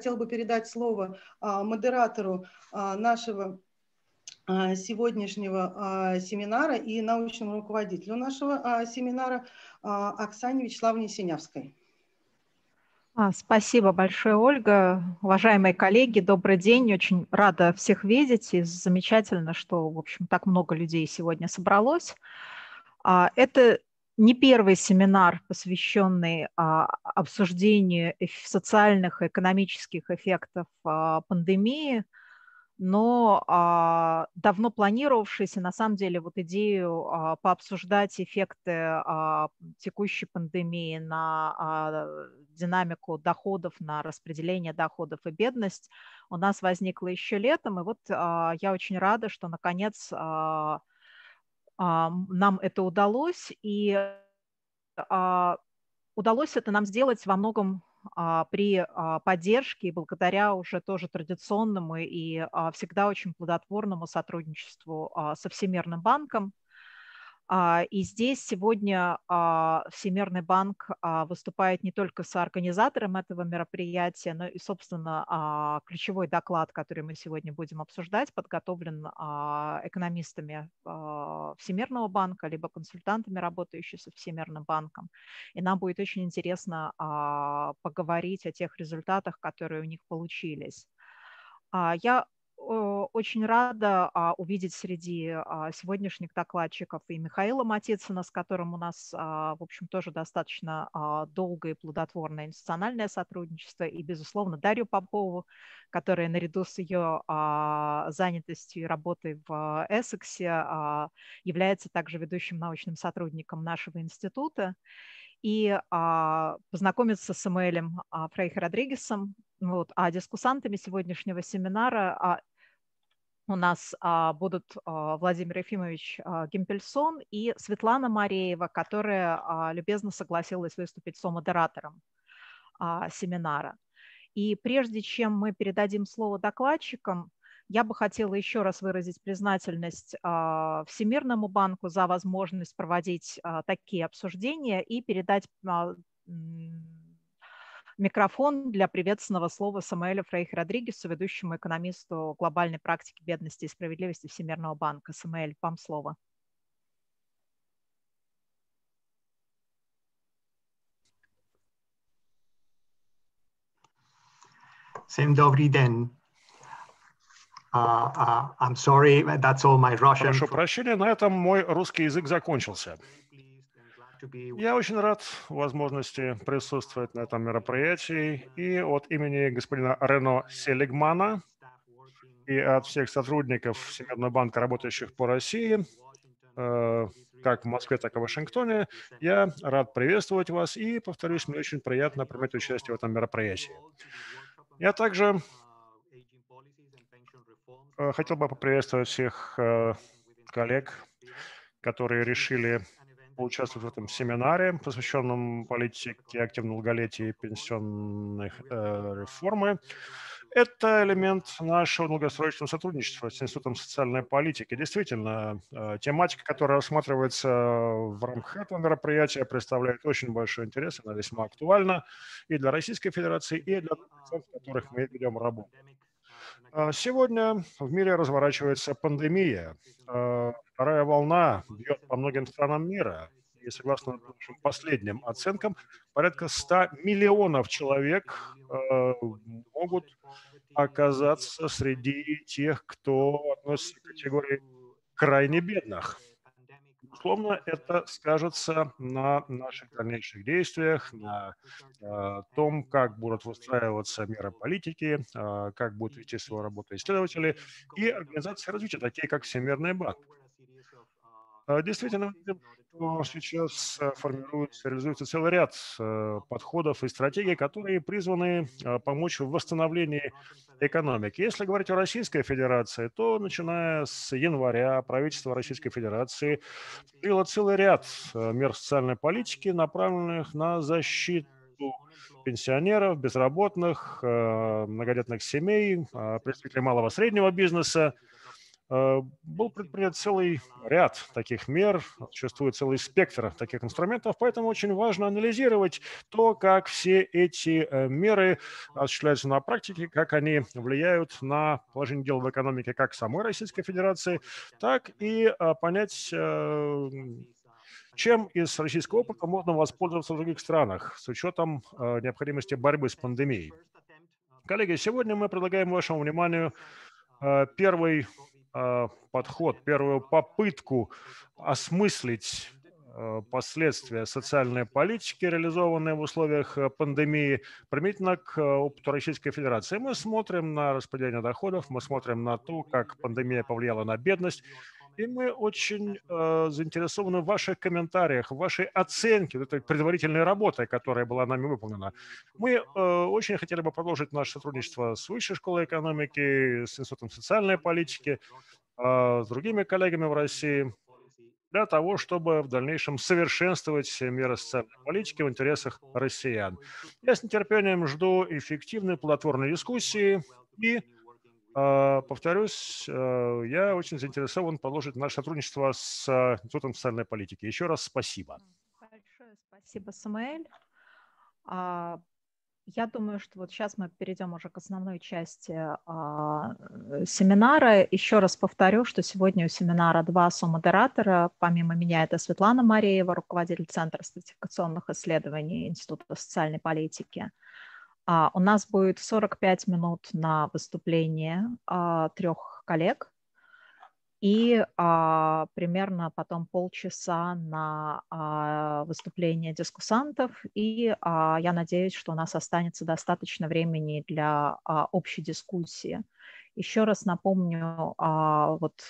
хотела бы передать слово модератору нашего сегодняшнего семинара и научному руководителю нашего семинара Оксане Вячеславовне Синявской. А, спасибо большое, Ольга. Уважаемые коллеги, добрый день. Очень рада всех видеть. И замечательно, что, в общем, так много людей сегодня собралось. А, это не первый семинар, посвященный а, обсуждению социальных и экономических эффектов пандемии – но а, давно планировавшийся, на самом деле, вот идею а, пообсуждать эффекты а, текущей пандемии на а, динамику доходов, на распределение доходов и бедность у нас возникла еще летом, и вот а, я очень рада, что, наконец, а, а, нам это удалось, и а, удалось это нам сделать во многом а, при а, поддержке и благодаря уже тоже традиционному и а, всегда очень плодотворному сотрудничеству со Всемирным банком. А, и здесь сегодня а, Всемирный банк а, выступает не только соорганизатором этого мероприятия, но и, собственно, ключевой доклад, который мы сегодня будем обсуждать, подготовлен экономистами Всемирного банка, либо консультантами, работающими со Всемирным банком. И нам будет очень интересно поговорить о тех результатах, которые у них получились. Я очень рада а, увидеть среди а, сегодняшних докладчиков и Михаила Матицына, с которым у нас, а, в общем, тоже достаточно долгое и плодотворное институциональное сотрудничество, и, безусловно, Дарью Попову, которая наряду с ее занятостью и работой в Эссексе является также ведущим научным сотрудником нашего института и познакомиться с Самуэлем а, Фрейх Родригесом. Вот. А дискуссантами сегодняшнего семинара у нас а, будут а, Владимир Ефимович а, Гимпельсон и Светлана Мареева, которая любезно согласилась выступить со-модератором семинара. И прежде чем мы передадим слово докладчикам, я бы хотела еще раз выразить признательность Всемирному банку за возможность проводить такие обсуждения и передать микрофон для приветственного слова Самуэля Фрейх Родригесу, ведущему экономисту глобальной практики бедности и справедливости Всемирного банка. Самуэль, вам слово. Всем добрый день. Uh, uh, I'm sorry, that's all my Russian. Прошу прощения, на этом мой русский язык закончился. Я очень рад возможности присутствовать на этом мероприятии и от имени господина Рено Селигмана и от всех сотрудников Всемирного банка, работающих по России, э, как в Москве, так и в Вашингтоне, я рад приветствовать вас и, повторюсь, мне очень приятно принять участие в этом мероприятии. Я также э, хотел бы поприветствовать всех э, коллег, которые решили поучаствовать в этом семинаре, посвященном политике активного долголетия и пенсионной э, реформы. Это элемент нашего долгосрочного сотрудничества с Институтом социальной политики. Действительно, э, тематика, которая рассматривается в рамках этого мероприятия, представляет очень большой интерес, она весьма актуальна и для Российской Федерации, и для стран, в которых мы ведем работу. Э, сегодня в мире разворачивается пандемия. Э, вторая волна бьет по многим странам мира. И согласно последним оценкам, порядка 100 миллионов человек э, могут оказаться среди тех, кто относится к категории крайне бедных. Безусловно, это скажется на наших дальнейших действиях, на э, том, как будут выстраиваться меры политики, э, как будут вести свою работу исследователи и организации развития, такие как Всемирный банк. А, действительно, что сейчас э, формируется, реализуется целый ряд э, подходов и стратегий, которые призваны э, помочь в восстановлении экономики. Если говорить о Российской Федерации, то начиная с января правительство Российской Федерации приняло целый ряд мер социальной политики, направленных на защиту пенсионеров, безработных, многодетных семей, представителей малого и среднего бизнеса, был предпринят целый ряд таких мер, существует целый спектр таких инструментов, поэтому очень важно анализировать то, как все эти э, меры осуществляются на практике, как они влияют на положение дел в экономике как самой Российской Федерации, так и э, понять, чем из российского опыта можно воспользоваться в других странах с учетом необходимости борьбы с пандемией. Коллеги, сегодня мы предлагаем вашему вниманию первый подход, первую попытку осмыслить а, последствия социальной политики, реализованные в условиях а, пандемии, применительно к опыту Российской Федерации. Мы смотрим на распределение доходов, мы смотрим на то, как пандемия повлияла на бедность, и мы очень э, заинтересованы в ваших комментариях, в вашей оценке этой предварительной работы, которая была нами выполнена. Мы э, очень хотели бы продолжить наше сотрудничество с Высшей школой экономики, с Институтом социальной политики, э, с другими коллегами в России, для того, чтобы в дальнейшем совершенствовать меры социальной политики в интересах россиян. Я с нетерпением жду эффективной плодотворной дискуссии и повторюсь, э, я очень заинтересован продолжить наше сотрудничество с э, Институтом социальной политики. Еще раз спасибо. Большое спасибо, Самуэль. А, я думаю, что вот сейчас мы перейдем уже к основной части а, семинара. Еще раз повторю, что сегодня у семинара два сомодератора. Помимо меня это Светлана Мареева, руководитель Центра стратификационных исследований Института социальной политики – а, у нас будет 45 минут на выступление а, трех коллег и а, примерно потом полчаса на выступление дискуссантов. И я надеюсь, что у нас останется достаточно времени для общей дискуссии. Еще раз напомню а, вот,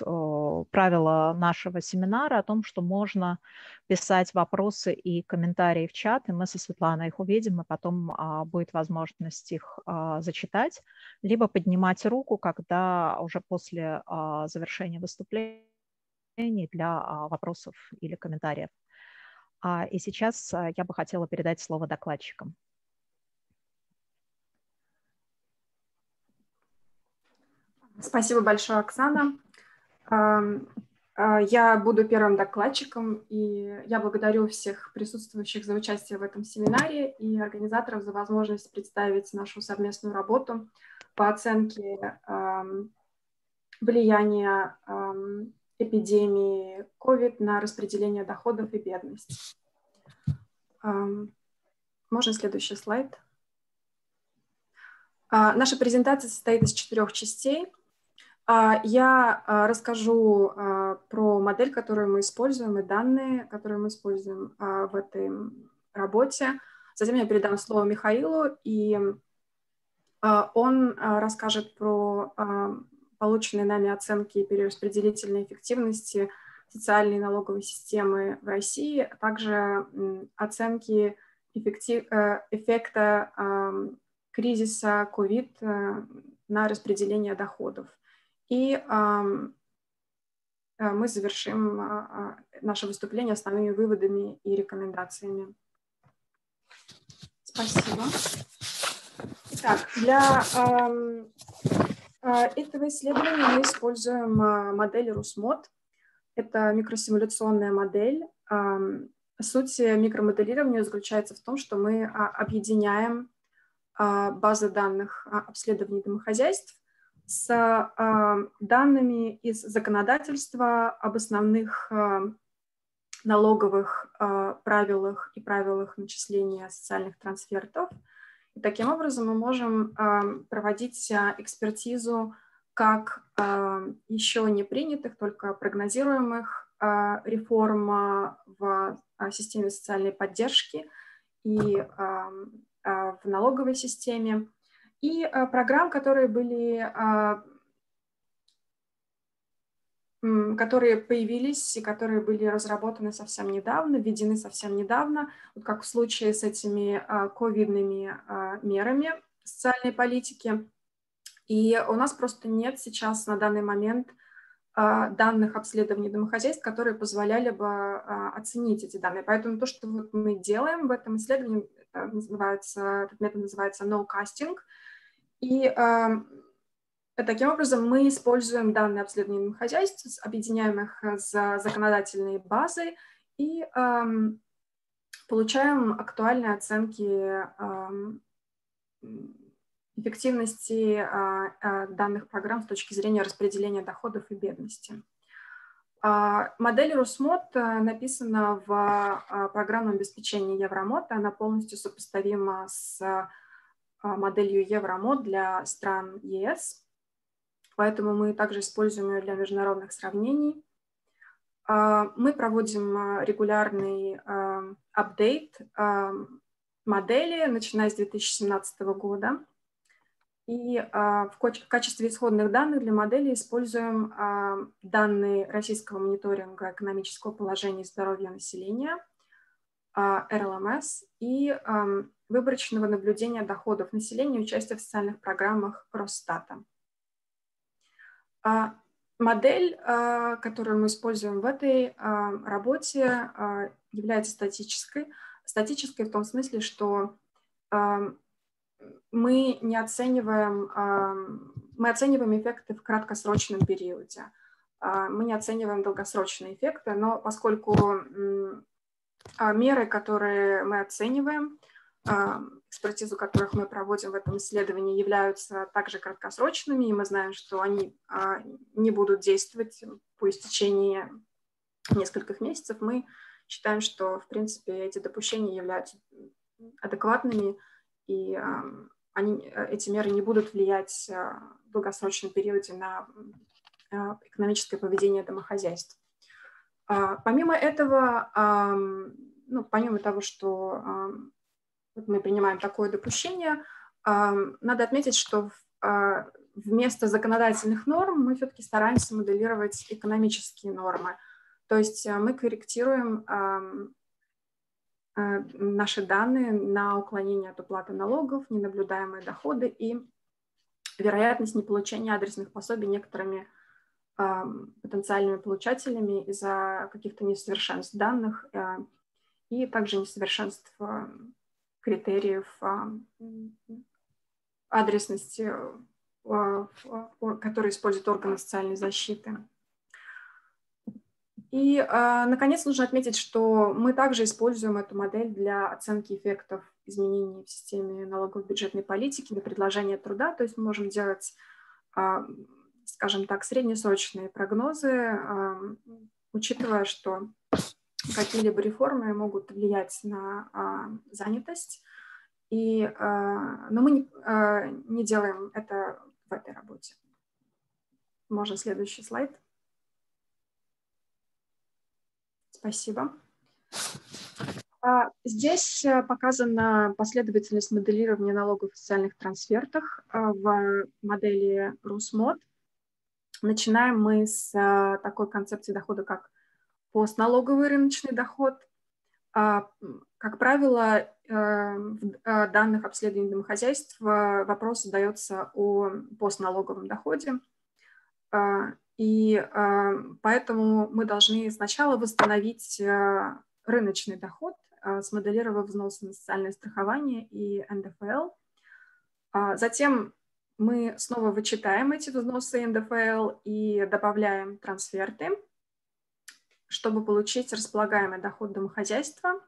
правила нашего семинара о том, что можно писать вопросы и комментарии в чат, и мы со Светланой их увидим, и потом а, будет возможность их а, зачитать, либо поднимать руку, когда уже после завершения выступления для вопросов или комментариев. И сейчас я бы хотела передать слово докладчикам. Спасибо большое, Оксана. А, я буду первым докладчиком, и я благодарю всех присутствующих за участие в этом семинаре и организаторов за возможность представить нашу совместную работу по оценке влияния эпидемии COVID на распределение доходов и бедность. Можно следующий слайд? А, наша презентация состоит из четырех частей – я а, расскажу а, про модель, которую мы используем, и данные, которые мы используем в этой работе. Затем я передам слово Михаилу, и он расскажет про полученные нами оценки перераспределительной эффективности социальной и налоговой системы в России, а также оценки эффектив, э, эффекта кризиса COVID э, на распределение доходов. И э, мы завершим а, а, наше выступление основными выводами и рекомендациями. Спасибо. Так, для этого исследования мы используем модель РУСМОД. Это микросимуляционная модель. Суть микромоделирования заключается в том, что мы объединяем базы данных обследований домохозяйств с э, данными из законодательства об основных э, налоговых э, правилах и правилах начисления социальных трансфертов. И таким образом мы можем проводить экспертизу как еще не принятых, только прогнозируемых реформ в системе социальной поддержки и в налоговой системе, и а, программ, которые были а, которые появились и которые были разработаны совсем недавно, введены совсем недавно, вот как в случае с этими а, ковидными мерами социальной политики. И у нас просто нет сейчас на данный момент данных обследований домохозяйств, которые позволяли бы оценить эти данные. Поэтому то, что мы делаем в этом исследовании, называется, этот метод называется no casting – и э, Таким образом, мы используем данные обследования хозяйств, объединяем их с законодательной базой и эм, получаем актуальные оценки эм, эффективности э, э, данных программ с точки зрения распределения доходов и бедности. А, модель Русмод э, написана в программном обеспечении Евромод, она полностью сопоставима с моделью Евромод для стран ЕС, поэтому мы также используем ее для международных сравнений. А, мы проводим регулярный апдейт модели, начиная с 2017 года. И а, в качестве исходных данных для модели используем а, данные российского мониторинга экономического положения и здоровья населения, а, РЛМС, и выборочного наблюдения доходов населения и участия в социальных программах Росстата. Модель, которую мы используем в этой работе, является статической. Статической в том смысле, что мы не оцениваем, мы оцениваем эффекты в краткосрочном периоде. А, мы не оцениваем долгосрочные эффекты, но поскольку а, меры, которые мы оцениваем, экспертизу которых мы проводим в этом исследовании, являются также краткосрочными, и мы знаем, что они а, не будут действовать по истечении нескольких месяцев, мы считаем, что, в принципе, эти допущения являются адекватными, и они, эти меры не будут влиять в долгосрочном периоде на экономическое поведение домохозяйств. А, помимо этого, ну, помимо того, что мы принимаем такое допущение, надо отметить, что вместо законодательных норм мы все-таки стараемся моделировать экономические нормы. То есть мы корректируем Э, наши данные на уклонение от уплаты налогов, ненаблюдаемые доходы и вероятность неполучения адресных пособий некоторыми э, потенциальными получателями из-за каких-то несовершенств данных э, и также несовершенств э, критериев э, адресности, которые используют органы социальной защиты. И, наконец, нужно отметить, что мы также используем эту модель для оценки эффектов изменений в системе налоговой бюджетной политики для предложения труда. То есть мы можем делать, скажем так, среднесрочные прогнозы, учитывая, что какие-либо реформы могут влиять на э, занятость. И, э, но мы не, э, не делаем это в этой работе. Можно следующий слайд. Спасибо. А, здесь показана последовательность моделирования налогов в социальных трансфертах а, в модели РУСМОД. Начинаем мы с э, такой концепции дохода, как постналоговый рыночный доход. А, как правило, э, в данных обследований домохозяйств вопрос задается о постналоговом доходе. И э, поэтому мы должны сначала восстановить э, рыночный доход, э, смоделировав взносы на социальное страхование и НДФЛ. А затем мы снова вычитаем эти взносы НДФЛ и добавляем трансферты, чтобы получить располагаемый доход домохозяйства.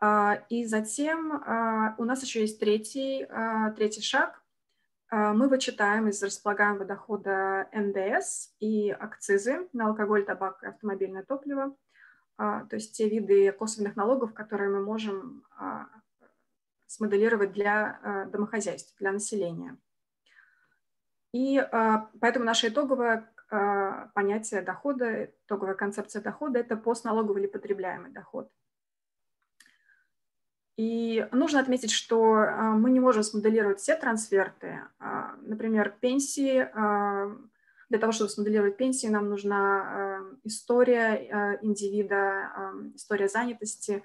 А, и затем а, у нас еще есть третий, третий шаг. А, мы вычитаем из располагаемого дохода НДС и акцизы на алкоголь, табак и автомобильное топливо, а, то есть те виды косвенных налогов, которые мы можем а, смоделировать для домохозяйств, для населения. И поэтому наше итоговое понятие дохода, итоговая концепция дохода – это постналоговый или потребляемый доход – и нужно отметить, что а, мы не можем смоделировать все трансферты. А, например, пенсии. А, для того, чтобы смоделировать пенсии, нам нужна история индивида, история занятости,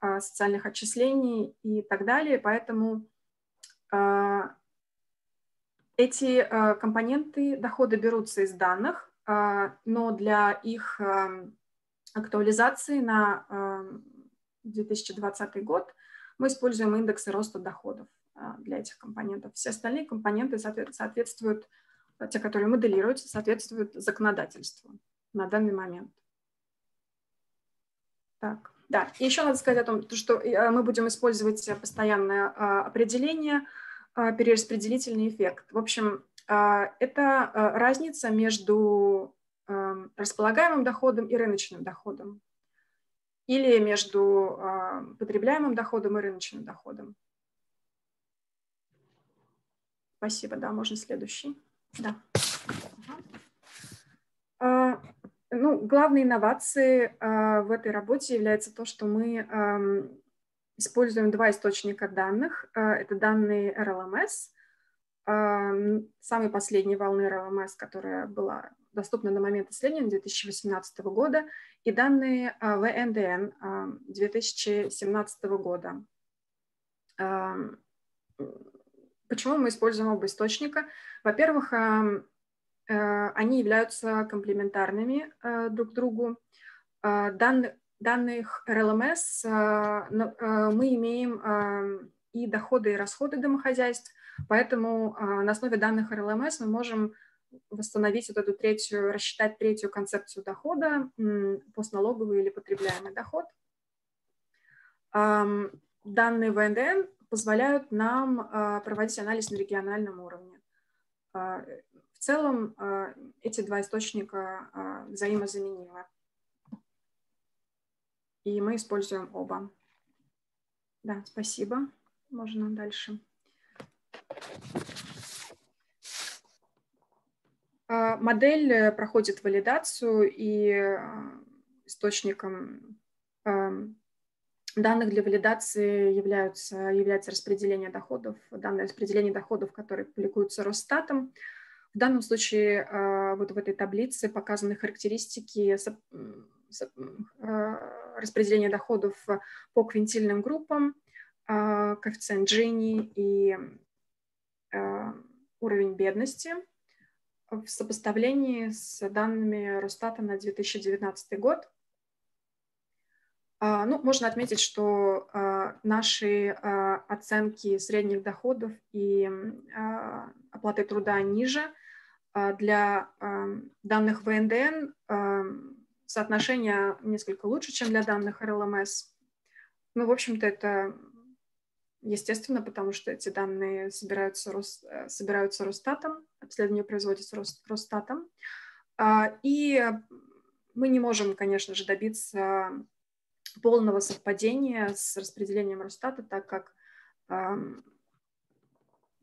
социальных отчислений и так далее. Поэтому эти компоненты дохода берутся из данных, но для их актуализации на 2020 год мы используем индексы роста доходов а, для этих компонентов. Все остальные компоненты соответствуют те, которые моделируются, соответствуют законодательству на данный момент. Так, да. И еще надо сказать о том, что мы будем использовать постоянное определение перераспределительный эффект. В общем, это разница между располагаемым доходом и рыночным доходом или между потребляемым доходом и рыночным доходом. Спасибо, да, можно следующий. Да. Ну, главной инновацией в этой работе является то, что мы используем два источника данных. Это данные RLMS, самой последней волны RLMS, которая была доступна на момент исследования 2018 года, и данные ВНДН 2017 года. Почему мы используем оба источника? Во-первых, э, они являются комплементарными э, друг другу. Данных, данных RLMS мы имеем и доходы, и расходы домохозяйств, поэтому на основе данных RLMS мы можем восстановить вот эту третью, рассчитать третью концепцию дохода, постналоговый или потребляемый доход. Данные ВНДН позволяют нам а, проводить анализ на региональном уровне. А, в целом а, эти два источника взаимозаменимы. И мы используем оба. Да, спасибо. Можно дальше. Модель э, проходит валидацию, и источником данных для валидации являются, является распределение доходов, данные распределение доходов, которые публикуются Росстатом. В данном случае а, вот в этой таблице показаны характеристики а, распределения доходов по квинтильным группам, а, коэффициент Джинни и уровень бедности в сопоставлении с данными Росстата на 2019 год. А, ну, можно отметить, что а, наши а, оценки средних доходов и оплаты труда ниже. Для данных ВНДН соотношение несколько лучше, чем для данных РЛМС. Ну, в общем-то, это естественно, потому что эти данные собираются, э, собираются Росстатом, обследование производится Росстатом. И мы не можем, конечно же, добиться полного совпадения с распределением Росстата, так как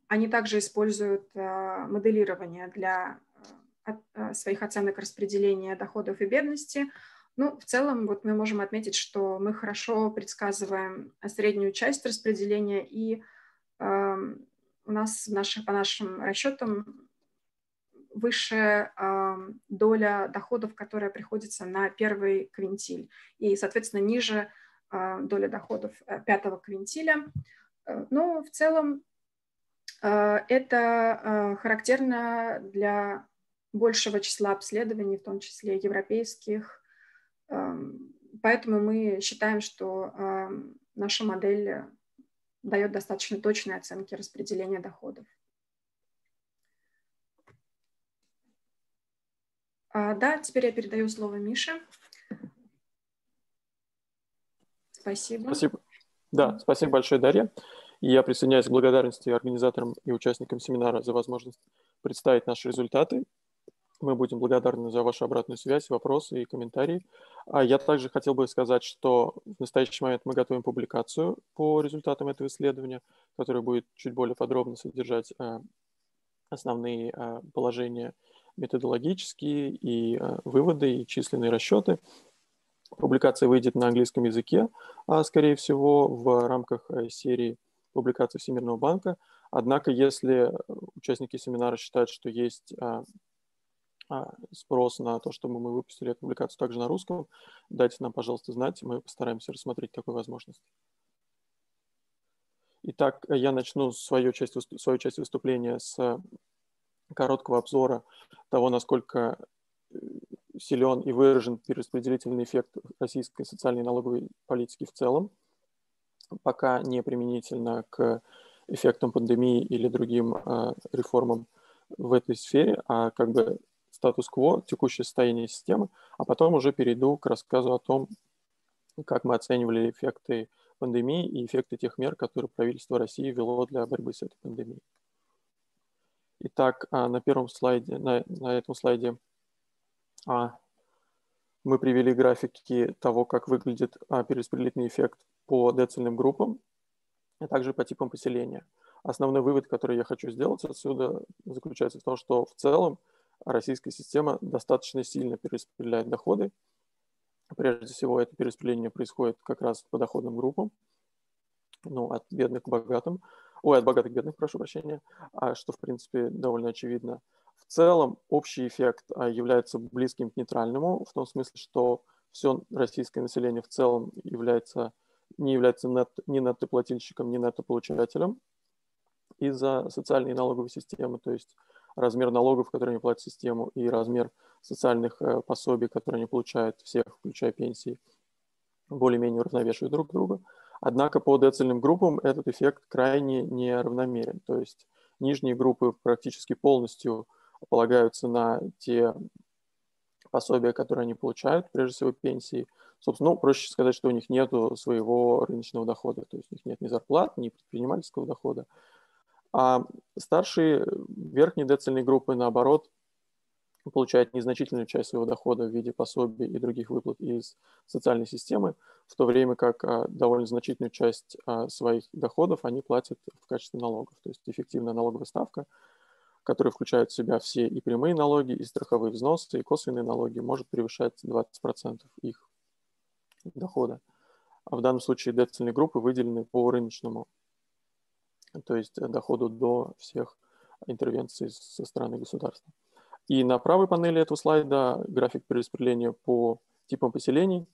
они также используют э, моделирование для своих оценок распределения доходов и бедности. Ну, в целом, вот мы можем отметить, что мы хорошо предсказываем среднюю часть распределения, и э, у нас, наших, по нашим расчетам, высшая э, доля доходов, которая приходится на первый квинтиль, и, соответственно, ниже э, доля доходов э, пятого квинтиля. Э, но в целом э, это э, характерно для большего числа обследований, в том числе европейских. Э, поэтому мы считаем, что э, наша модель дает достаточно точные оценки распределения доходов. А, да, теперь я передаю слово Мише. Спасибо. Спасибо. Да, спасибо большое, Дарья. Я присоединяюсь к благодарности организаторам и участникам семинара за возможность представить наши результаты. Мы будем благодарны за вашу обратную связь, вопросы и комментарии. А я также хотел бы сказать, что в настоящий момент мы готовим публикацию по результатам этого исследования, которая будет чуть более подробно содержать э, основные э, положения методологические и э, выводы, и численные расчеты. Публикация выйдет на английском языке, а, скорее всего, в рамках серии публикаций Всемирного банка. Однако, если участники семинара считают, что есть спрос на то, чтобы мы выпустили эту публикацию также на русском, дайте нам, пожалуйста, знать, мы постараемся рассмотреть такую возможность. Итак, я начну свою часть, свою часть выступления с короткого обзора того, насколько э, силен и выражен перераспределительный эффект российской социальной налоговой политики в целом, пока не применительно к эффектам пандемии или другим э, реформам в этой сфере, а как бы статус-кво, текущее состояние системы, а потом уже перейду к рассказу о том, как мы оценивали эффекты пандемии и эффекты тех мер, которые правительство России ввело для борьбы с этой пандемией. Итак, а, на первом слайде, на, на этом слайде а, мы привели графики того, как выглядит а, перераспределительный эффект по децельным группам, а также по типам поселения. Основной вывод, который я хочу сделать отсюда, заключается в том, что в целом российская система достаточно сильно перераспределяет доходы. Прежде всего, это перераспределение происходит как раз по доходным группам, ну, от бедных к богатым, ой, от богатых к бедных, прошу прощения, а что, в принципе, довольно очевидно. В целом, общий эффект а, является близким к нейтральному, в том смысле, что все российское население в целом является, не является нет, ни нетоплательщиком, ни нетополучателем из-за социальной и налоговой системы, то есть размер налогов, которые они платят систему, и размер социальных э, пособий, которые они получают, всех, включая пенсии, более-менее уравновешивают друг друга. Однако по децельным группам этот эффект крайне неравномерен. То есть нижние группы практически полностью полагаются на те пособия, которые они получают, прежде всего пенсии. Собственно, ну, проще сказать, что у них нет своего рыночного дохода, то есть у них нет ни зарплат, ни предпринимательского дохода. А старшие верхние децельные группы, наоборот, получают незначительную часть своего дохода в виде пособий и других выплат из социальной системы, в то время как а, довольно значительную часть а, своих доходов они платят в качестве налогов. То есть эффективная налоговая ставка, которая включает в себя все и прямые налоги, и страховые взносы, и косвенные налоги, может превышать 20% их дохода. А в данном случае децельные группы выделены по рыночному то есть э, доходу до всех интервенций со стороны государства. И на правой панели этого слайда график перераспределения по типам поселений.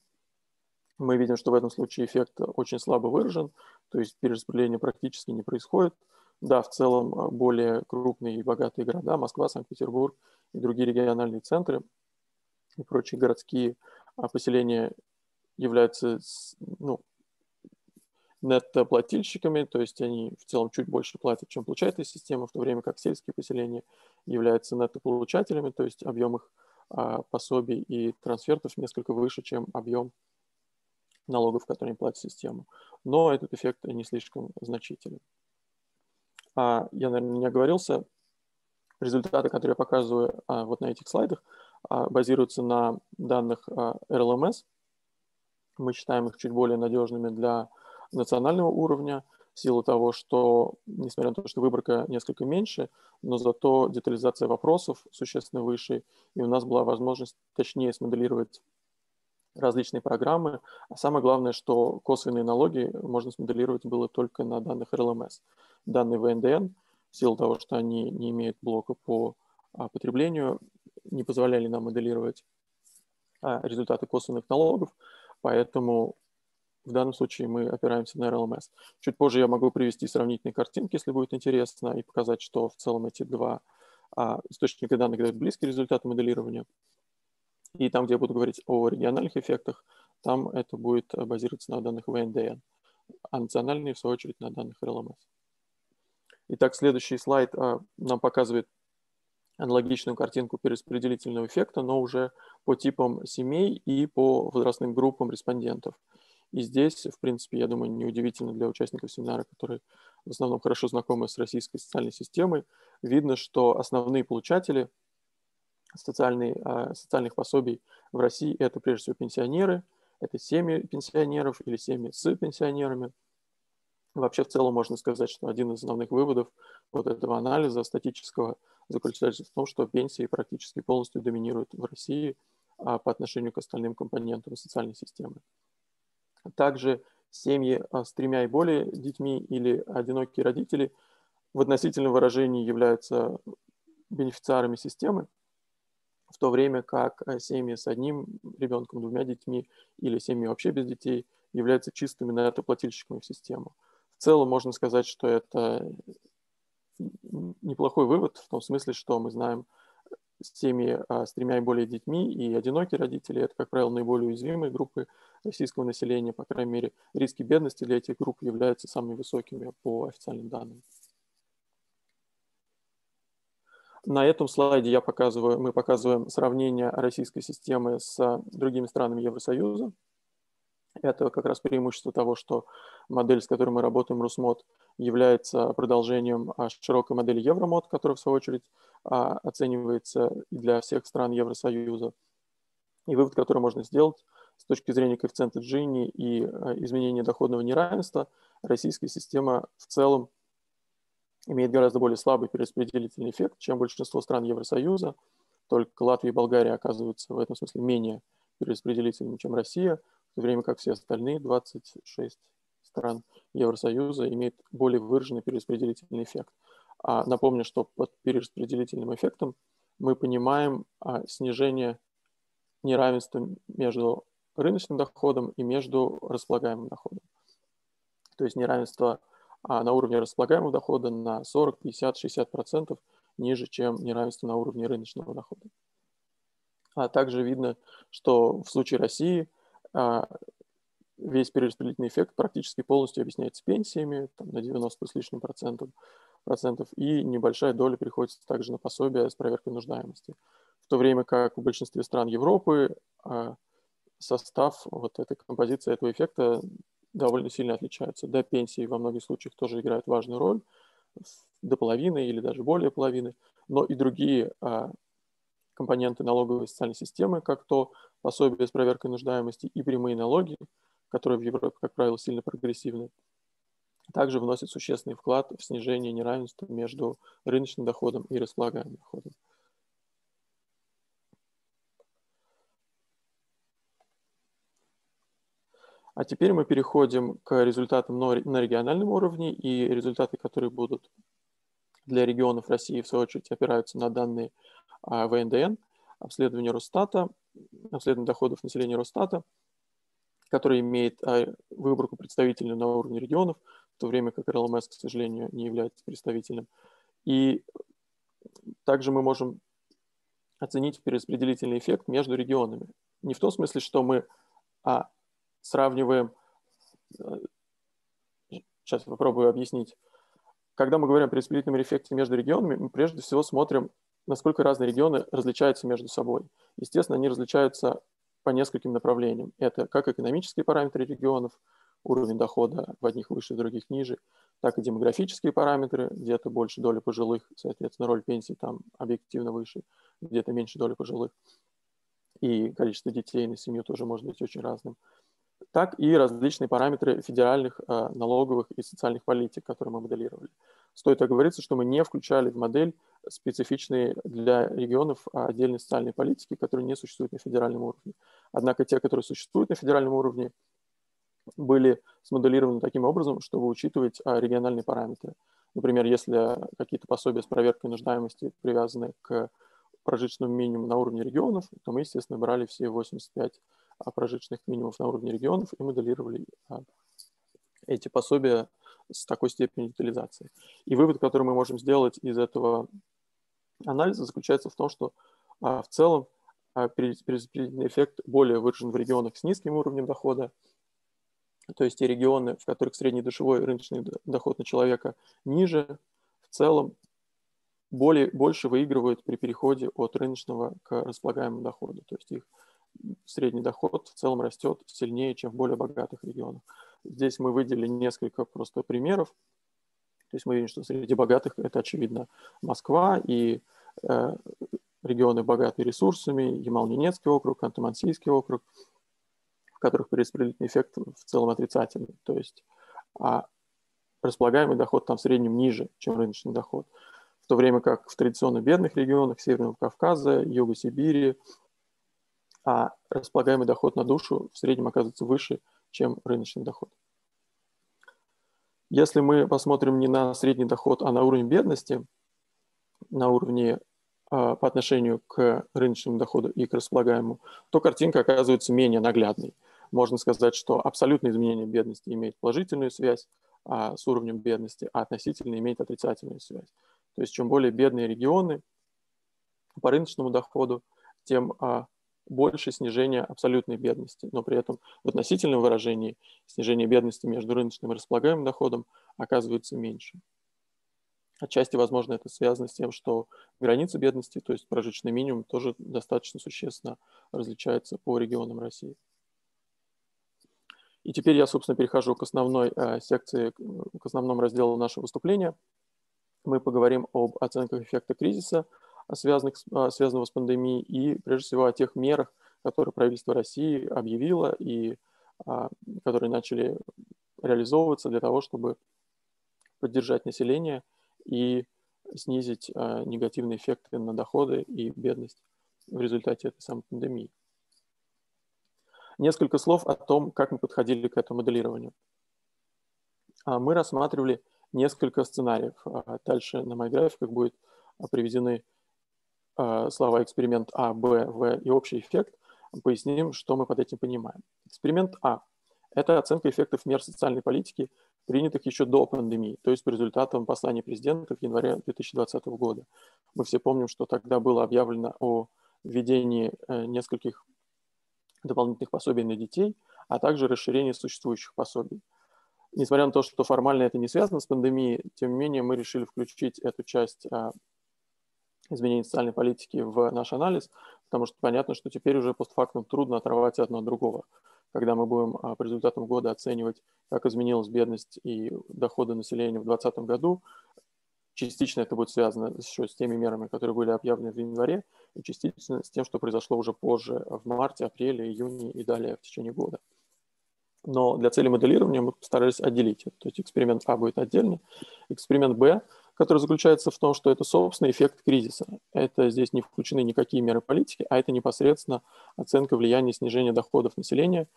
Мы видим, что в этом случае эффект очень слабо выражен, то есть перераспределение практически не происходит. Да, в целом э, более крупные и богатые города, Москва, Санкт-Петербург и другие региональные центры и прочие городские а, поселения являются ну, нетто-плательщиками, то есть они в целом чуть больше платят, чем получает из системы, в то время как сельские поселения являются нетто-получателями, то есть объем их а, пособий и трансфертов несколько выше, чем объем налогов, которые платят в систему. Но этот эффект не слишком значителен. А, я, наверное, не оговорился. Результаты, которые я показываю а, вот на этих слайдах, а, базируются на данных а, RLMS. Мы считаем их чуть более надежными для национального уровня, в силу того, что, несмотря на то, что выборка несколько меньше, но зато детализация вопросов существенно выше, и у нас была возможность точнее смоделировать различные программы. А самое главное, что косвенные налоги можно смоделировать было только на данных RLMS. Данные ВНДН, в силу того, что они не имеют блока по а, потреблению, не позволяли нам моделировать а, результаты косвенных налогов, поэтому в данном случае мы опираемся на RLMS. Чуть позже я могу привести сравнительные картинки, если будет интересно, и показать, что в целом эти два а, источника данных дают близкие результаты моделирования. И там, где я буду говорить о региональных эффектах, там это будет базироваться на данных VNDN, а национальные, в свою очередь, на данных RLMS. Итак, следующий слайд а, нам показывает аналогичную картинку перераспределительного эффекта, но уже по типам семей и по возрастным группам респондентов – и здесь, в принципе, я думаю, неудивительно для участников семинара, которые в основном хорошо знакомы с российской социальной системой, видно, что основные получатели а, социальных пособий в России – это прежде всего пенсионеры, это семьи пенсионеров или семьи с пенсионерами. Вообще в целом можно сказать, что один из основных выводов вот этого анализа статического заключается в том, что пенсии практически полностью доминируют в России а, по отношению к остальным компонентам социальной системы. Также семьи а, с тремя и более детьми или одинокие родители в относительном выражении являются бенефициарами системы, в то время как а, семьи с одним ребенком, двумя детьми или семьи вообще без детей являются чистыми нетоплательщиками в систему. В целом можно сказать, что это неплохой вывод в том смысле, что мы знаем, семьи а, с тремя и более детьми и одинокие родители – это, как правило, наиболее уязвимые группы российского населения. По крайней мере, риски бедности для этих групп являются самыми высокими по официальным данным. На этом слайде я показываю, мы показываем сравнение российской системы с другими странами Евросоюза. Это как раз преимущество того, что модель, с которой мы работаем, Русмод, является продолжением а, широкой модели Евромод, которая, в свою очередь, а, оценивается для всех стран Евросоюза. И вывод, который можно сделать с точки зрения коэффициента Джини и а, изменения доходного неравенства, российская система в целом имеет гораздо более слабый перераспределительный эффект, чем большинство стран Евросоюза. Только Латвия и Болгария оказываются в этом смысле менее перераспределительными, чем Россия, в то время как все остальные 26 стран Евросоюза имеют более выраженный перераспределительный эффект. А напомню, что под перераспределительным эффектом мы понимаем а, снижение неравенства между рыночным доходом и между располагаемым доходом. То есть неравенство а, на уровне располагаемого дохода на 40, 50, 60 процентов ниже, чем неравенство на уровне рыночного дохода. А также видно, что в случае России а, весь перераспределительный эффект практически полностью объясняется пенсиями там, на 90 с лишним процентов, процентов, и небольшая доля приходится также на пособие с проверкой нуждаемости. В то время как в большинстве стран Европы а, состав вот этой композиции этого эффекта довольно сильно отличаются. Да, пенсии во многих случаях тоже играют важную роль, до половины или даже более половины, но и другие а, компоненты налоговой социальной системы, как то пособие с проверкой нуждаемости и прямые налоги, которые в Европе, как правило, сильно прогрессивны, также вносят существенный вклад в снижение неравенства между рыночным доходом и располагаемым доходом. А теперь мы переходим к результатам на региональном уровне, и результаты, которые будут для регионов России, в свою очередь, опираются на данные а, ВНДН, обследование Росстата, обследование доходов населения Росстата, который имеет а, выборку представительную на уровне регионов, в то время как РЛМС, к сожалению, не является представительным. И также мы можем оценить перераспределительный эффект между регионами. Не в том смысле, что мы а, сравниваем, сейчас попробую объяснить, когда мы говорим о перераспределительном эффекте между регионами, мы прежде всего смотрим, насколько разные регионы различаются между собой. Естественно, они различаются по нескольким направлениям. Это как экономические параметры регионов, уровень дохода в одних выше, в других ниже, так и демографические параметры, где-то больше доли пожилых, соответственно, роль пенсии там объективно выше, где-то меньше доли пожилых. И количество детей на семью тоже может быть очень разным так и различные параметры федеральных э, налоговых и социальных политик, которые мы моделировали. Стоит оговориться, что мы не включали в модель специфичные для регионов а, отдельные социальные политики, которые не существуют на федеральном уровне. Однако те, которые существуют на федеральном уровне, были смоделированы таким образом, чтобы учитывать а, региональные параметры. Например, если какие-то пособия с проверкой нуждаемости привязаны к прожиточному минимуму на уровне регионов, то мы, естественно, брали все 85 прожиточных минимумов на уровне регионов и моделировали а, эти пособия с такой степенью детализации. И вывод, который мы можем сделать из этого анализа, заключается в том, что а, в целом а, перераспределительный эффект более выражен в регионах с низким уровнем дохода, то есть те регионы, в которых средний душевой рыночный доход на человека ниже, в целом более, больше выигрывают при переходе от рыночного к располагаемому доходу. То есть их средний доход в целом растет сильнее, чем в более богатых регионах. Здесь мы выделили несколько просто примеров. То есть мы видим, что среди богатых это, очевидно, Москва и э, регионы, богатые ресурсами, Ямал-Ненецкий округ, Антамансийский округ, в которых перераспределительный эффект в целом отрицательный. То есть а располагаемый доход там в среднем ниже, чем рыночный доход. В то время как в традиционно бедных регионах Северного Кавказа, Юга Сибири, а располагаемый доход на душу в среднем оказывается выше, чем рыночный доход. Если мы посмотрим не на средний доход, а на уровень бедности, на уровне а, по отношению к рыночному доходу и к располагаемому, то картинка оказывается менее наглядной. Можно сказать, что абсолютное изменение бедности имеет положительную связь а, с уровнем бедности, а относительно имеет отрицательную связь. То есть чем более бедные регионы по рыночному доходу, тем а, больше снижения абсолютной бедности, но при этом в относительном выражении снижение бедности между рыночным и располагаемым доходом оказывается меньше. Отчасти, возможно, это связано с тем, что границы бедности, то есть прожиточный минимум, тоже достаточно существенно различаются по регионам России. И теперь я, собственно, перехожу к основной э, секции, к основному разделу нашего выступления. Мы поговорим об оценках эффекта кризиса, связанных, э, связанного с пандемией, и прежде всего о тех мерах, которые правительство России объявило и э, которые начали реализовываться для того, чтобы поддержать население и снизить э, негативные эффекты на доходы и бедность в результате этой самой пандемии. Несколько слов о том, как мы подходили к этому моделированию. А, мы рассматривали несколько сценариев. А, дальше на моих графиках будут приведены а, слова эксперимент А, Б, В и общий эффект. Поясним, что мы под этим понимаем. Эксперимент А – это оценка эффектов мер социальной политики, принятых еще до пандемии, то есть по результатам послания президента в январе 2020 года. Мы все помним, что тогда было объявлено о введении э, нескольких дополнительных пособий на детей, а также расширение существующих пособий. Несмотря на то, что формально это не связано с пандемией, тем не менее мы решили включить эту часть а, изменений социальной политики в наш анализ, потому что понятно, что теперь уже постфактум трудно оторвать одно от другого. Когда мы будем а, по результатам года оценивать, как изменилась бедность и доходы населения в 2020 году, частично это будет связано еще с теми мерами, которые были объявлены в январе, и частично с тем, что произошло уже позже, в марте, апреле, июне и далее в течение года. Но для цели моделирования мы постарались отделить То есть эксперимент А будет отдельно. Эксперимент Б, который заключается в том, что это собственный эффект кризиса. Это здесь не включены никакие меры политики, а это непосредственно оценка влияния снижения доходов населения,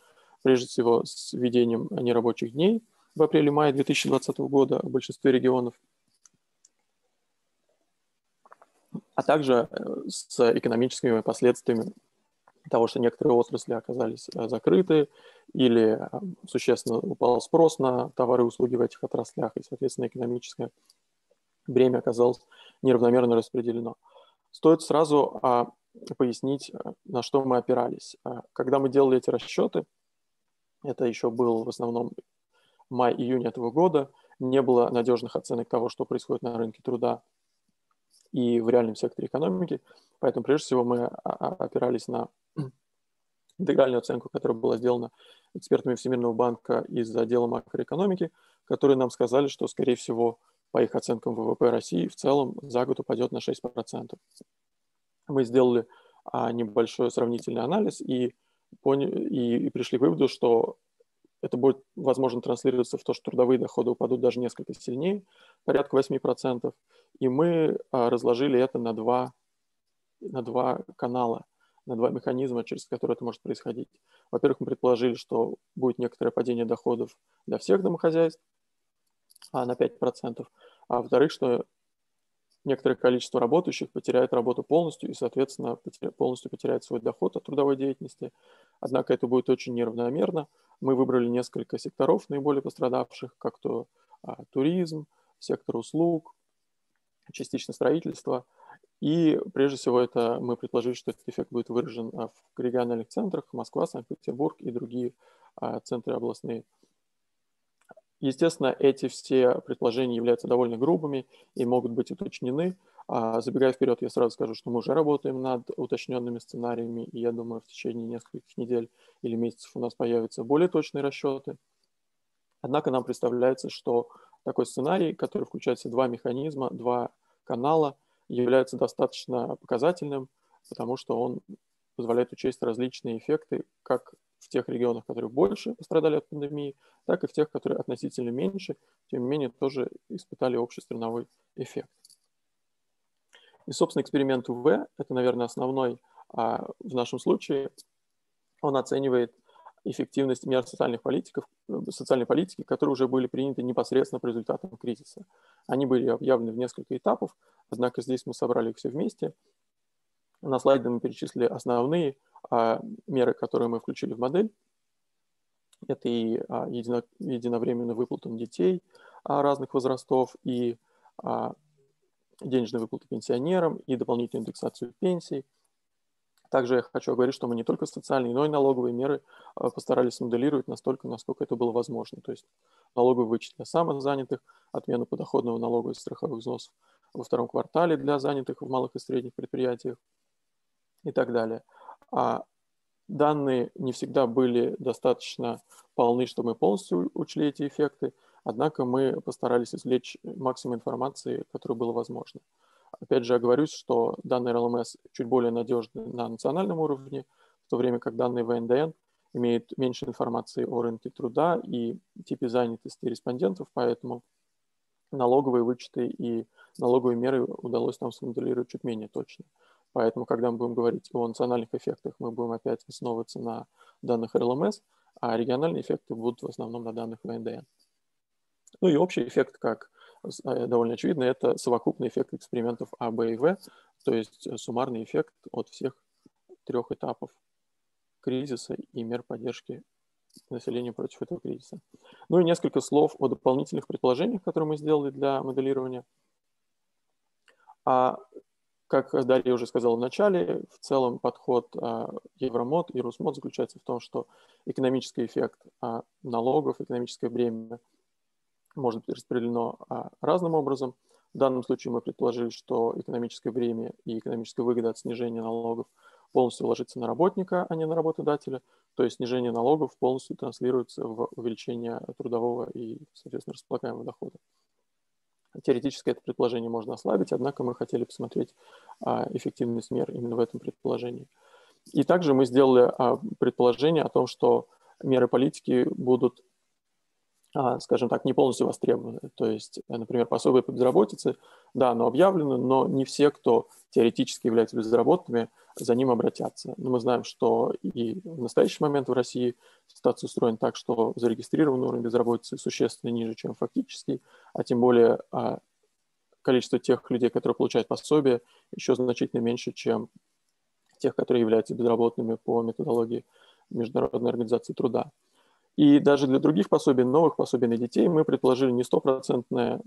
прежде всего с введением нерабочих дней в апреле-мае 2020 года в большинстве регионов – а также э, с экономическими последствиями того, что некоторые отрасли оказались э, закрыты или э, существенно упал спрос на товары и услуги в этих отраслях, и, соответственно, экономическое бремя оказалось неравномерно распределено. Стоит сразу а, пояснить, на что мы опирались. Когда мы делали эти расчеты, это еще был в основном май-июнь этого года, не было надежных оценок того, что происходит на рынке труда и в реальном секторе экономики. Поэтому прежде всего мы опирались на интегральную оценку, которая была сделана экспертами Всемирного банка из отдела макроэкономики, которые нам сказали, что, скорее всего, по их оценкам ВВП России в целом за год упадет на 6%. Мы сделали а, небольшой сравнительный анализ и, поняли, и, и пришли к выводу, что это будет, возможно, транслироваться в то, что трудовые доходы упадут даже несколько сильнее, порядка 8%. И мы а, разложили это на два, на два канала, на два механизма, через которые это может происходить. Во-первых, мы предположили, что будет некоторое падение доходов для всех домохозяйств на 5%. А во-вторых, что некоторое количество работающих потеряет работу полностью и, соответственно, полностью потеряет свой доход от трудовой деятельности. Однако это будет очень неравномерно. Мы выбрали несколько секторов наиболее пострадавших, как то а, туризм, сектор услуг, частично строительство. И прежде всего это мы предположили, что этот эффект будет выражен а, в региональных центрах Москва, Санкт-Петербург и другие а, центры областные. Естественно, эти все предположения являются довольно грубыми и могут быть уточнены. А, забегая вперед, я сразу скажу, что мы уже работаем над уточненными сценариями, и я думаю, в течение нескольких недель или месяцев у нас появятся более точные расчеты. Однако нам представляется, что такой сценарий, который включает в себя два механизма, два канала, является достаточно показательным, потому что он позволяет учесть различные эффекты как в тех регионах, которые больше пострадали от пандемии, так и в тех, которые относительно меньше, тем не менее тоже испытали общий страновой эффект. И, собственно, эксперимент УВ, это, наверное, основной а, в нашем случае, он оценивает эффективность мер социальных политиков, социальной политики, которые уже были приняты непосредственно по результатам кризиса. Они были объявлены в несколько этапов, однако здесь мы собрали их все вместе. На слайде мы перечислили основные а, меры, которые мы включили в модель. Это и а, едино, единовременная выплата детей а, разных возрастов, и денежные выплаты пенсионерам, и дополнительную индексацию пенсий, Также я хочу говорить, что мы не только социальные, но и налоговые меры а, постарались моделировать настолько, насколько это было возможно. То есть налоговый вычет для самозанятых, отмену подоходного налога и страховых взносов во втором квартале для занятых в малых и средних предприятиях и так далее. А данные не всегда были достаточно полны, чтобы мы полностью учли эти эффекты, однако мы постарались извлечь максимум информации, которую было возможно. Опять же, оговорюсь, что данные РЛМС чуть более надежны на национальном уровне, в то время как данные ВНДН имеют меньше информации о рынке труда и типе занятости респондентов, поэтому налоговые вычеты и налоговые меры удалось нам смоделировать чуть менее точно. Поэтому, когда мы будем говорить о национальных эффектах, мы будем опять основываться на данных РЛМС, а региональные эффекты будут в основном на данных ВНДН. Ну и общий эффект, как Э, довольно очевидно, это совокупный эффект экспериментов А, Б и В, то есть э, суммарный эффект от всех трех этапов кризиса и мер поддержки населения против этого кризиса. Ну и несколько слов о дополнительных предположениях, которые мы сделали для моделирования. А, как Дарья уже сказала в начале, в целом подход а, Евромод и Русмод заключается в том, что экономический эффект а, налогов, экономическое бремя – может быть распределено а, разным образом. В данном случае мы предположили, что экономическое бремя и экономическая выгода от снижения налогов полностью ложится на работника, а не на работодателя. То есть снижение налогов полностью транслируется в увеличение трудового и, соответственно, располагаемого дохода. Теоретически это предположение можно ослабить, однако мы хотели посмотреть а, эффективность мер именно в этом предположении. И также мы сделали а, предположение о том, что меры политики будут скажем так, не полностью востребованы. То есть, э, например, пособие по безработице, да, оно объявлено, но не все, кто теоретически являются безработными, за ним обратятся. Но мы знаем, что и в настоящий момент в России ситуация устроена так, что зарегистрированный уровень безработицы существенно ниже, чем фактический, а тем более а, количество тех людей, которые получают пособие, еще значительно меньше, чем тех, которые являются безработными по методологии Международной организации труда. И даже для других пособий, новых пособий на детей, мы предположили не стопроцентное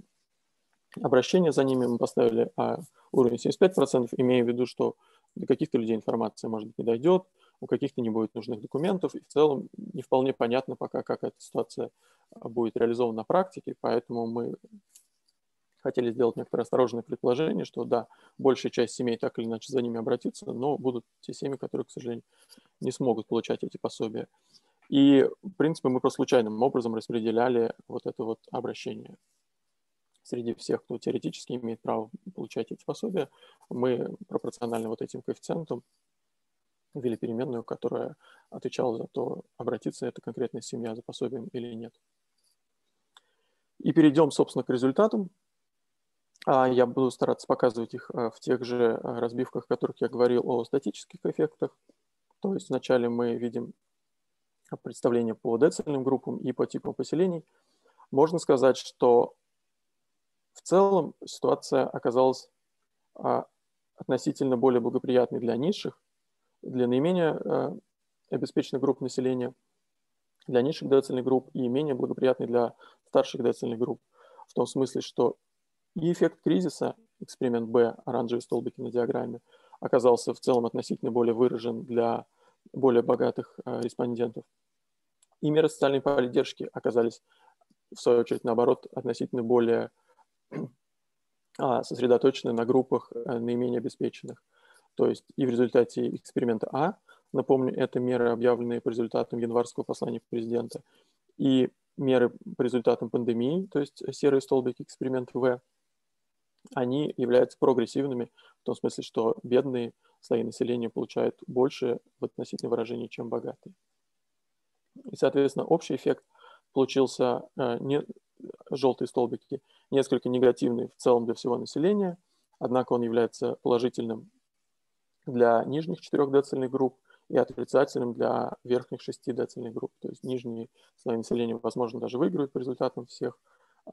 обращение за ними, мы поставили а уровень 75%, имея в виду, что до каких-то людей информация, может быть, не дойдет, у каких-то не будет нужных документов, и в целом не вполне понятно пока, как эта ситуация будет реализована на практике, поэтому мы хотели сделать некоторое осторожное предположение, что да, большая часть семей так или иначе за ними обратится, но будут те семьи, которые, к сожалению, не смогут получать эти пособия. И, в принципе, мы просто случайным образом распределяли вот это вот обращение. Среди всех, кто теоретически имеет право получать эти пособия, мы пропорционально вот этим коэффициентам ввели переменную, которая отвечала за то, обратиться эта конкретная семья за пособием или нет. И перейдем, собственно, к результатам. А, я буду стараться показывать их а, в тех же а, разбивках, в которых я говорил о статических эффектах. То есть вначале мы видим представление по децельным группам и по типам поселений, можно сказать, что в целом ситуация оказалась а, относительно более благоприятной для низших, для наименее а, обеспеченных групп населения, для низших децельных групп и менее благоприятной для старших децельных групп. В том смысле, что и эффект кризиса, эксперимент Б, оранжевые столбики на диаграмме, оказался в целом относительно более выражен для более богатых э, респондентов. И меры социальной поддержки оказались, в свою очередь, наоборот, относительно более а, сосредоточены на группах э, наименее обеспеченных. То есть и в результате эксперимента А, напомню, это меры, объявленные по результатам январского послания президента, и меры по результатам пандемии, то есть серые столбики эксперимента В, они являются прогрессивными в том смысле, что бедные слои населения получают больше в относительном выражении, чем богатые. И, соответственно, общий эффект получился э, не, желтые столбики, несколько негативный в целом для всего населения, однако он является положительным для нижних четырех децильных групп и отрицательным для верхних шести децильных групп. То есть нижние слои населения, возможно, даже выиграют по результатам всех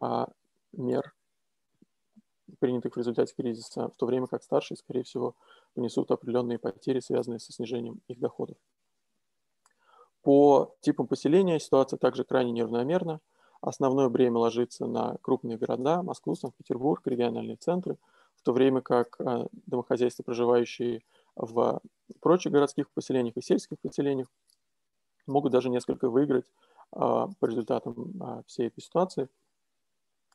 а, мер, принятых в результате кризиса, в то время как старшие, скорее всего, понесут определенные потери, связанные со снижением их доходов. По типам поселения ситуация также крайне неравномерна. Основное бремя ложится на крупные города, Москву, Санкт-Петербург, региональные центры, в то время как э, домохозяйства, проживающие в прочих городских поселениях и сельских поселениях могут даже несколько выиграть по результатам всей этой ситуации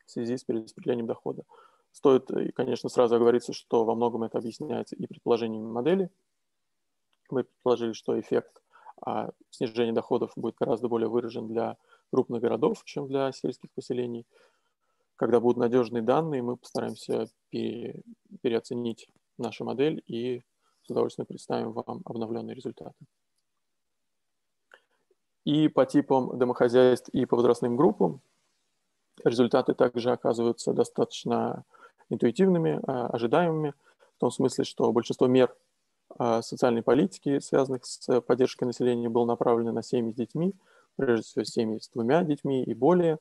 в связи с перераспределением дохода. Стоит, конечно, сразу оговориться, что во многом это объясняется и предположениями модели. Мы предположили, что эффект снижения доходов будет гораздо более выражен для крупных городов, чем для сельских поселений. Когда будут надежные данные, мы постараемся пере, переоценить нашу модель и с удовольствием представим вам обновленные результаты. И по типам домохозяйств и по возрастным группам результаты также оказываются достаточно интуитивными, а, ожидаемыми, в том смысле, что большинство мер а, социальной политики, связанных с поддержкой населения, было направлено на семьи с детьми, прежде всего семьи с двумя детьми и более.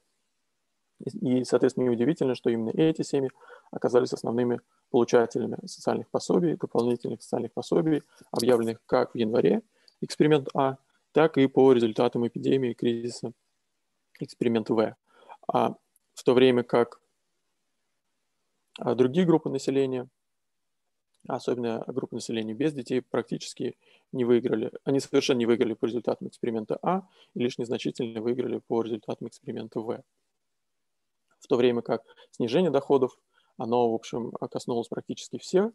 И, соответственно, неудивительно, что именно эти семьи оказались основными получателями социальных пособий, дополнительных социальных пособий, объявленных как в январе эксперимент А, так и по результатам эпидемии кризиса эксперимент В. А в то время как другие группы населения, особенно группы населения без детей, практически не выиграли. Они совершенно не выиграли по результатам эксперимента А и лишь незначительно выиграли по результатам эксперимента В. В то время как снижение доходов, оно, в общем, коснулось практически всех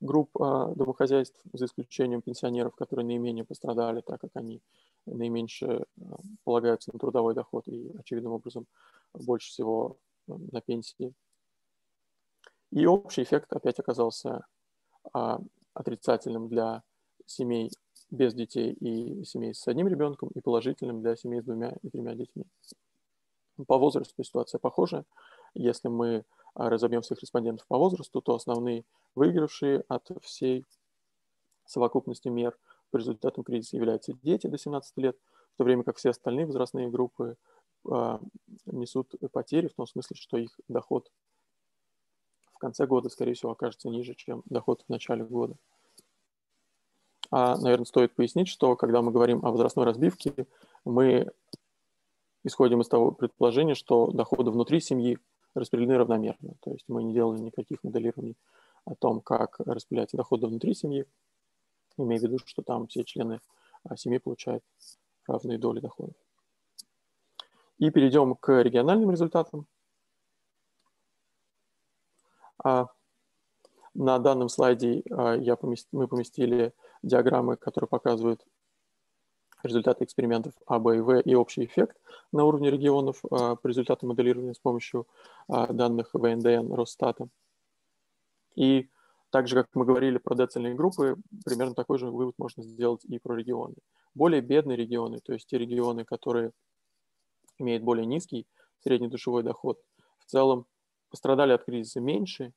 групп а, домохозяйств, за исключением пенсионеров, которые наименее пострадали, так как они наименьше а, полагаются на трудовой доход и, очевидным образом, больше всего на пенсии. И общий эффект опять оказался а, отрицательным для семей без детей и семей с одним ребенком, и положительным для семей с двумя и тремя детьми. По возрасту ситуация похожа. Если мы а, разобьем всех респондентов по возрасту, то основные выигравшие от всей совокупности мер по результатам кризиса являются дети до 17 лет, в то время как все остальные возрастные группы э, несут потери, в том смысле, что их доход конце года, скорее всего, окажется ниже, чем доход в начале года. А, наверное, стоит пояснить, что когда мы говорим о возрастной разбивке, мы исходим из того предположения, что доходы внутри семьи распределены равномерно. То есть мы не делали никаких моделирований о том, как распределяются доходы внутри семьи, имея в виду, что там все члены а, семьи получают равные доли доходов. И перейдем к региональным результатам. А, на данном слайде а, я помест... мы поместили диаграммы, которые показывают результаты экспериментов А, Б и В и общий эффект на уровне регионов а, по результатам моделирования с помощью данных ВНДН Росстата. И также, как мы говорили про децельные группы, примерно такой же вывод можно сделать и про регионы. Более бедные регионы, то есть те регионы, которые имеют более низкий средний душевой доход, в целом пострадали от кризиса меньше,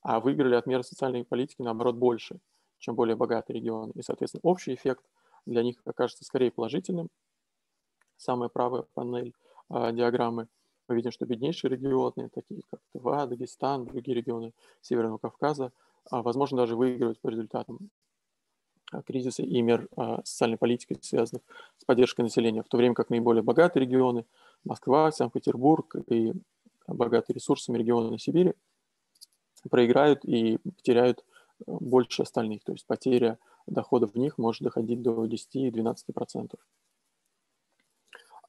а выиграли от меры социальной политики, наоборот, больше, чем более богатые регионы. И, соответственно, общий эффект для них окажется скорее положительным. Самая правая панель э, диаграммы мы видим, что беднейшие регионы, такие как Тыва, Дагестан, другие регионы Северного Кавказа, э, возможно даже выигрывать по результатам кризиса и мер социальной политики, связанных с поддержкой населения, в то время как наиболее богатые регионы, Москва, Санкт-Петербург и богатые ресурсами регионы Сибири проиграют и потеряют э, больше остальных. То есть потеря доходов в них может доходить до 10-12%.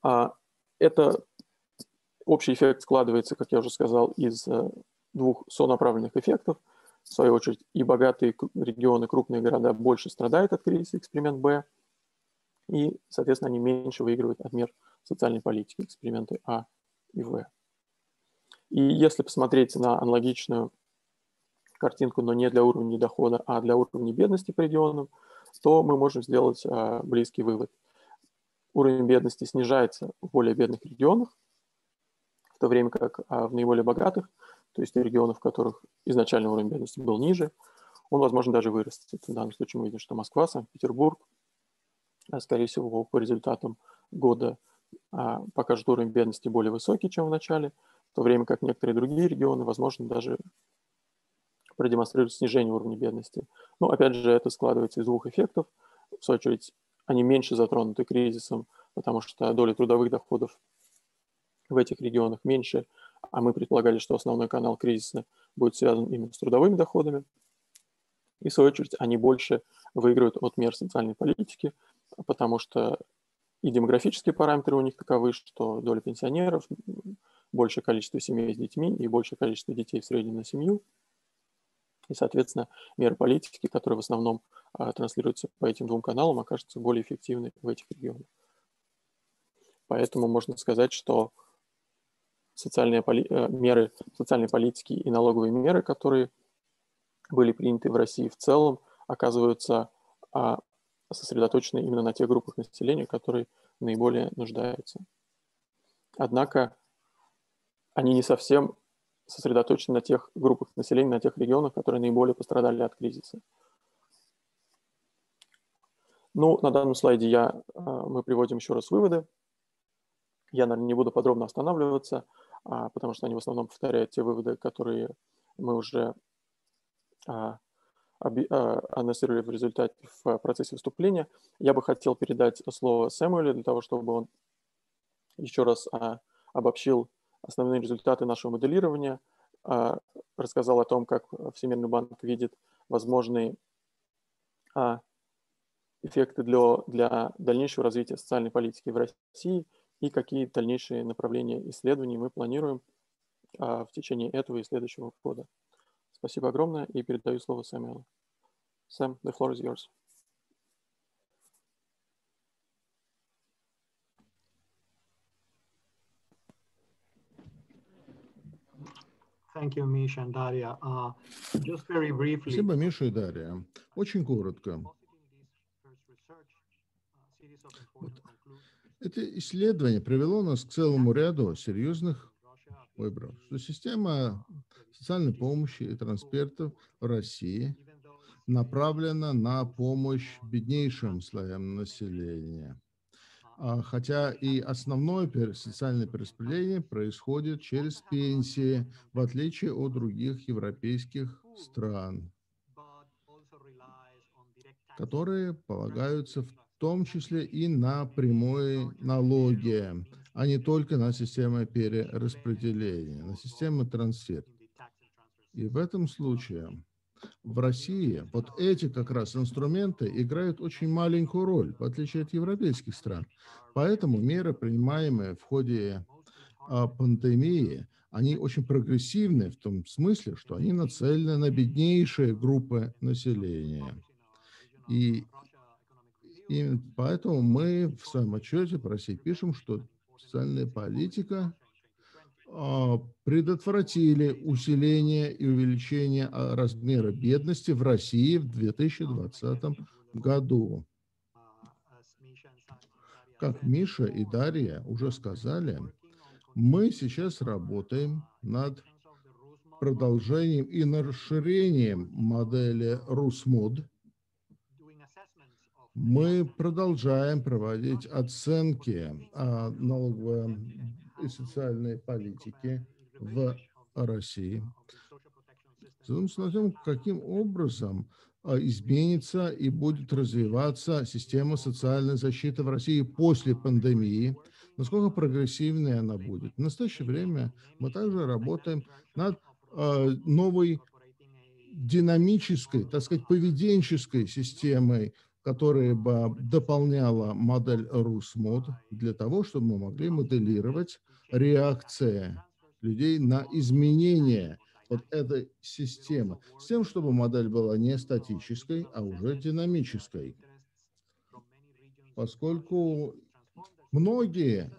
А это общий эффект складывается, как я уже сказал, из э, двух сонаправленных эффектов. В свою очередь, и богатые регионы, крупные города больше страдают от кризиса эксперимент Б, и, соответственно, они меньше выигрывают от мер социальной политики, эксперименты А и В. И если посмотреть на аналогичную картинку, но не для уровня дохода, а для уровня бедности по регионам, то мы можем сделать а, близкий вывод. Уровень бедности снижается в более бедных регионах, в то время как а, в наиболее богатых, то есть регионах, в которых изначально уровень бедности был ниже, он, возможно, даже вырастет. В данном случае мы видим, что Москва, Санкт-Петербург, а, скорее всего, по результатам года покажут уровень бедности более высокий, чем в начале, в то время как некоторые другие регионы, возможно, даже продемонстрируют снижение уровня бедности. Но, опять же, это складывается из двух эффектов. В свою очередь, они меньше затронуты кризисом, потому что доля трудовых доходов в этих регионах меньше, а мы предполагали, что основной канал кризиса будет связан именно с трудовыми доходами. И, в свою очередь, они больше выигрывают от мер социальной политики, потому что и демографические параметры у них таковы, что доля пенсионеров, большее количество семей с детьми и большее количество детей в среднем на семью. И, соответственно, меры политики, которые в основном а, транслируются по этим двум каналам, окажутся более эффективны в этих регионах. Поэтому можно сказать, что социальные поли... Э, меры социальной политики и налоговые меры, которые были приняты в России в целом, оказываются а, сосредоточены именно на тех группах населения, которые наиболее нуждаются. Однако они не совсем сосредоточены на тех группах населения, на тех регионах, которые наиболее пострадали от кризиса. Ну, на данном слайде я, а, мы приводим еще раз выводы. Я, наверное, не буду подробно останавливаться, а, потому что они в основном повторяют те выводы, которые мы уже а, анонсировали в результате в процессе выступления. Я бы хотел передать слово Сэмуэлю для того, чтобы он еще раз обобщил основные результаты нашего моделирования, рассказал о том, как Всемирный банк видит возможные эффекты для, для дальнейшего развития социальной политики в России и какие дальнейшие направления исследований мы планируем а, в течение этого и следующего года. Спасибо огромное и передаю слово Сэмюэлу. Сэм, the floor is yours. Thank you, Misha and Daria. Uh, just very briefly. Спасибо, Миша и Дарья. Очень коротко. Вот. Это исследование привело нас к целому ряду серьезных выборов, что система социальной помощи и транспортов в России направлена на помощь беднейшим слоям населения. А хотя и основное социальное перераспределение происходит через пенсии, в отличие от других европейских стран, которые полагаются в том числе и на прямые налоги, а не только на систему перераспределения, на систему трансфер. И в этом случае в России вот эти как раз инструменты играют очень маленькую роль, в отличие от европейских стран. Поэтому меры, принимаемые в ходе а, пандемии, они очень прогрессивны в том смысле, что они нацелены на беднейшие группы населения. И и поэтому мы в своем отчете по России пишем, что социальная политика предотвратили усиление и увеличение а, размера бедности в России в 2020 году. Как Миша и Дарья уже сказали, мы сейчас работаем над продолжением и расширением модели РУСМОД – мы продолжаем проводить оценки а, налоговой и социальной политики в России. Смотрим, каким образом а, изменится и будет развиваться система социальной защиты в России после пандемии, насколько прогрессивной она будет. В настоящее время мы также работаем над а, новой динамической, так сказать, поведенческой системой которая бы дополняла модель РУСМОД для того, чтобы мы могли моделировать реакции людей на изменения вот этой системы, с тем, чтобы модель была не статической, а уже динамической. Поскольку многие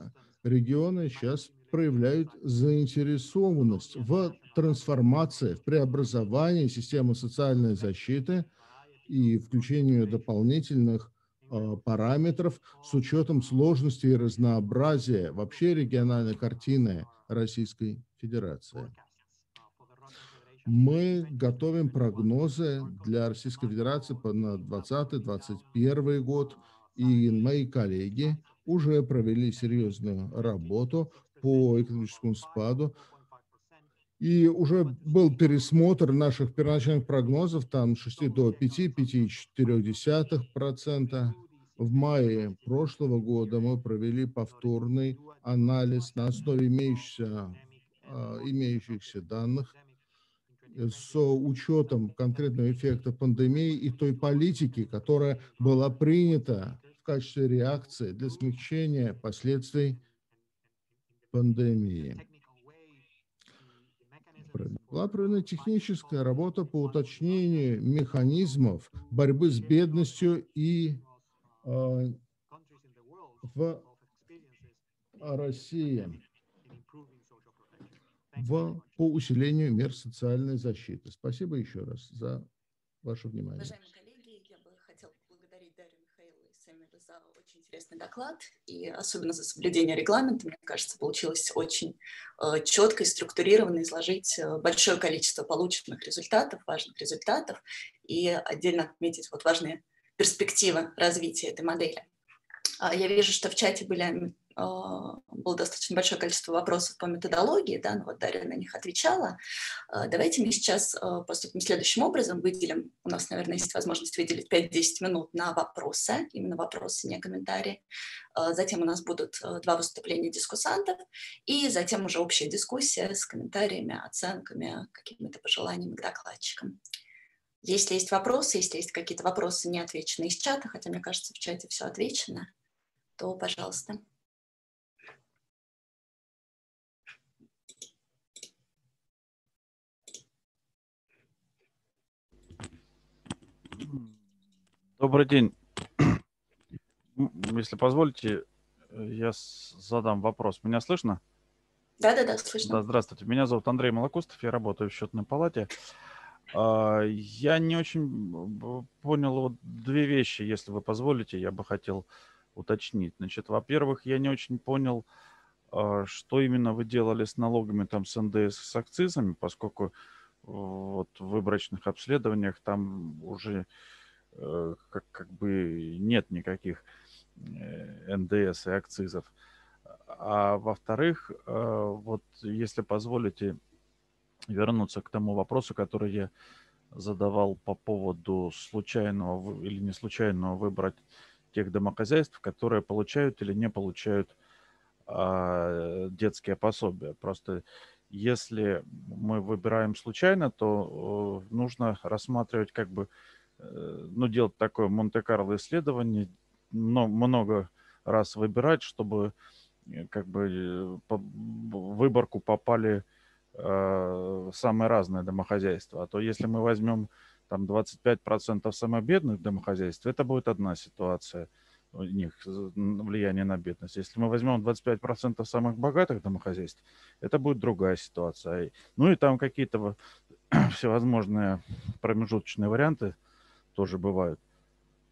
регионы сейчас проявляют заинтересованность в трансформации, в преобразовании системы социальной защиты – и включению дополнительных параметров с учетом сложности и разнообразия вообще региональной картины Российской Федерации. Мы готовим прогнозы для Российской Федерации на 2020-2021 год, и мои коллеги уже провели серьезную работу по экономическому спаду и уже был пересмотр наших первоначальных прогнозов, там 6 до 5, 5,4%. В мае прошлого года мы провели повторный анализ на основе имеющихся, а, имеющихся данных с учетом конкретного эффекта пандемии и той политики, которая была принята в качестве реакции для смягчения последствий пандемии. Была проведена техническая работа по уточнению механизмов борьбы с бедностью и э, в России в, по усилению мер социальной защиты. Спасибо еще раз за ваше внимание. Уважаемые коллеги, я бы хотела поблагодарить Дарью Михаилову и Сэмера за очень интересный доклад и особенно за соблюдение регламента. Мне кажется, получилось очень э, четко и структурированно изложить э, большое количество полученных результатов, важных результатов и отдельно отметить вот важные перспективы развития этой модели. А, я вижу, что в чате были было достаточно большое количество вопросов по методологии, да, но вот Дарья на них отвечала. А, давайте мы сейчас поступим следующим образом, выделим, у нас, наверное, есть возможность выделить 5-10 минут на вопросы, именно вопросы, не комментарии. Затем у нас будут два выступления дискуссантов, и затем уже общая дискуссия с комментариями, оценками, какими-то пожеланиями к докладчикам. Если есть вопросы, если есть какие-то вопросы, не отвеченные из чата, хотя, мне кажется, в чате все отвечено, то, пожалуйста. Добрый день. Если позволите, я задам вопрос. Меня слышно? Да, да, да, слышно. Да, здравствуйте. Меня зовут Андрей Молокустов, я работаю в счетной палате. А, я не очень понял вот две вещи, если вы позволите, я бы хотел уточнить. Значит, во-первых, я не очень понял, а, что именно вы делали с налогами, там, с НДС, с акцизами, поскольку вот в выборочных обследованиях там уже как, как бы нет никаких э, НДС и акцизов. А во-вторых, э, вот если позволите вернуться к тому вопросу, который я задавал по поводу случайного или не случайного выбрать тех домохозяйств, которые получают или не получают а, детские пособия. Просто если мы выбираем случайно, то э, нужно рассматривать как бы, э, ну, делать такое Монте-Карло исследование, но много раз выбирать, чтобы э, как бы по выборку попали самые разные домохозяйства. А то если мы возьмем там 25% самых бедных домохозяйств, это будет одна ситуация у них влияние на бедность. Если мы возьмем 25% самых богатых домохозяйств, это будет другая ситуация. Ну и там какие-то всевозможные промежуточные варианты тоже бывают.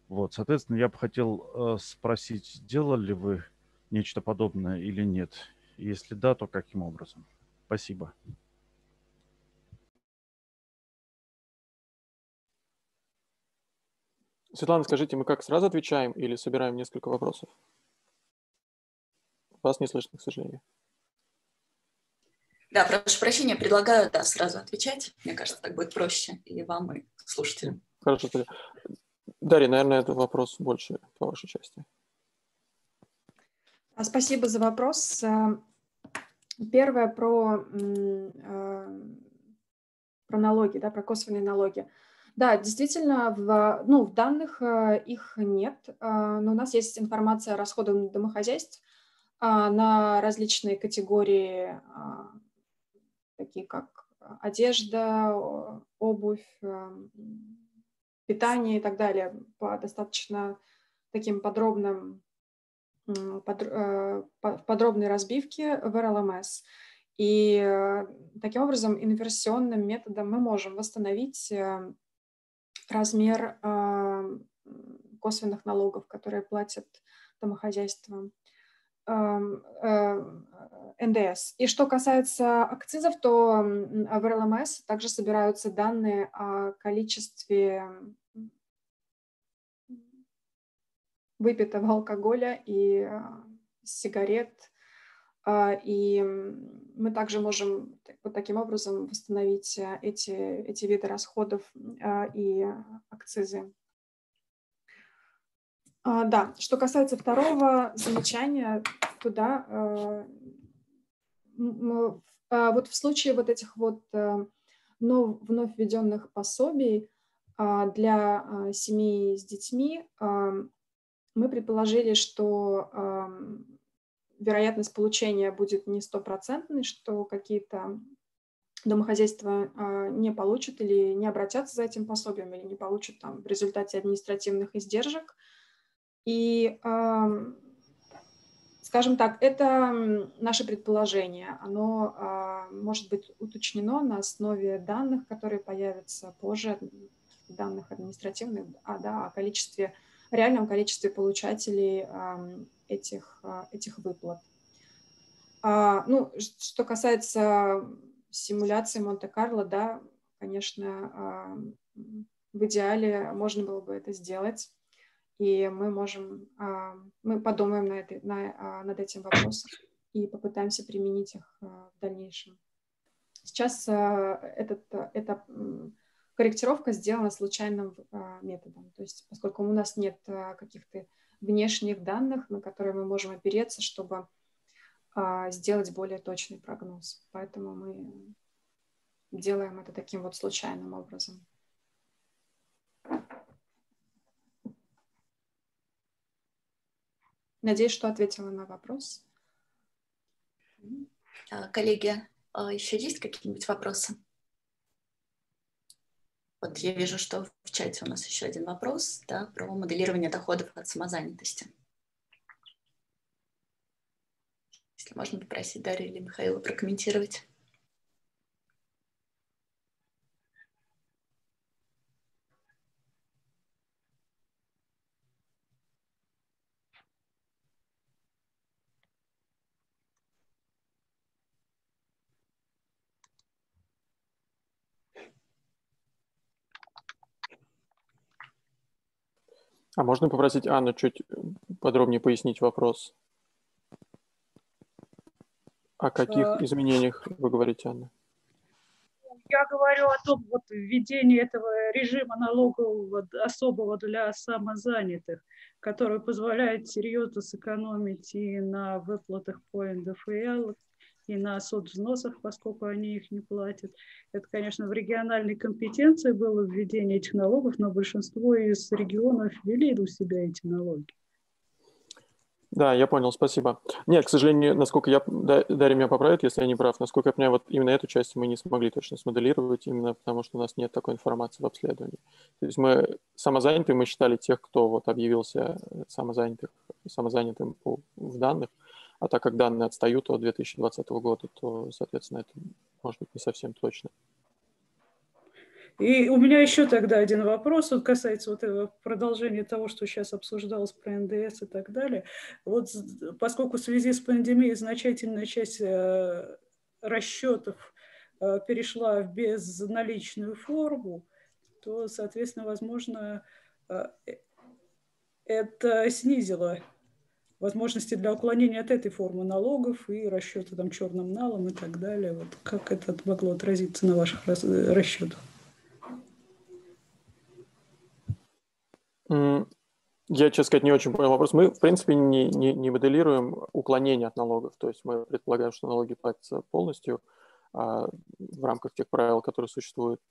Вот, соответственно, я бы хотел э, спросить, делали ли вы нечто подобное или нет? Если да, то каким образом? Спасибо. Светлана, скажите, мы как сразу отвечаем или собираем несколько вопросов? Вас не слышно, к сожалению. Да, прошу прощения, предлагаю да, сразу отвечать. Мне кажется, так будет проще и вам, и слушателям. Хорошо. Дарья, наверное, это вопрос больше по вашей части. А, спасибо за вопрос. А, первое про, а, про налоги, да, про косвенные налоги. Да, действительно, в, ну, в данных их нет, но у нас есть информация о расходах домохозяйств на различные категории, такие как одежда, обувь, питание и так далее, по достаточно таким подробным, под, э, подробной разбивке в РЛМС. И э, таким образом инверсионным методом мы можем восстановить размер а, косвенных налогов, которые платят домохозяйствам. Э, НДС. И что касается акцизов, то в РЛМС также собираются данные о количестве выпитого алкоголя и а, сигарет. А, и мы также можем вот таким образом восстановить э, эти, эти виды расходов и акцизы. А, да, что касается второго замечания, туда э, вот в случае вот этих вот э, но вновь введенных пособий для семей с детьми мы предположили, что вероятность получения будет не стопроцентной, что какие-то домохозяйства не получат или не обратятся за этим пособием, или не получат там в результате административных издержек. И, скажем так, это наше предположение. Оно может быть уточнено на основе данных, которые появятся позже, данных административных, а, да, о количестве, реальном количестве получателей этих, а, этих выплат. А, ну, что касается симуляции Монте-Карло, да, конечно, а, в идеале можно было бы это сделать, и мы можем, а, мы подумаем на это, на, а, над этим вопросом и попытаемся применить их а, в дальнейшем. Сейчас этот, эта корректировка сделана случайным методом, то есть поскольку у нас нет каких-то внешних данных, на которые мы можем опереться, чтобы сделать более точный прогноз. Поэтому мы делаем это таким вот случайным образом. Надеюсь, что ответила на вопрос. Коллеги, еще есть какие-нибудь вопросы? Вот я вижу, что в чате у нас еще один вопрос да, про моделирование доходов от самозанятости. Если можно попросить Дарью или Михаила прокомментировать. А можно попросить Анну чуть подробнее пояснить вопрос? О каких а... изменениях вы говорите, Анна? Я говорю о том вот введении этого режима налогового особого для самозанятых, который позволяет серьезно сэкономить и на выплатах по НДФЛ, и на соцвзносах, поскольку они их не платят. Это, конечно, в региональной компетенции было введение этих налогов, но большинство из регионов ввели у себя эти налоги. Да, я понял, спасибо. Нет, к сожалению, насколько я, Дарья меня поправит, если я не прав, насколько я понимаю, вот именно эту часть мы не смогли точно смоделировать, именно потому что у нас нет такой информации в обследовании. То есть мы самозанятые, мы считали тех, кто вот объявился самозанятым по, в данных, а так как данные отстают от 2020 года, то, соответственно, это может быть не совсем точно. И у меня еще тогда один вопрос, вот касается вот этого продолжения того, что сейчас обсуждалось про НДС и так далее. Вот поскольку в связи с пандемией значительная часть э, расчетов э, перешла в безналичную форму, то, соответственно, возможно, э, это снизило возможности для уклонения от этой формы налогов и расчета там черным налом и так далее. Вот как это могло отразиться на ваших расчетах? Я, честно сказать, не очень понял вопрос. Мы, в принципе, не, не, не моделируем уклонение от налогов. То есть мы предполагаем, что налоги платятся полностью а, в рамках тех правил, которые существуют.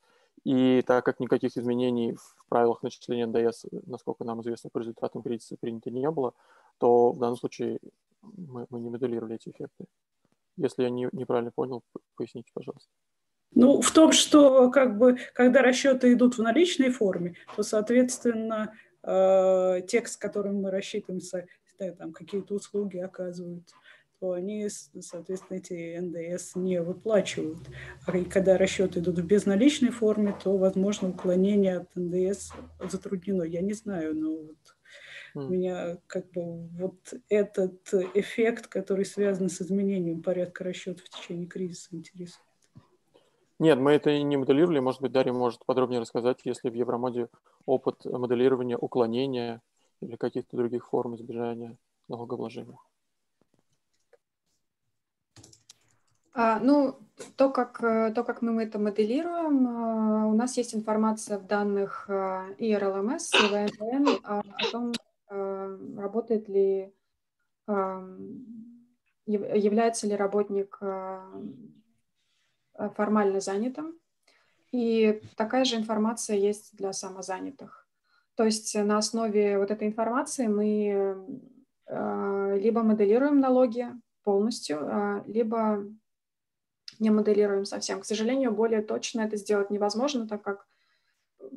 И так как никаких изменений в правилах начисления НДС, насколько нам известно, по результатам кризиса принято не было, то в данном случае мы, мы не моделировали эти эффекты. Если я не, неправильно понял, поясните, пожалуйста. Ну, в том, что как бы, когда расчеты идут в наличной форме, то, соответственно, э, текст, которым мы рассчитываем, да, там какие-то услуги оказывают, то они, соответственно, эти НДС не выплачивают. А когда расчеты идут в безналичной форме, то, возможно, уклонение от НДС затруднено. Я не знаю, но вот mm. меня как бы вот этот эффект, который связан с изменением порядка расчетов в течение кризиса, интересует. Нет, мы это не моделировали. Может быть, Дарья может подробнее рассказать, если в Евромоде опыт моделирования уклонения или каких-то других форм избежания налогообложения. А, ну, то как, э, то, как мы это моделируем, а, у нас есть информация в данных а, и RLMS, и ВНН о том, работает ли, является ли работник формально занятым. И такая же информация есть для самозанятых. То есть на основе вот этой информации мы э, либо моделируем налоги полностью, э, либо не моделируем совсем. К сожалению, более точно это сделать невозможно, так как,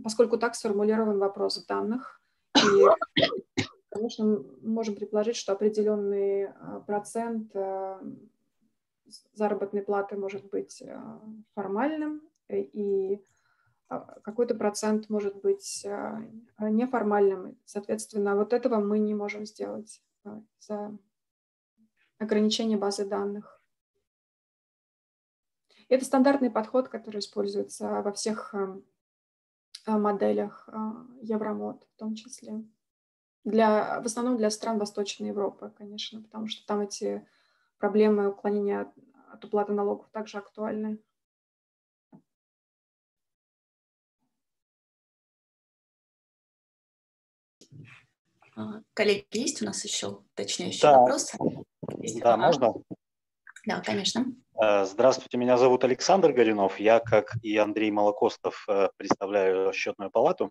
поскольку так сформулирован вопрос данных, и, конечно, можем предположить, что определенный э, процент заработной платы может быть формальным, и а, какой-то процент может быть а, неформальным. Соответственно, вот этого мы не можем сделать а, за ограничение базы данных. Это стандартный подход, который используется во всех моделях Евромод в том числе. Для, в основном для стран Восточной Европы, конечно, потому что там эти проблемы уклонения от уплаты налогов также актуальны. А, коллеги, есть у нас еще уточняющие да. вопросы? Да, можно? Да, конечно. Э, здравствуйте, меня зовут Александр Горюнов. Я, как и Андрей Молокостов, э, представляю счетную палату.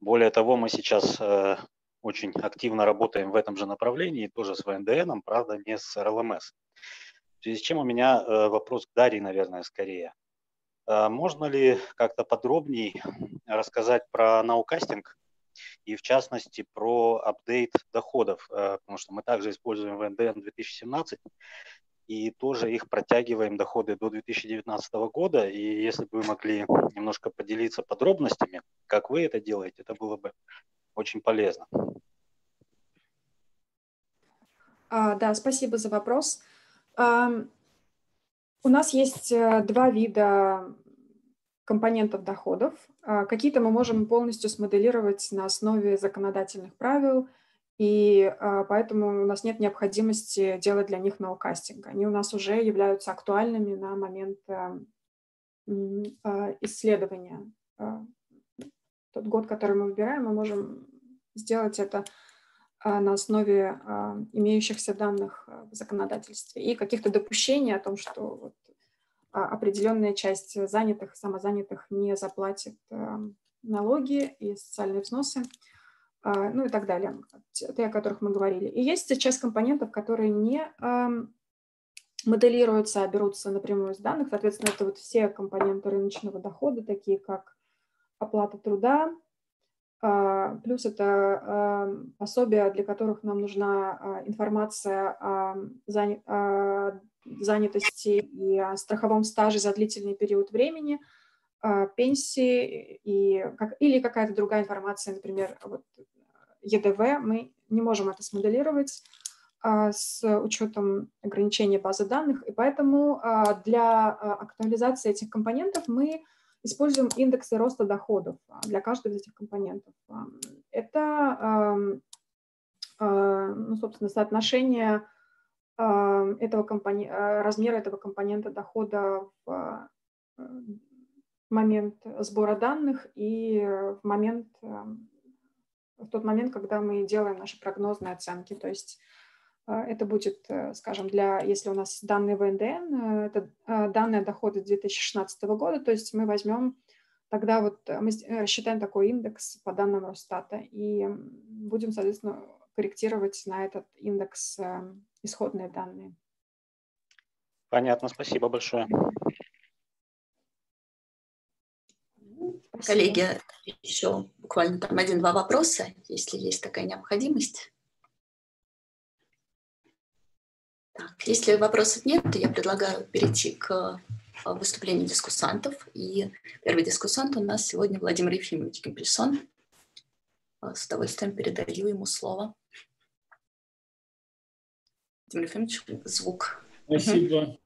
Более того, мы сейчас э, очень активно работаем в этом же направлении, тоже с ВНДН, правда, не с РЛМС. В связи с чем у меня вопрос к Дарье, наверное, скорее. Можно ли как-то подробнее рассказать про наукастинг и в частности про апдейт доходов, потому что мы также используем ВНДН 2017 и тоже их протягиваем доходы до 2019 года. И если бы вы могли немножко поделиться подробностями, как вы это делаете, это было бы очень полезно. А, да, спасибо за вопрос. А, у нас есть э, два вида компонентов доходов. А, какие-то мы можем полностью смоделировать на основе законодательных правил, и а, поэтому у нас нет необходимости делать для них ноукастинг. Они у нас уже являются актуальными на момент а, исследования. Тот год, который мы выбираем, мы можем сделать это на основе имеющихся данных в законодательстве и каких-то допущений о том, что вот а, определенная часть занятых, самозанятых не заплатит налоги и социальные взносы, а, ну и так далее, те, о которых мы говорили. И есть часть компонентов, которые не моделируются, а берутся напрямую из данных. Соответственно, это вот все компоненты рыночного дохода, такие как оплата труда, а, плюс это пособия, для которых нам нужна информация о занятости и о страховом стаже за длительный период времени, пенсии и, как, или какая-то другая информация, например, вот ЕДВ, мы не можем это смоделировать а, с учетом ограничения базы данных, и поэтому а, для а, актуализации этих компонентов мы используем индексы роста доходов для каждого из этих компонентов. Это, ну, собственно, соотношение этого компони... А, размера этого компонента дохода в момент сбора данных и в момент в тот момент, когда мы делаем наши прогнозные оценки. То есть э, это будет, э, скажем, для, если у нас данные ВНДН, это данные дохода 2016 года, то есть мы возьмем тогда вот мы рассчитаем такой индекс по данным Росстата и будем, соответственно, корректировать на этот индекс исходные данные. Понятно, спасибо большое. Коллеги, еще буквально там один-два вопроса, если есть такая необходимость. Так, если вопросов нет, то я предлагаю перейти к э, выступлению дискуссантов. И первый дискуссант у нас сегодня Владимир Ефимович Гимпельсон. Э, с удовольствием передаю ему слово. Владимир Ефимович, звук. Спасибо.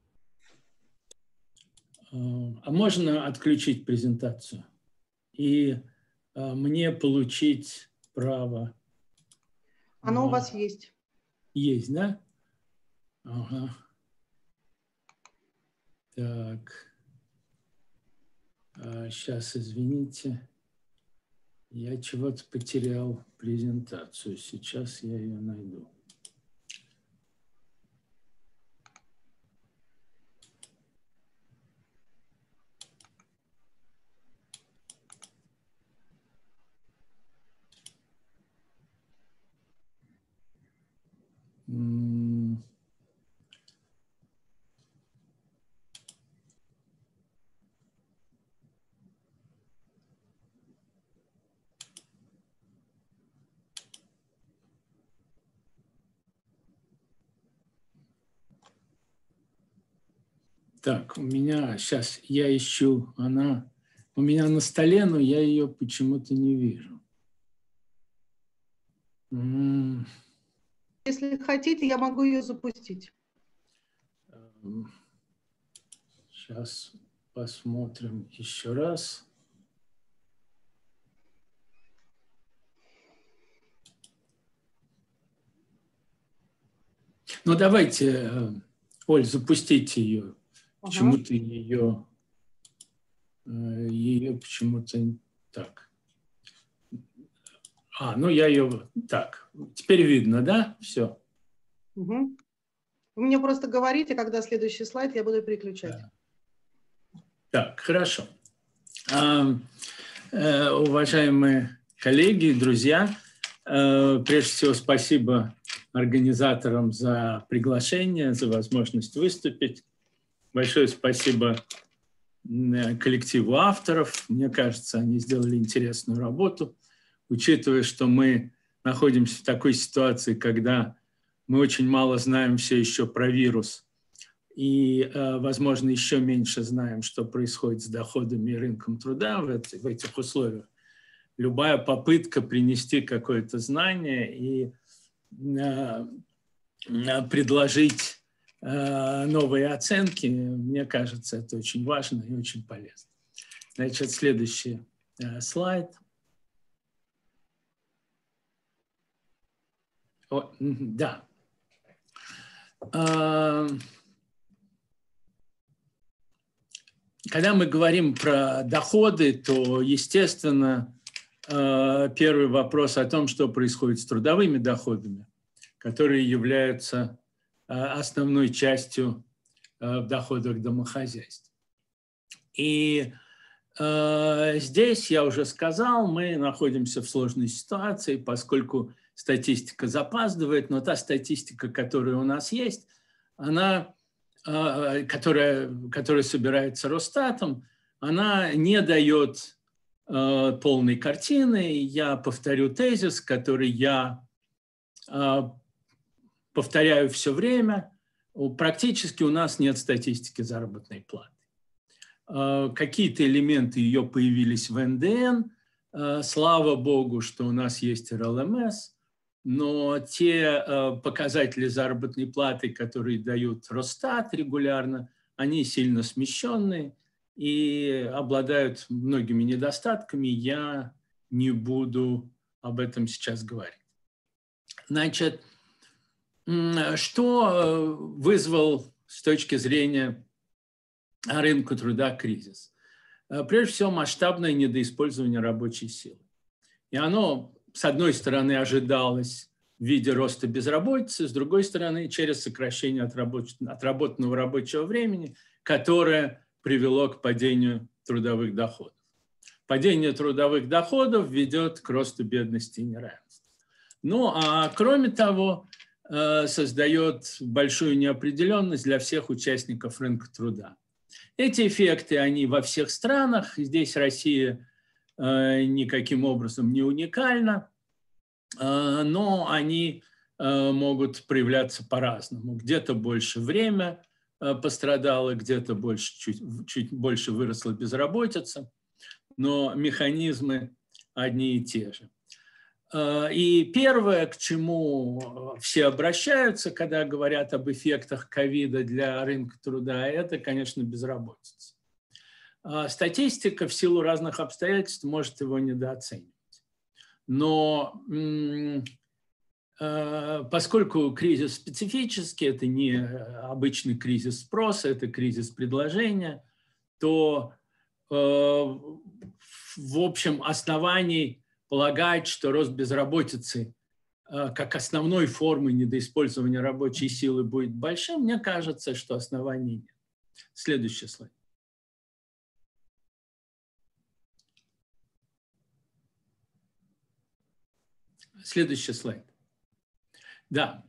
А можно отключить презентацию и а, мне получить право? Оно у вас есть. Есть, да? Ага. Так. сейчас, извините. Я чего-то потерял презентацию. Сейчас я ее найду. Так, у меня сейчас я ищу, она у меня на столе, но я ее почему-то не вижу. Если хотите, я могу ее запустить. Сейчас посмотрим еще раз. Ну, давайте, э, Оль, запустите ее. Почему-то ее, э, ее почему-то так. А, ну я ее так. Теперь видно, да? Все. Угу. Вы мне просто говорите, когда следующий слайд, я буду переключать. Да. Так, хорошо. А, э, уважаемые коллеги, друзья, э, прежде всего спасибо организаторам за приглашение, за возможность выступить. Большое спасибо коллективу авторов. Мне кажется, они сделали интересную работу, учитывая, что мы находимся в такой ситуации, когда мы очень мало знаем все еще про вирус и, э, возможно, еще меньше знаем, что происходит с доходами и рынком труда в, этих условиях. Любая попытка принести какое-то знание и э, э, предложить новые оценки, мне кажется, это очень важно и очень полезно. Значит, следующий слайд. О, да. Когда мы говорим про доходы, то, естественно, э, первый вопрос о том, что происходит с трудовыми доходами, которые являются э, основной частью э, в доходах домохозяйств. И здесь, я уже сказал, мы находимся в сложной ситуации, поскольку статистика запаздывает, но та статистика, которая у нас есть, она которая, которая собирается Росстатом, она не дает полной картины. Я повторю тезис, который я повторяю все время. Практически у нас нет статистики заработной платы. Какие-то элементы ее появились в НДН. Слава богу, что у нас есть РЛМС – но те э, показатели заработной платы, которые дают Росстат регулярно, они сильно смещенные и обладают многими недостатками. Я не буду об этом сейчас говорить. Значит, что э, вызвал с точки зрения рынка труда кризис? Э, прежде всего, масштабное недоиспользование рабочей силы. И оно с одной стороны, ожидалось в виде роста безработицы, с другой стороны, через сокращение отработанного рабочего времени, которое привело к падению трудовых доходов. Падение трудовых доходов ведет к росту бедности и неравенства. Ну а кроме того, э, создает большую неопределенность для всех участников рынка труда. Эти эффекты, они во всех странах. Здесь Россия Э, никаким образом не уникальна, э, но они э, могут проявляться по-разному. Где-то больше время пострадало, где-то больше, чуть, чуть больше выросла безработица, но механизмы одни и те же. И первое, к чему все обращаются, когда говорят об эффектах ковида для рынка труда, это, конечно, безработица. А, статистика в силу разных обстоятельств может его недооценивать. Но поскольку кризис специфический, это не обычный кризис спроса, это кризис предложения, то в общем оснований полагать, что рост безработицы как основной формы недоиспользования рабочей силы будет большим, мне кажется, что оснований нет. Следующий слайд. Следующий слайд. Да.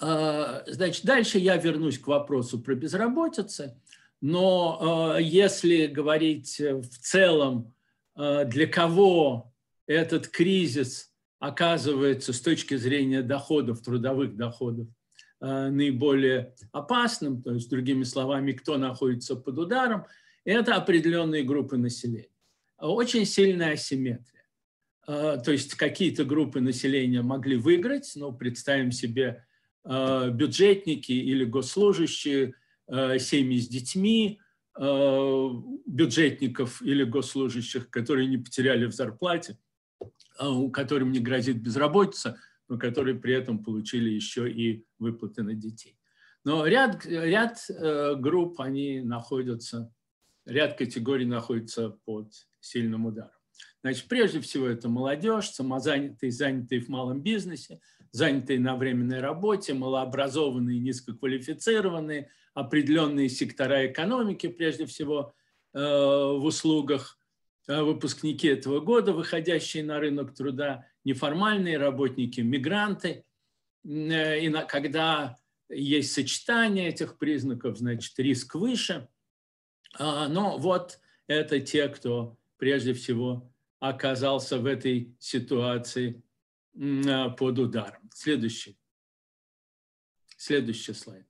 А, значит, дальше я вернусь к вопросу про безработицу, но а, если говорить в целом, для кого этот кризис оказывается с точки зрения доходов, трудовых доходов, наиболее опасным, то есть, другими словами, кто находится под ударом, это определенные группы населения. Очень сильная асимметрия. То есть какие-то группы населения могли выиграть, ну, представим себе бюджетники или госслужащие, семьи с детьми, бюджетников или госслужащих, которые не потеряли в зарплате, которым не грозит безработица – но которые при этом получили еще и выплаты на детей. Но ряд, ряд э, групп, они находятся, ряд категорий находятся под сильным ударом. Значит, прежде всего это молодежь, самозанятые, занятые в малом бизнесе, занятые на временной работе, малообразованные, низкоквалифицированные, определенные сектора экономики, прежде всего э, в услугах, выпускники этого года, выходящие на рынок труда, неформальные работники, мигранты. Э, и когда есть сочетание этих признаков, значит, риск выше. А, но вот это те, кто прежде всего оказался в этой ситуации э, под ударом. Следующий. Следующий слайд.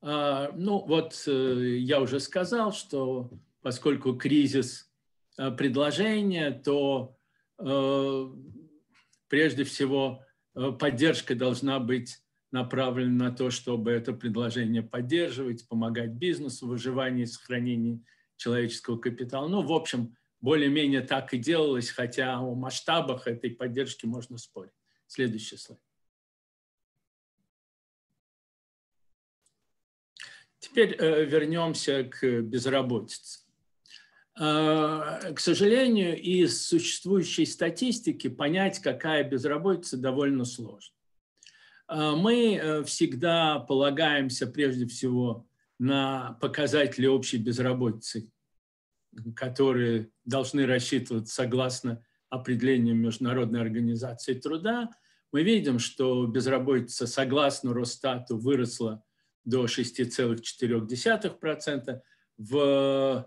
А, ну вот э, я уже сказал, что поскольку кризис предложения, то Э, прежде всего э, поддержка должна быть направлена на то, чтобы это предложение поддерживать, помогать бизнесу выживании и сохранении человеческого капитала. Ну, в общем, более-менее так и делалось, хотя о масштабах этой поддержки можно спорить. Следующий слайд. Теперь э, вернемся к безработице. Э, к сожалению, из существующей статистики понять, какая безработица, довольно сложно. Э, мы э, всегда полагаемся прежде всего на показатели общей безработицы, которые должны рассчитываться согласно определению Международной организации труда. Мы видим, что безработица согласно Росстату выросла до 6,4%. В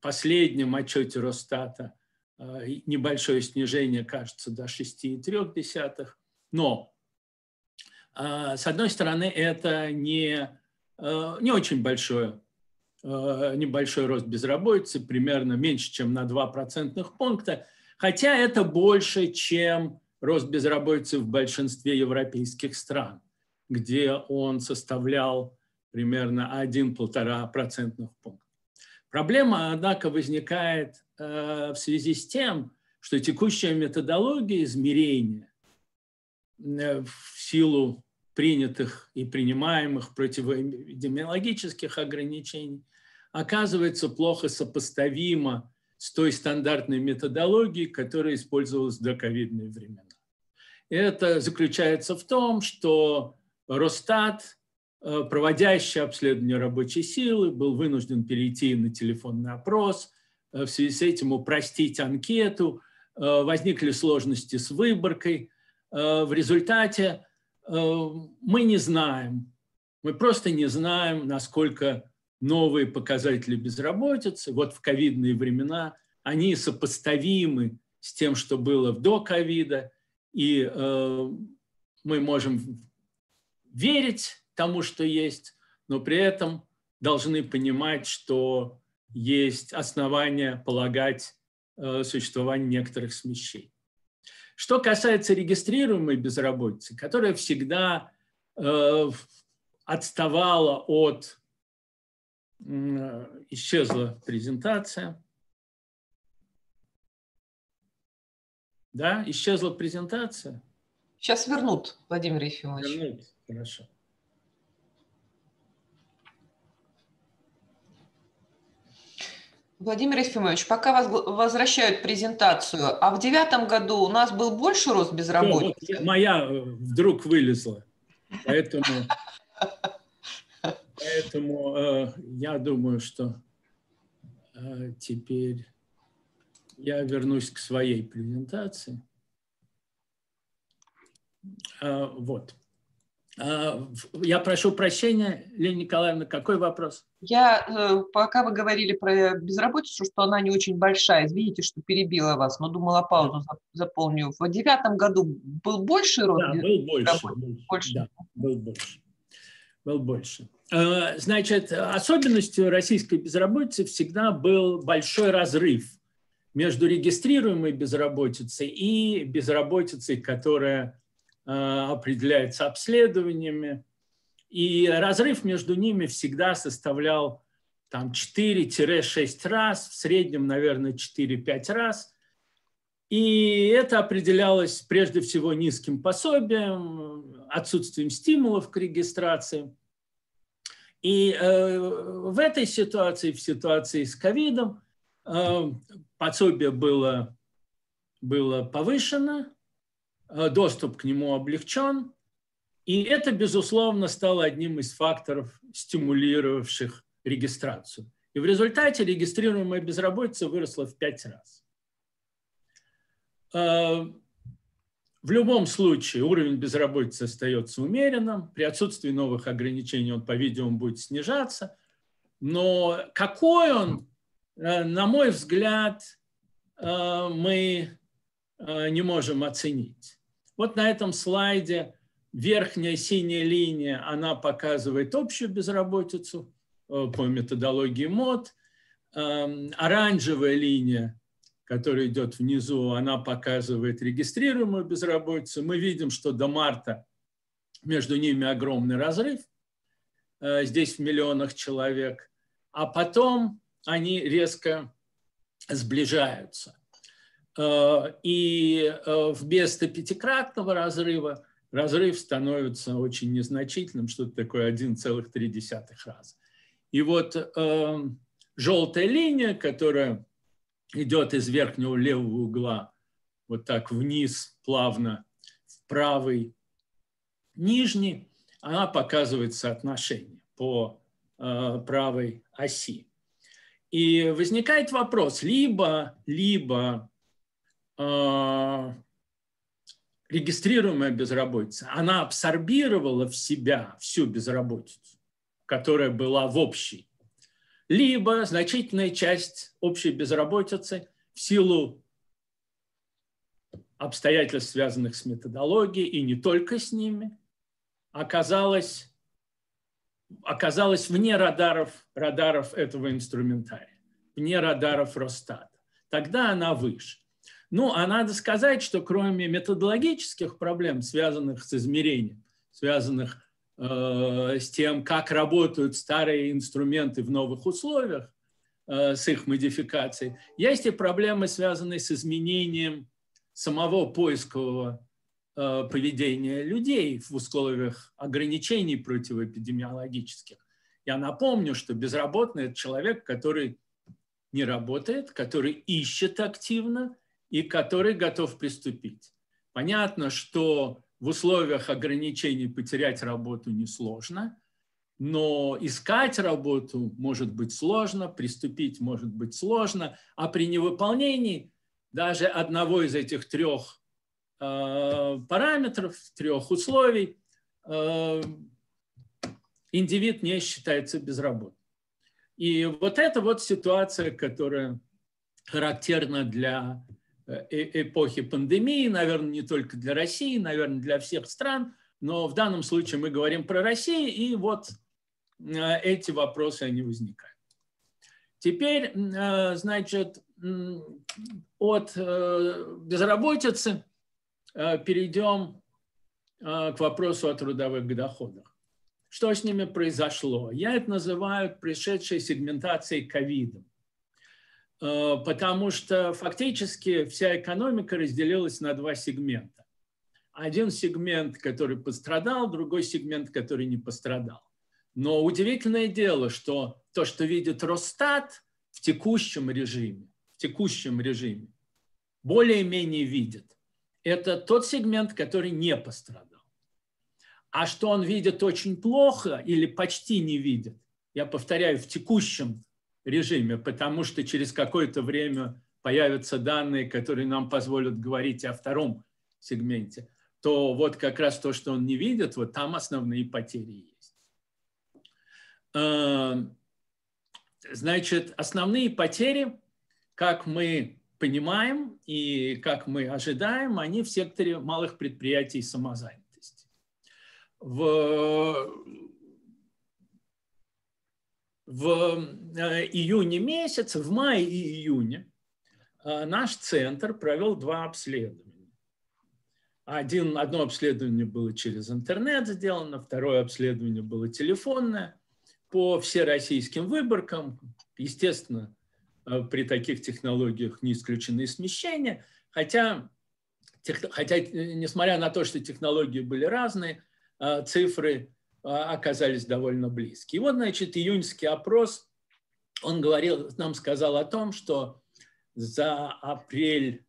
последнем отчете Росстата э, небольшое снижение, кажется, до 6,3. Но, э, с одной стороны, это не, не очень большое, небольшой рост безработицы, примерно меньше, чем на 2 процентных пункта, хотя это больше, чем рост безработицы в большинстве европейских стран, где он составлял примерно 1-1,5 процентных пункта. Проблема, однако, возникает э, в связи с тем, что текущая методология измерения э, в силу принятых и принимаемых противоэпидемиологических ограничений оказывается плохо сопоставима с той стандартной методологией, которая использовалась в доковидные времена. Это заключается в том, что Росстат проводящий обследование рабочей силы, был вынужден перейти на телефонный опрос, э, в связи с этим упростить анкету, э, возникли сложности с выборкой. В результате мы не знаем, мы просто не знаем, насколько новые показатели безработицы, вот в ковидные времена, они сопоставимы с тем, что было до ковида, и мы можем верить тому, что есть, но при этом должны понимать, что есть основания полагать э, существование некоторых смещений. Что касается регистрируемой безработицы, которая всегда э, отставала от... Э, исчезла презентация. Да, исчезла презентация. Сейчас вернут, Владимир Ефимович. Вернут, хорошо. Владимир Ефимович, пока вас возвращают презентацию, а в девятом году у нас был больше рост безработицы? вот моя э, вдруг вылезла, поэтому, поэтому э, я думаю, что э, теперь я вернусь к своей презентации. Э, вот. А, я прошу прощения, Лена Николаевна, какой вопрос? Я, э, пока вы говорили про безработицу, что она не очень большая, извините, что перебила вас, но думала паузу заполню. В девятом году был больше рост? Да, был больше. больше. Да, был больше. Был больше. Э, значит, особенностью российской безработицы всегда был большой разрыв между регистрируемой безработицей и безработицей, которая определяется обследованиями. И разрыв между ними всегда составлял там 4-6 раз, в среднем, наверное, 4-5 раз. И это определялось прежде всего низким пособием, отсутствием стимулов к регистрации. И э, в этой ситуации, в ситуации с ковидом, э, пособие было, было повышено, Э, доступ к нему облегчен, и это, безусловно, стало одним из факторов, стимулировавших регистрацию. И в результате регистрируемая безработица выросла в пять раз. Э, в любом случае уровень безработицы остается умеренным. При отсутствии новых ограничений он, по-видимому, будет снижаться. Но какой он, э, на мой взгляд, мы не можем оценить. Вот на этом слайде верхняя синяя линия, она показывает общую безработицу э, по методологии МОД. Эм, оранжевая линия, которая идет внизу, она показывает регистрируемую безработицу. Мы видим, что до марта между ними огромный разрыв, э, здесь в миллионах человек, а потом они резко сближаются. Э, и э, вместо пятикратного разрыва разрыв становится очень незначительным, что-то такое 1,3 раза. И вот э, желтая линия, которая идет из верхнего левого угла вот так вниз, плавно в правый нижний, она показывает соотношение по правой оси. И возникает вопрос, либо, либо Э, регистрируемая безработица, она абсорбировала в себя всю безработицу, которая была в общей. Либо значительная часть общей безработицы в силу обстоятельств, связанных с методологией, и не только с ними, оказалась, оказалась вне радаров, радаров этого инструментария, вне радаров Росстата. Тогда она выше. Ну, а надо сказать, что кроме методологических проблем, связанных с измерением, связанных э, с тем, как работают старые инструменты в новых условиях, э, с их модификацией, есть и проблемы, связанные с изменением самого поискового э, поведения людей в условиях ограничений противоэпидемиологических. Я напомню, что безработный – это человек, который не работает, который ищет активно, и который готов приступить. Понятно, что в условиях ограничений потерять работу несложно, но искать работу может быть сложно, приступить может быть сложно, а при невыполнении даже одного из этих трех э, параметров, трех условий, э, индивид не считается безработным. И вот это вот ситуация, которая характерна для эпохи пандемии, наверное, не только для России, наверное, для всех стран, но в данном случае мы говорим про Россию, и вот э, эти вопросы, они возникают. Теперь, э, значит, от безработицы перейдем к вопросу о трудовых доходах. Что с ними произошло? Я это называю пришедшей сегментацией ковидом. Э, потому что фактически вся экономика разделилась на два сегмента. Один сегмент, который пострадал, другой сегмент, который не пострадал. Но удивительное дело, что то, что видит Росстат в текущем режиме, в текущем режиме, более-менее видит, это тот сегмент, который не пострадал. А что он видит очень плохо или почти не видит, я повторяю, в текущем режиме, потому что через какое-то время появятся данные, которые нам позволят говорить о втором сегменте. то вот как раз то, что он не видит, вот там основные потери есть. Эм, значит, основные потери, как мы понимаем и как мы ожидаем, они в секторе малых предприятий самозанятости. В, в э, июне месяце, в мае и июне э, наш центр провел два обследования. Один, одно обследование было через интернет сделано, второе обследование было телефонное по всероссийским выборкам. Естественно, Э, при таких технологиях не исключены смещения, хотя, хотя э, несмотря на то, что технологии были разные, цифры оказались довольно близкие. И вот, значит, июньский опрос, он говорил, нам сказал о том, что за апрель-май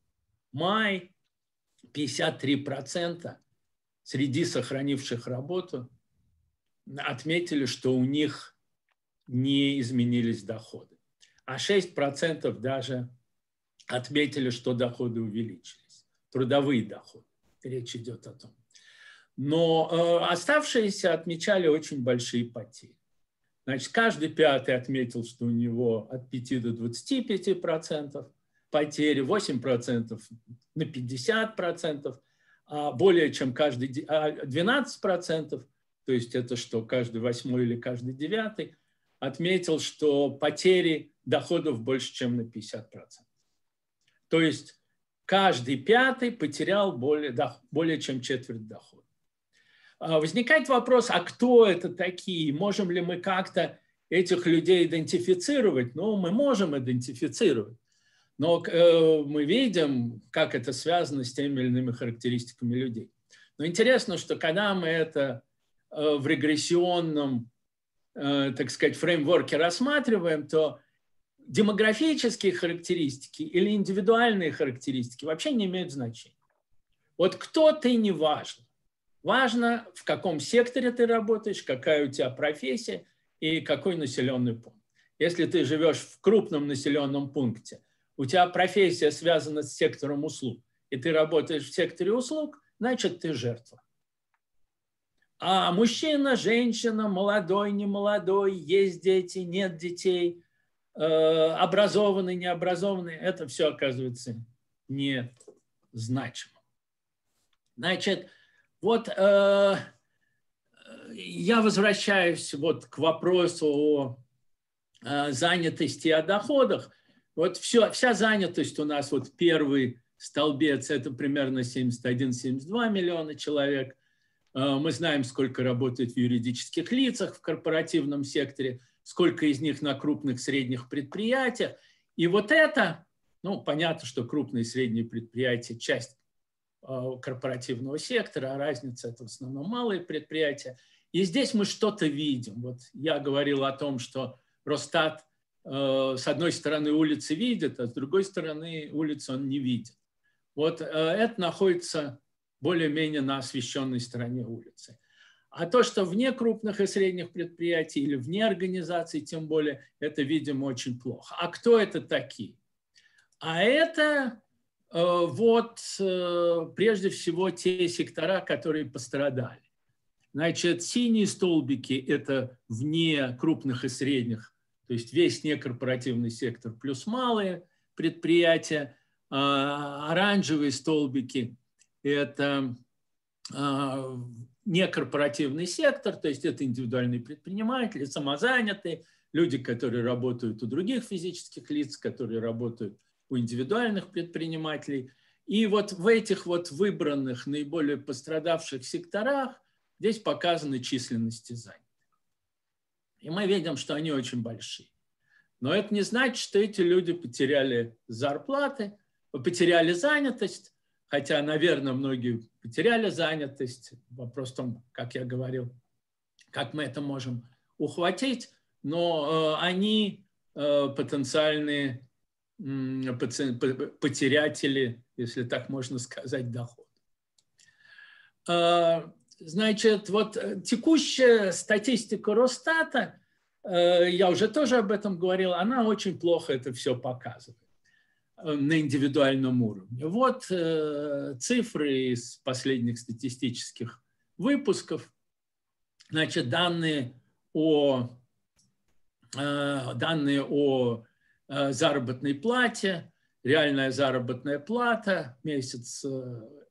53% среди сохранивших работу отметили, что у них не изменились доходы а 6% даже отметили, что доходы увеличились, трудовые доходы. Речь идет о том. Но э, оставшиеся отмечали очень большие потери. Значит, каждый пятый отметил, что у него от 5 до 25 процентов потери, 8 процентов на 50 процентов, а более чем каждый 12 а процентов, то есть это что, каждый восьмой или каждый девятый, отметил, что потери доходов больше, чем на 50%. То есть каждый пятый потерял более, более чем четверть дохода. А, возникает вопрос, а кто это такие? Можем ли мы как-то этих людей идентифицировать? Ну, мы можем идентифицировать. Но э, мы видим, как это связано с теми или иными характеристиками людей. Но интересно, что когда мы это э, в регрессионном, э, так сказать, фреймворке рассматриваем, то демографические характеристики или индивидуальные характеристики вообще не имеют значения. Вот кто ты, не важно. Важно, в каком секторе ты работаешь, какая у тебя профессия и какой населенный пункт. Если ты живешь в крупном населенном пункте, у тебя профессия связана с сектором услуг, и ты работаешь в секторе услуг, значит, ты жертва. А мужчина, женщина, молодой, не молодой, есть дети, нет детей, Э, образованный, необразованный, это все оказывается не значимо. Значит, вот э, я возвращаюсь вот к вопросу о э, занятости и о доходах. Вот все, вся занятость у нас, вот первый столбец, это примерно 71-72 миллиона человек. Э, мы знаем, сколько работает в юридических лицах, в корпоративном секторе – сколько из них на крупных средних предприятиях. И вот это, ну, понятно, что крупные и средние предприятия – часть корпоративного сектора, а разница – это в основном малые предприятия. И здесь мы что-то видим. Вот я говорил о том, что Росстат э, с одной стороны улицы видит, а с другой стороны улицы он не видит. Вот э, это находится более-менее на освещенной стороне улицы. А то, что вне крупных и средних предприятий или вне организаций, тем более, это, видимо, очень плохо. А кто это такие? А это э, вот э, прежде всего те сектора, которые пострадали. Значит, синие столбики – это вне крупных и средних, то есть весь некорпоративный сектор плюс малые предприятия. А оранжевые столбики – это а, некорпоративный сектор, то есть это индивидуальные предприниматели, самозанятые, люди, которые работают у других физических лиц, которые работают у индивидуальных предпринимателей. И вот в этих вот выбранных наиболее пострадавших секторах здесь показаны численности занятых. И мы видим, что они очень большие. Но это не значит, что эти люди потеряли зарплаты, потеряли занятость, хотя, наверное, многие потеряли занятость. Вопрос в том, как я говорил, как мы это можем ухватить, но э, они э, потенциальные потерятели, если так можно сказать, доход. Э, значит, вот текущая статистика Росстата, э, я уже тоже об этом говорил, она очень плохо это все показывает. на индивидуальном уровне. Вот цифры из последних статистических выпусков. Значит, данные о, данные о заработной плате, реальная заработная плата, месяц,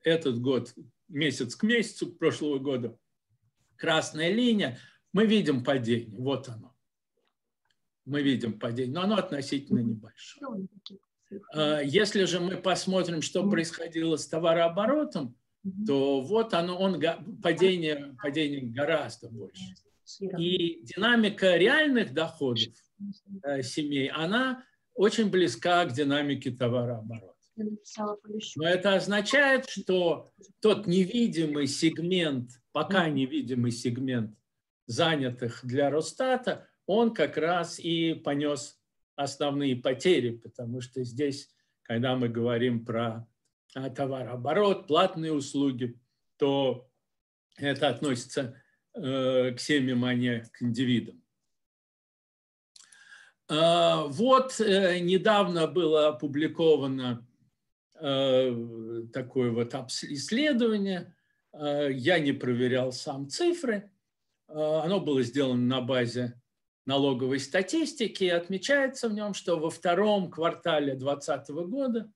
этот год, месяц к месяцу прошлого года, красная линия, мы видим падение, вот оно. Мы видим падение, но оно относительно небольшое. А, если же мы посмотрим, что происходило с товарооборотом, то вот оно, он, падение, падение гораздо больше. И динамика реальных доходов э, семей, она очень близка к динамике товарооборота. Но это означает, что тот невидимый сегмент, пока невидимый сегмент занятых для Росстата, он как раз и понес основные потери, потому что здесь, когда мы говорим про а, товарооборот, платные услуги, то это относится э, к семьям, а не к индивидам. А, вот э, недавно было опубликовано э, такое вот исследование. Я не проверял сам цифры. Оно было сделано на базе налоговой статистики. Отмечается в нем, что во втором квартале 2020 года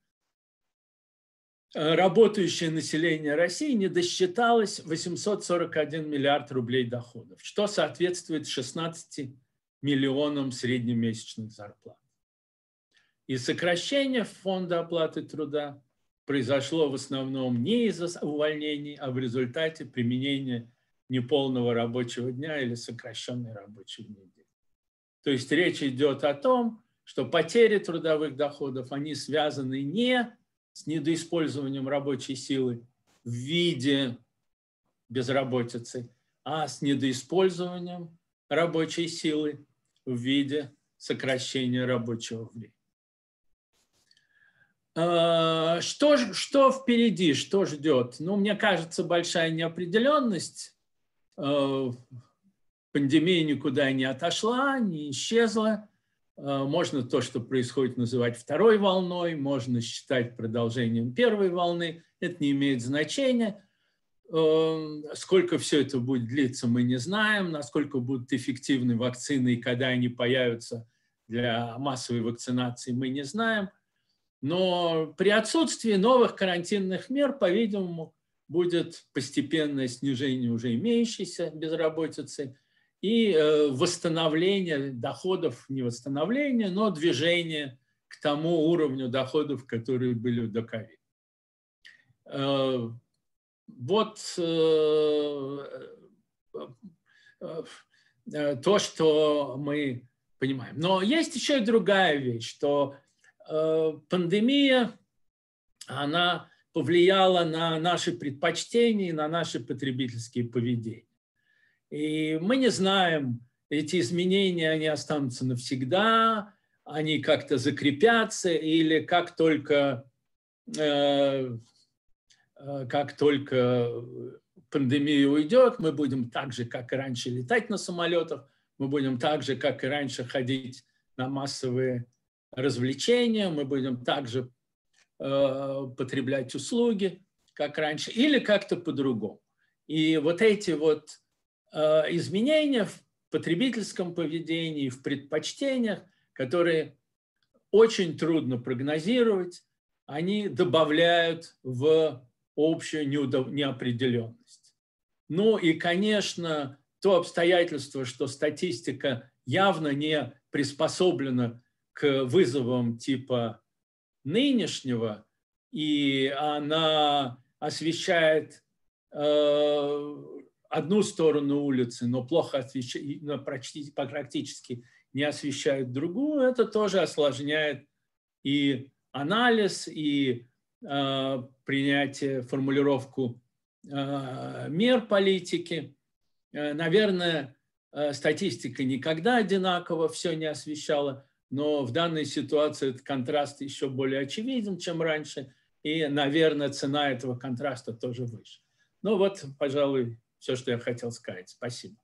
работающее население России не досчиталось 841 миллиард рублей доходов, что соответствует 16 миллионам среднемесячных зарплат. И сокращение фонда оплаты труда произошло в основном не из-за увольнений, а в результате применения неполного рабочего дня или сокращенной рабочей недели. То есть речь идет о том, что потери трудовых доходов, они связаны не с недоиспользованием рабочей силы в виде безработицы, а с недоиспользованием рабочей силы в виде сокращения рабочего времени. А, что, что впереди, что ждет? Ну, мне кажется, большая неопределенность. А, пандемия никуда не отошла, не исчезла. А, можно то, что происходит, называть второй волной, можно считать продолжением первой волны. Это не имеет значения. Эм, сколько все это будет длиться, мы не знаем. Насколько будут эффективны вакцины и когда они появятся для массовой вакцинации, мы не знаем. Но при отсутствии новых карантинных мер, по-видимому, будет постепенное снижение уже имеющейся безработицы и э, восстановление доходов, не восстановление, но движение к тому уровню доходов, которые были до ковида э, вот э, э, э, то, что мы понимаем. Но есть еще и другая вещь, что пандемия, она повлияла на наши предпочтения, на наши потребительские поведения. И мы не знаем, эти изменения, они останутся навсегда, они как-то закрепятся, или как только как только пандемия уйдет, мы будем так же, как и раньше, летать на самолетах, мы будем так же, как и раньше, ходить на массовые развлечения, мы будем также э, потреблять услуги, как раньше, или как-то по-другому. И вот эти вот э, изменения в потребительском поведении, в предпочтениях, которые очень трудно прогнозировать, они добавляют в общую неопределенность. Ну и, конечно, то обстоятельство, что статистика явно не приспособлена к вызовам типа нынешнего, и она освещает э, одну сторону улицы, но плохо освещает, но практически, практически не освещает другую, это тоже осложняет и анализ, и Э, принятие, формулировку э, мер политики. Э, наверное, статистика никогда одинаково все не освещала, но в данной ситуации этот контраст еще более очевиден, чем раньше, и, наверное, цена этого контраста тоже выше. Ну вот, пожалуй, все, что я хотел сказать. Спасибо.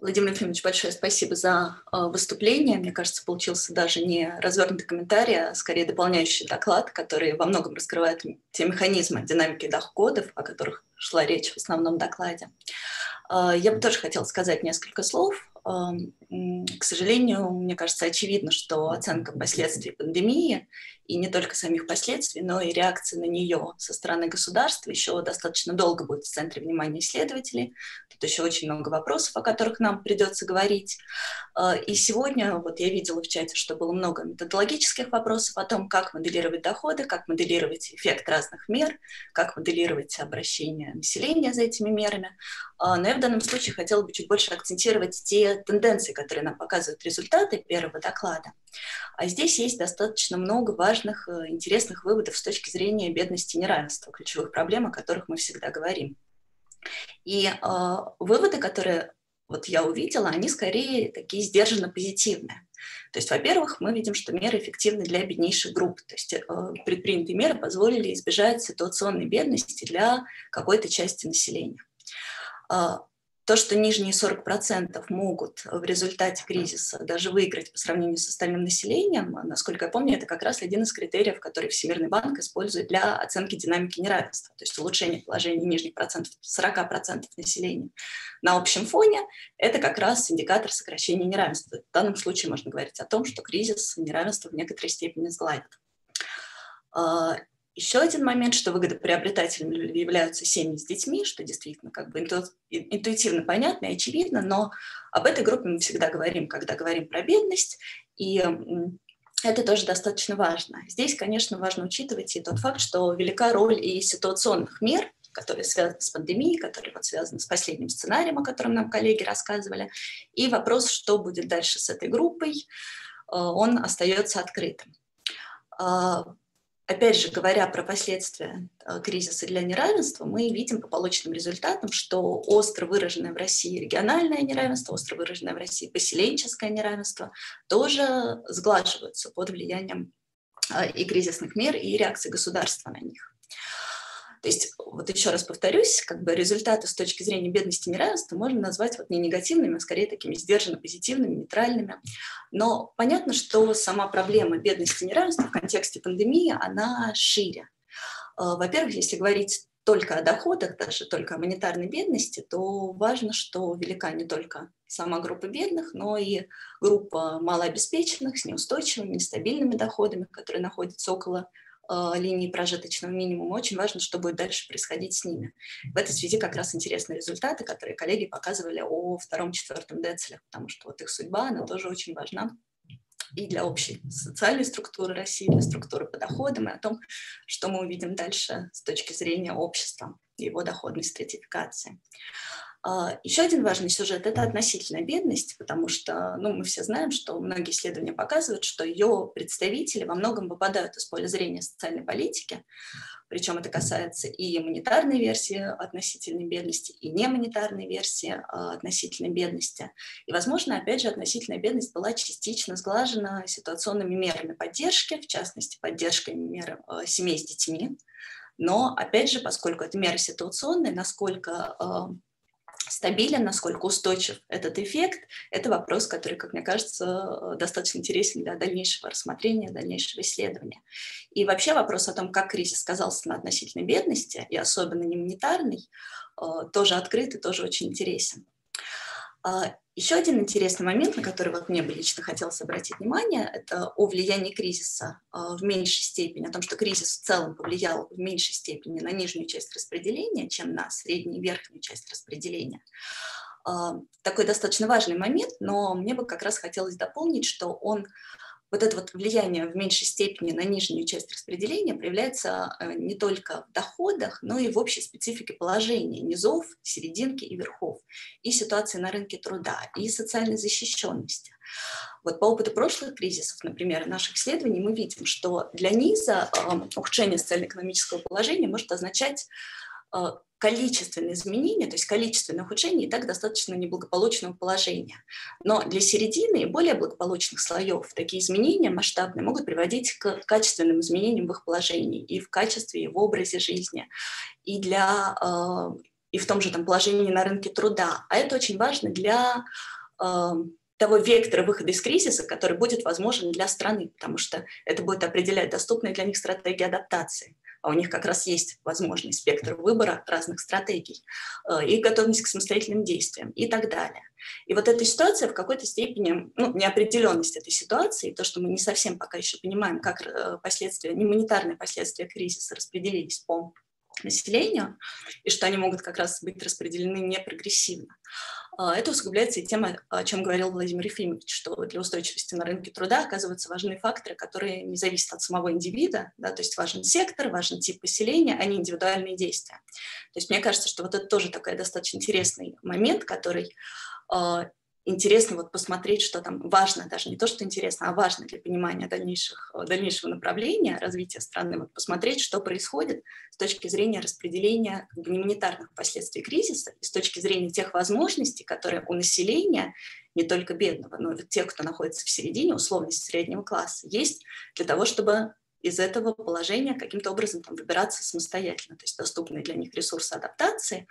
Владимир Ефимович, большое спасибо за выступление. Мне кажется, получился даже не развернутый комментарий, а скорее дополняющий доклад, который во многом раскрывает те механизмы динамики доходов, о которых шла речь в основном докладе. Я бы тоже хотела сказать несколько слов к сожалению, мне кажется, очевидно, что оценка последствий пандемии и не только самих последствий, но и реакции на нее со стороны государства еще достаточно долго будет в центре внимания исследователей. Тут еще очень много вопросов, о которых нам придется говорить. А, и сегодня вот я видела в чате, что было много методологических вопросов о том, как моделировать доходы, как моделировать эффект разных мер, как моделировать обращение населения за этими мерами. А, но я в данном случае хотела бы чуть больше акцентировать те тенденции, которые нам показывают результаты первого доклада. А здесь есть достаточно много важных, э, интересных выводов с точки зрения бедности и неравенства, ключевых проблем, о которых мы всегда говорим. И э, выводы, которые вот я увидела, они скорее такие сдержанно позитивные. То есть, во-первых, мы видим, что меры эффективны для беднейших групп. То есть э, предпринятые меры позволили избежать ситуационной бедности для какой-то части населения. А, то, что нижние 40% могут в результате кризиса даже выиграть по сравнению с остальным населением, насколько я помню, это как раз один из критериев, который Всемирный банк использует для оценки динамики неравенства, то есть улучшение положения нижних процентов 40% населения. На общем фоне это как раз индикатор сокращения неравенства. В данном случае можно говорить о том, что кризис неравенства в некоторой степени сгладит. А, еще один момент, что выгодоприобретателями являются семьи с детьми, что действительно как бы интуитивно понятно и очевидно, но об этой группе мы всегда говорим, когда говорим про бедность, и это тоже достаточно важно. Здесь, конечно, важно учитывать и тот факт, что велика роль и ситуационных мер, которые связаны с пандемией, которые вот связаны с последним сценарием, о котором нам коллеги рассказывали. И вопрос, что будет дальше с этой группой, э, он остается открытым. Опять же, говоря про последствия э, кризиса для неравенства, мы видим по полученным результатам, что остро выраженное в России региональное неравенство, остро выраженное в России поселенческое неравенство тоже сглаживаются под влиянием э, и кризисных мер, и реакции государства на них. То есть, вот еще раз повторюсь, как бы результаты с точки зрения бедности и неравенства можно назвать вот не негативными, а скорее такими сдержанно позитивными, нейтральными. Но понятно, что сама проблема бедности и неравенства в контексте пандемии, она шире. А, во-первых, если говорить только о доходах, даже только о монетарной бедности, то важно, что велика не только сама группа бедных, но и группа малообеспеченных с неустойчивыми, нестабильными доходами, которые находятся около линии прожиточного минимума, очень важно, что будет дальше происходить с ними. В этой связи как раз интересные результаты, которые коллеги показывали о втором-четвертом децелях, потому что вот их судьба, она тоже очень важна и для общей социальной структуры России, для структуры по доходам, и о том, что мы увидим дальше с точки зрения общества его доходной стратификации. А, Еще один важный сюжет – это относительная бедность, потому что ну, мы все знаем, что многие исследования показывают, что ее представители во многом выпадают из поля зрения социальной политики, причем это касается и монетарной версии относительной бедности, и немонетарной версии а, относительной бедности. И, возможно, опять же, относительная бедность была частично сглажена ситуационными мерами поддержки, в частности, поддержкой мер а, семей с детьми. Но, опять же, поскольку это меры ситуационные, насколько стабилен, насколько устойчив этот эффект, это вопрос, который, как мне кажется, достаточно интересен для дальнейшего рассмотрения, дальнейшего исследования. И вообще вопрос о том, как кризис сказался на относительной бедности, и особенно не монетарный, э, тоже открыт и тоже очень интересен. А, еще один интересный момент, на который вот мне бы лично хотелось обратить внимание, это о влиянии кризиса а, в меньшей степени, о том, что кризис в целом повлиял в меньшей степени на нижнюю часть распределения, чем на среднюю и верхнюю часть распределения. А, такой достаточно важный момент, но мне бы как раз хотелось дополнить, что он вот это вот влияние в меньшей степени на нижнюю часть распределения проявляется э, не только в доходах, но и в общей специфике положения низов, серединки и верхов, и ситуации на рынке труда, и социальной защищенности. Вот по опыту прошлых кризисов, например, наших исследований, мы видим, что для низа э, ухудшение социально-экономического положения может означать э, количественные изменения, то есть количественное ухудшение и так достаточно неблагополучного положения. Но для середины и более благополучных слоев такие изменения масштабные могут приводить к качественным изменениям в их положении и в качестве, и в образе жизни. И для э, и в том же там положении на рынке труда, а это очень важно для э, того вектора выхода из кризиса, который будет возможен для страны, потому что это будет определять доступные для них стратегии адаптации. А у них как раз есть возможный спектр выбора разных стратегий э, и готовность к самостоятельным действиям и так далее. И вот эта ситуация в какой-то степени, ну, неопределенность этой ситуации, то, что мы не совсем пока еще понимаем, как э, последствия, не монетарные последствия кризиса распределились по населению, и что они могут как раз быть распределены не прогрессивно. А, это усугубляется и тем, о чем говорил Владимир Ефимович, что для устойчивости на рынке труда оказываются важны факторы, которые не зависят от самого индивида, да, то есть важен сектор, важен тип поселения, а не индивидуальные действия. То есть мне кажется, что вот это тоже такой достаточно интересный момент, который а, интересно вот посмотреть, что там важно, даже не то, что интересно, а важно для понимания дальнейших, э, дальнейшего направления развития страны, вот посмотреть, что происходит с точки зрения распределения как бы, гуманитарных последствий кризиса и с точки зрения тех возможностей, которые у населения, не только бедного, но и тех, кто находится в середине, условности среднего класса, есть для того, чтобы из этого положения каким-то образом там, выбираться самостоятельно, то есть доступные для них ресурсы адаптации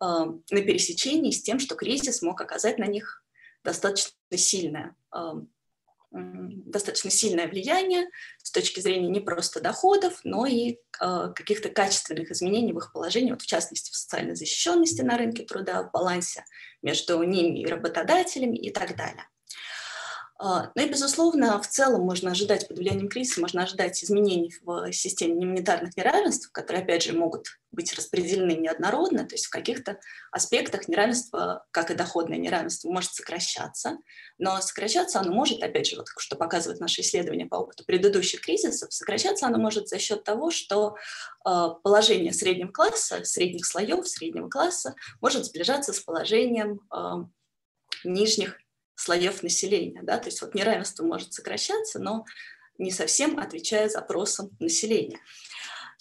э, на пересечении с тем, что кризис мог оказать на них достаточно сильное, достаточно сильное влияние с точки зрения не просто доходов, но и а, каких-то качественных изменений в их положении, вот в частности в социальной защищенности на рынке труда, в балансе между ними и работодателями и так далее. А, ну и, безусловно, в целом можно ожидать под влиянием кризиса, можно ожидать изменений в системе гуманитарных неравенств, которые, опять же, могут быть распределены неоднородно, то есть в каких-то аспектах неравенство, как и доходное неравенство, может сокращаться, но сокращаться оно может, опять же, вот что показывает наше исследование по опыту предыдущих кризисов, сокращаться оно может за счет того, что э, положение среднего класса, средних слоев, среднего класса может сближаться с положением э, нижних слоев населения. Да? То есть вот неравенство может сокращаться, но не совсем отвечая запросам населения.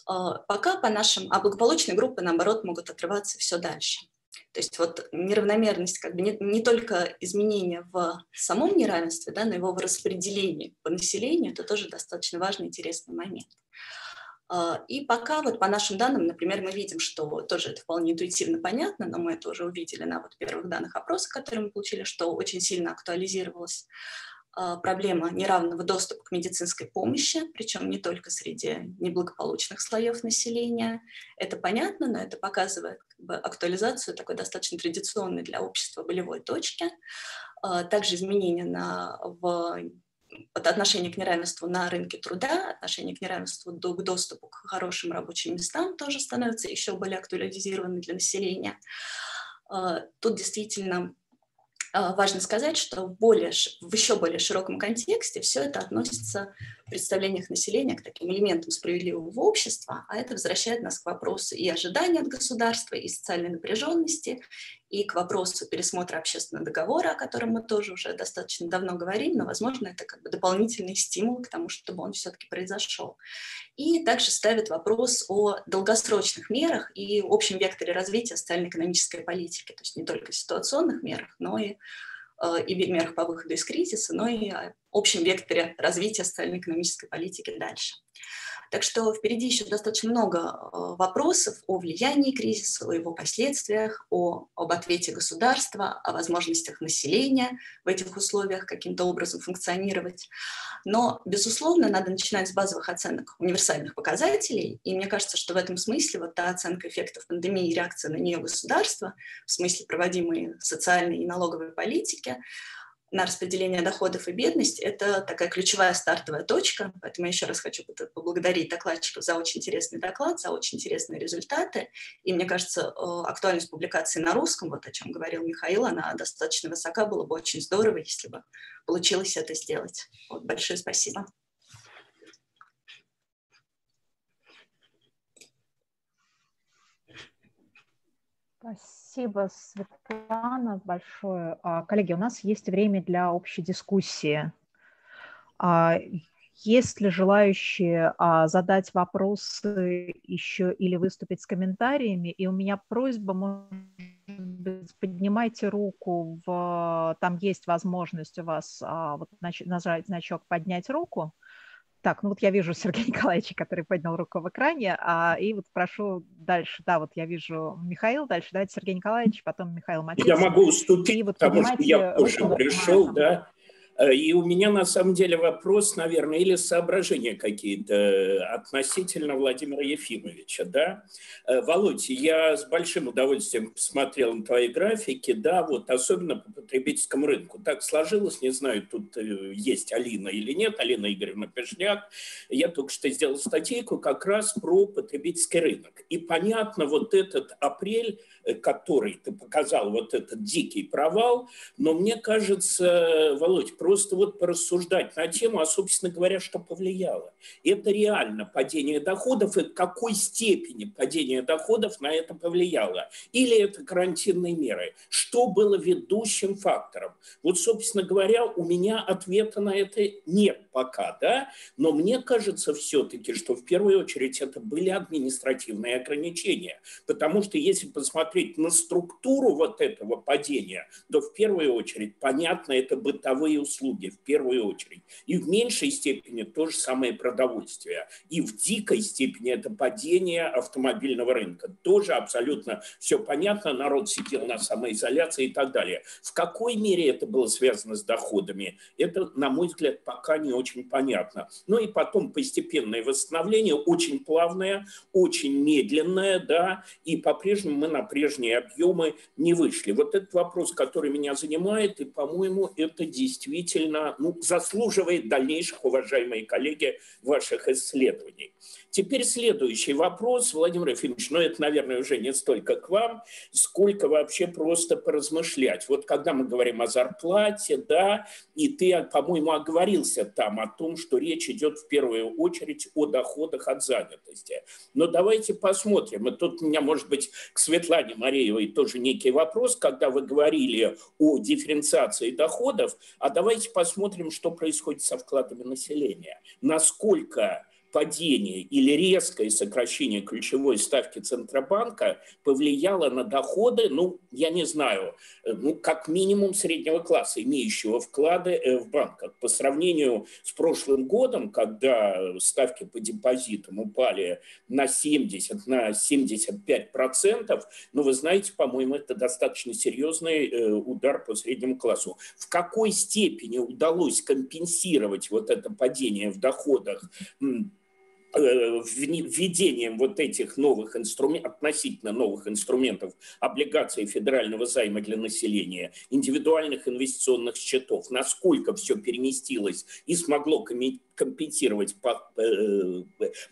А, пока по нашим, а благополучные группы, наоборот, могут отрываться все дальше. То есть вот неравномерность, как бы не, не только изменения в самом неравенстве, да, но его в распределении по населению, это тоже достаточно важный, интересный момент. А, и пока вот по нашим данным, например, мы видим, что тоже это вполне интуитивно понятно, но мы это уже увидели на вот первых данных опроса, которые мы получили, что очень сильно актуализировалась а, проблема неравного доступа к медицинской помощи, причем не только среди неблагополучных слоев населения. Это понятно, но это показывает как бы, актуализацию такой достаточно традиционной для общества болевой точки. А, также изменения на, в отношение к неравенству на рынке труда, отношение к неравенству к доступу к хорошим рабочим местам тоже становится еще более актуализированным для населения. А, тут действительно а, важно сказать, что более, в еще более широком контексте все это относится в представлениях населения к таким элементам справедливого общества, а это возвращает нас к вопросу и ожидания от государства, и социальной напряженности, и к вопросу пересмотра общественного договора, о котором мы тоже уже достаточно давно говорим, но, возможно, это как бы дополнительный стимул к тому, чтобы он все-таки произошел. И также ставит вопрос о долгосрочных мерах и общем векторе развития социально-экономической политики, то есть не только ситуационных мерах, но и э, и мерах по выходу из кризиса, но и общем векторе развития социально-экономической политики дальше. Так что впереди еще достаточно много э, вопросов о влиянии кризиса, о его последствиях, о, об ответе государства, о возможностях населения в этих условиях каким-то образом функционировать. Но, безусловно, надо начинать с базовых оценок универсальных показателей. И мне кажется, что в этом смысле вот та оценка эффектов пандемии и реакция на нее государства, в смысле проводимой социальной и налоговой политики, на распределение доходов и бедность – это такая ключевая стартовая точка. Поэтому я еще раз хочу поблагодарить докладчиков за очень интересный доклад, за очень интересные результаты. И мне кажется, актуальность публикации на русском, вот о чем говорил Михаил, она достаточно высока. Было бы очень здорово, если бы получилось это сделать. Вот, большое спасибо. Спасибо. Спасибо, Светлана, большое. А, коллеги, у нас есть время для общей дискуссии. А, есть ли желающие а, задать вопросы еще или выступить с комментариями? И у меня просьба, поднимайте руку, в, там есть возможность у вас вот, нажать значок «Поднять руку», Так, ну вот я вижу Сергея Николаевича, который поднял руку в экране, а, и вот прошу дальше, да, вот я вижу Михаил, дальше давайте Сергей Николаевич, потом Михаил Матвеевич. Я могу уступить, вот потому что я позже пришел, да, Э, и у меня на самом деле вопрос, наверное, или соображения какие-то относительно Владимира Ефимовича. Да? Э, Володь, я с большим удовольствием посмотрел на твои графики, да, вот особенно по потребительскому рынку. Так сложилось, не знаю, тут э, есть Алина или нет, Алина Игоревна Пешняк. Я только что сделал статейку как раз про потребительский рынок. И понятно, вот этот апрель, который ты показал, вот этот дикий провал, но мне кажется, Володь, просто вот порассуждать на тему, а, собственно говоря, что повлияло. Это реально падение доходов и какой степени падение доходов на это повлияло. Или это карантинные меры. Что было ведущим фактором? Вот, собственно говоря, у меня ответа на это нет пока, да, но мне кажется все-таки, что в первую очередь это были административные ограничения, потому что если посмотреть на структуру вот этого падения, то в первую очередь, понятно, это бытовые услуги в первую очередь, и в меньшей степени то же самое продовольствие, и в дикой степени это падение автомобильного рынка, тоже абсолютно все понятно, народ сидел на самоизоляции и так далее. В какой мере это было связано с доходами, это, на мой взгляд, пока не очень понятно. Ну и потом постепенное восстановление, очень плавное, очень медленное, да, и по-прежнему мы на прежние объемы не вышли. Вот этот вопрос, который меня занимает, и, по-моему, это действительно ну, заслуживает дальнейших, уважаемые коллеги, ваших исследований. Теперь следующий вопрос, Владимир Ефимович, но это, наверное, уже не столько к вам, сколько вообще просто поразмышлять. Вот когда мы говорим о зарплате, да, и ты, по-моему, оговорился там о том, что речь идет в первую очередь о доходах от занятости. Но давайте посмотрим. И тут у меня, может быть, к Светлане Мареевой тоже некий вопрос, когда вы говорили о дифференциации доходов, а давайте посмотрим, что происходит со вкладами населения. Насколько падение или резкое сокращение ключевой ставки Центробанка повлияло на доходы, ну, я не знаю, э, ну, как минимум среднего класса, имеющего вклады э, в банках. По сравнению с прошлым годом, когда ставки по депозитам упали на 70, на 75 процентов, ну, вы знаете, по-моему, это достаточно серьезный э, удар по среднему классу. В какой степени удалось компенсировать вот это падение в доходах введением вот этих новых инструментов, относительно новых инструментов облигаций федерального займа для населения, индивидуальных инвестиционных счетов, насколько все переместилось и смогло компенсировать э,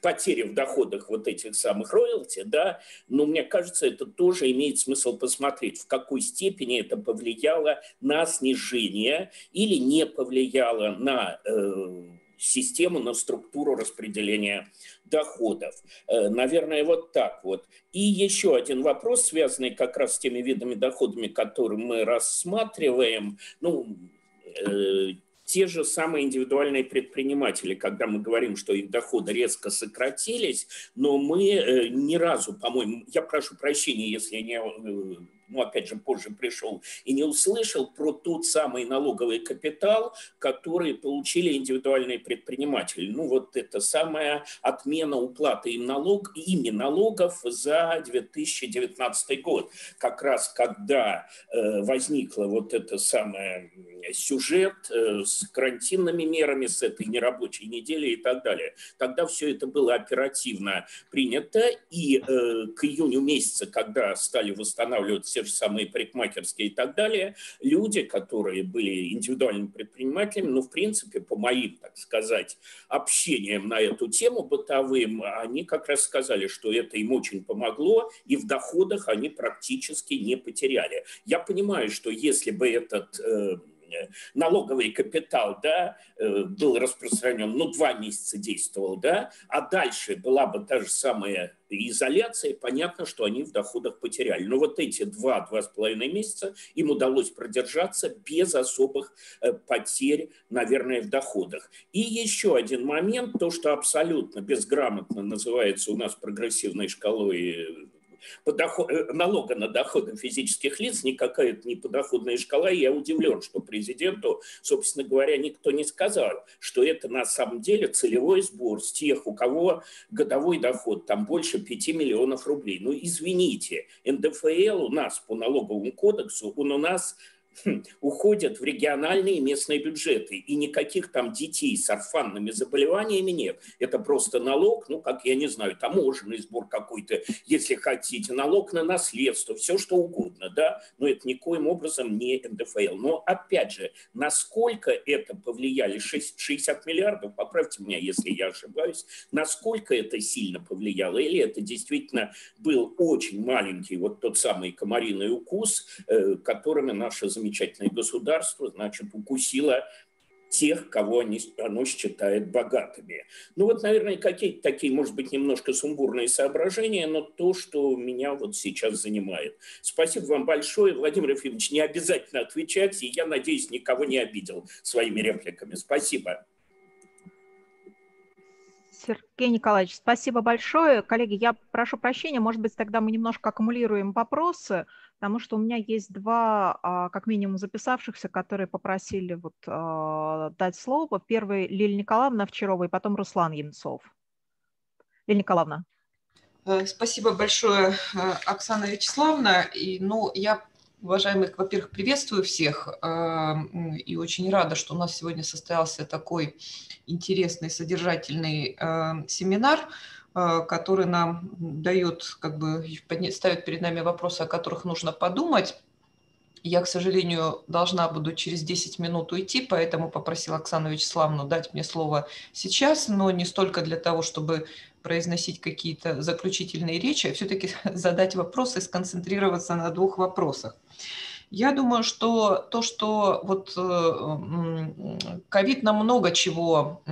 потери в доходах вот этих самых роялти, да, но мне кажется, это тоже имеет смысл посмотреть, в какой степени это повлияло на снижение или не повлияло на э, систему, на структуру распределения доходов. Э, наверное, вот так вот. И еще один вопрос, связанный как раз с теми видами доходами, которые мы рассматриваем. Ну, э, те же самые индивидуальные предприниматели, когда мы говорим, что их доходы резко сократились, но мы э, ни разу, по-моему, я прошу прощения, если я не ну, опять же, позже пришел и не услышал про тот самый налоговый капитал, который получили индивидуальные предприниматели. Ну, вот это самая отмена уплаты им, налог, ими налогов за 2019 год. Как раз когда э, возникла вот это самое сюжет э, с карантинными мерами, с этой нерабочей недели и так далее. Тогда все это было оперативно принято, и э, к июню месяца, когда стали восстанавливаться те же самые парикмахерские и так далее, люди, которые были индивидуальными предпринимателями, ну, в принципе, по моим, так сказать, общениям на эту тему бытовым, они как раз сказали, что это им очень помогло, и в доходах они практически не потеряли. Я понимаю, что если бы этот э, налоговый капитал да, э, был распространен, ну, два месяца действовал, да, а дальше была бы та же самая изоляция, понятно, что они в доходах потеряли. Но вот эти два-два с половиной месяца им удалось продержаться без особых э, потерь, наверное, в доходах. И еще один момент, то, что абсолютно безграмотно называется у нас прогрессивной шкалой подоход, э, налога на доходы физических лиц, никакая это не подоходная шкала. И я удивлен, что президенту, собственно говоря, никто не сказал, что это на самом деле целевой сбор с тех, у кого годовой доход там больше 5 миллионов рублей. Ну, извините, НДФЛ у нас по налоговому кодексу, он у нас уходят в региональные местные бюджеты. И никаких там детей с орфанными заболеваниями нет. Это просто налог, ну, как, я не знаю, таможенный сбор какой-то, если хотите, налог на наследство, все что угодно, да, но это никоим образом не НДФЛ. Но, опять же, насколько это повлияли, 60 миллиардов, поправьте меня, если я ошибаюсь, насколько это сильно повлияло, или это действительно был очень маленький вот тот самый комариный укус, э, которыми наша замечательная замечательное государство, значит, укусило тех, кого они, оно считает богатыми. Ну вот, наверное, какие-то такие, может быть, немножко сумбурные соображения, но то, что меня вот сейчас занимает. Спасибо вам большое. Владимир Ефимович, не обязательно отвечать, и я надеюсь, никого не обидел своими репликами. Спасибо. Сергей Николаевич, спасибо большое. Коллеги, я прошу прощения, может быть, тогда мы немножко аккумулируем вопросы потому что у меня есть два, а, как минимум, записавшихся, которые попросили вот а, дать слово. Первый Лилия Николаевна Овчарова и потом Руслан Янцов. Лилия Николаевна. Э, спасибо большое, э, Оксана Вячеславовна. И, ну, я, уважаемых, во-первых, приветствую всех э, и очень рада, что у нас сегодня состоялся такой интересный, содержательный семинар. Э, который нам дает, как бы ставит перед нами вопросы, о которых нужно подумать. Я, к сожалению, должна буду через 10 минут уйти, поэтому попросила Оксану Вячеславовну дать мне слово сейчас, но не столько для того, чтобы произносить какие-то заключительные речи, а все-таки задать вопросы и сконцентрироваться на двух вопросах. Я думаю, что то, что вот э, ковид нам много чего э,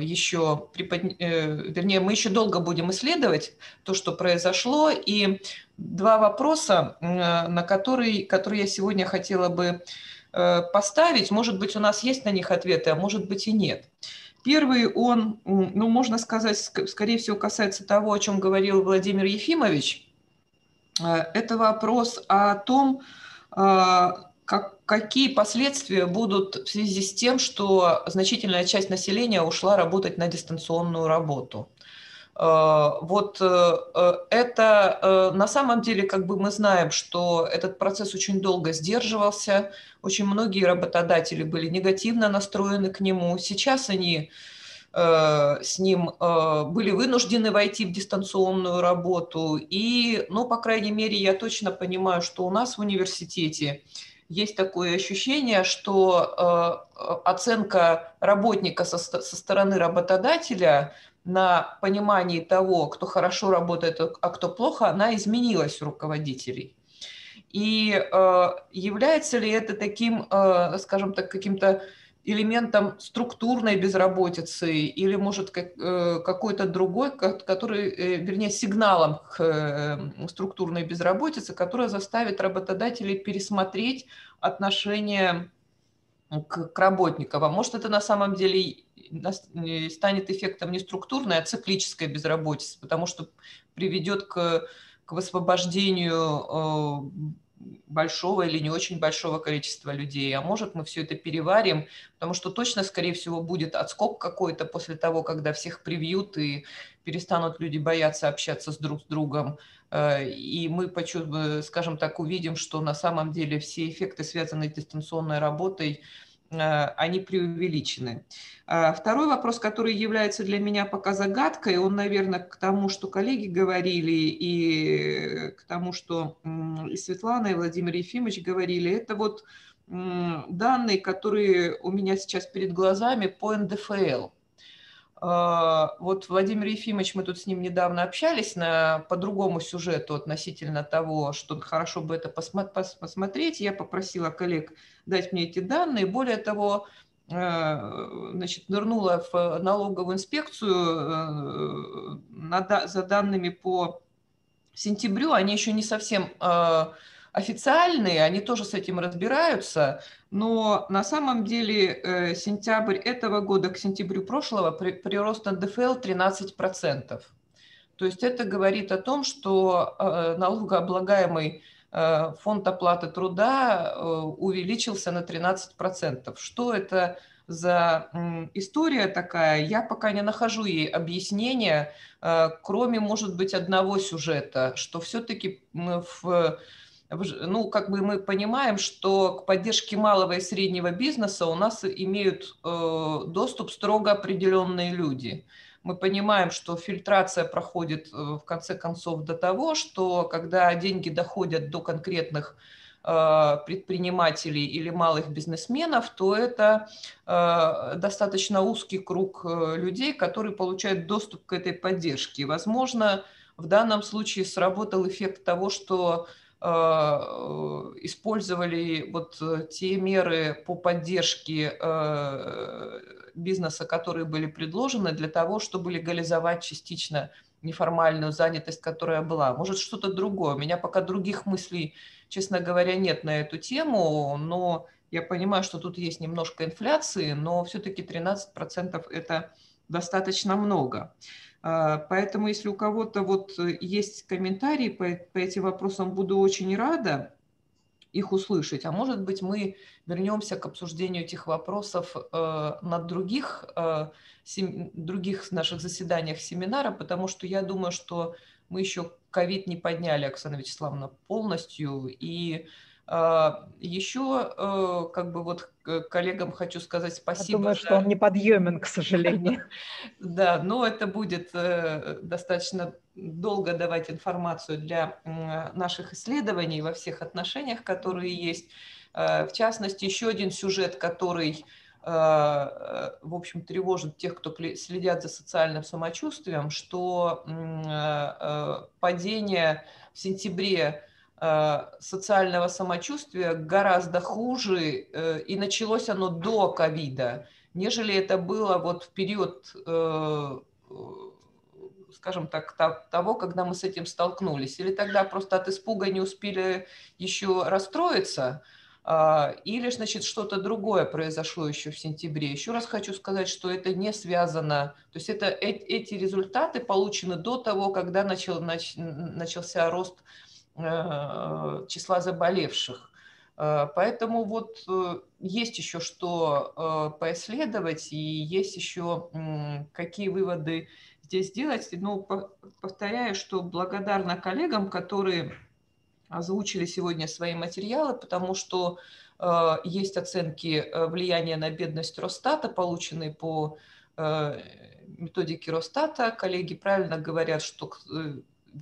еще. Э, вернее, мы еще долго будем исследовать то, что произошло, и два вопроса, на которые, которые я сегодня хотела бы поставить, может быть, у нас есть на них ответы, а может быть и нет. Первый, он, ну, можно сказать, скорее всего, касается того, о чем говорил Владимир Ефимович. Это вопрос о том, а, как, какие последствия будут в связи с тем, что значительная часть населения ушла работать на дистанционную работу. А, вот э, э, это э, на самом деле, как бы мы знаем, что этот процесс очень долго сдерживался, очень многие работодатели были негативно настроены к нему. Сейчас они с ним были вынуждены войти в дистанционную работу. И, ну, по крайней мере, я точно понимаю, что у нас в университете есть такое ощущение, что оценка работника со, со стороны работодателя на понимании того, кто хорошо работает, а кто плохо, она изменилась у руководителей. И э, является ли это таким, э, скажем так, каким-то элементом структурной безработицы или, может, как, э, какой-то другой, который, э, вернее, сигналом к э, структурной безработице, которая заставит работодателей пересмотреть отношение к, к работникам. А может, это на самом деле станет эффектом не структурной, а циклической безработицы, потому что приведет к, к высвобождению большого или не очень большого количества людей, а может мы все это переварим, потому что точно, скорее всего, будет отскок какой-то после того, когда всех привьют и перестанут люди бояться общаться с друг с другом, э, и мы, скажем так, увидим, что на самом деле все эффекты, связанные с дистанционной работой, Э, они преувеличены. А второй вопрос, который является для меня пока загадкой, он, наверное, к тому, что коллеги говорили, и к тому, что и Светлана, и Владимир Ефимович говорили, это вот данные, которые у меня сейчас перед глазами по НДФЛ. А, вот Владимир Ефимович, мы тут с ним недавно общались на, по другому сюжету относительно того, что хорошо бы это посмотреть. Я попросила коллег дать мне эти данные. Более того, э, значит, нырнула в налоговую инспекцию э, за данными по сентябрю. Они еще не совсем э, официальные, они тоже с этим разбираются, но на самом деле э, сентябрь этого года к сентябрю прошлого прирост НДФЛ 13%. То есть это говорит о том, что налогооблагаемый фонд оплаты труда увеличился на 13%. Что это за история такая, я пока не нахожу ей объяснения, кроме, может быть, одного сюжета, что все-таки в ну, как бы мы понимаем, что к поддержке малого и среднего бизнеса у нас имеют э, доступ строго определенные люди. Мы понимаем, что фильтрация проходит э, в конце концов до того, что когда деньги доходят до конкретных э, предпринимателей или малых бизнесменов, то это достаточно узкий круг людей, которые получают доступ к этой поддержке. возможно, в данном случае сработал эффект того, что использовали вот э, те меры по поддержке э, бизнеса, которые были предложены для того, чтобы легализовать частично неформальную занятость, которая была. Может, что-то другое. У меня пока других мыслей, честно говоря, нет на эту тему, но я понимаю, что тут есть немножко инфляции, но все-таки 13% это достаточно много. А, поэтому, если у кого-то вот э, есть комментарии по, по этим вопросам, буду очень рада их услышать. А может быть, мы вернемся к обсуждению этих вопросов э, на других, э, сем, других наших заседаниях семинара, потому что я думаю, что мы еще ковид не подняли, Оксана Вячеславовна, полностью, и Еще э, как бы вот коллегам хочу сказать спасибо. Я думаю, за... что он неподъемен, к сожалению. Да, но это будет э, достаточно долго давать информацию для наших исследований во всех отношениях, которые есть. Э, в частности, еще один сюжет, который в общем, тревожит тех, кто следят за социальным самочувствием, что падение в сентябре Э, социального самочувствия гораздо хуже, э, и началось оно до ковида, нежели это было вот в период, э, скажем так, того, когда мы с этим столкнулись. Или тогда просто от испуга не успели еще расстроиться, а, или, значит, что-то другое произошло еще в сентябре. Еще раз хочу сказать, что это не связано, то есть это, эти результаты получены до того, когда начал, начался рост Э, числа заболевших. Э, поэтому вот э, есть еще что поисследовать и есть еще какие выводы здесь сделать. Ну, повторяю, что благодарна коллегам, которые озвучили сегодня свои материалы, потому что есть оценки влияния на бедность Росстата, полученные по методике Росстата. Коллеги правильно говорят, что,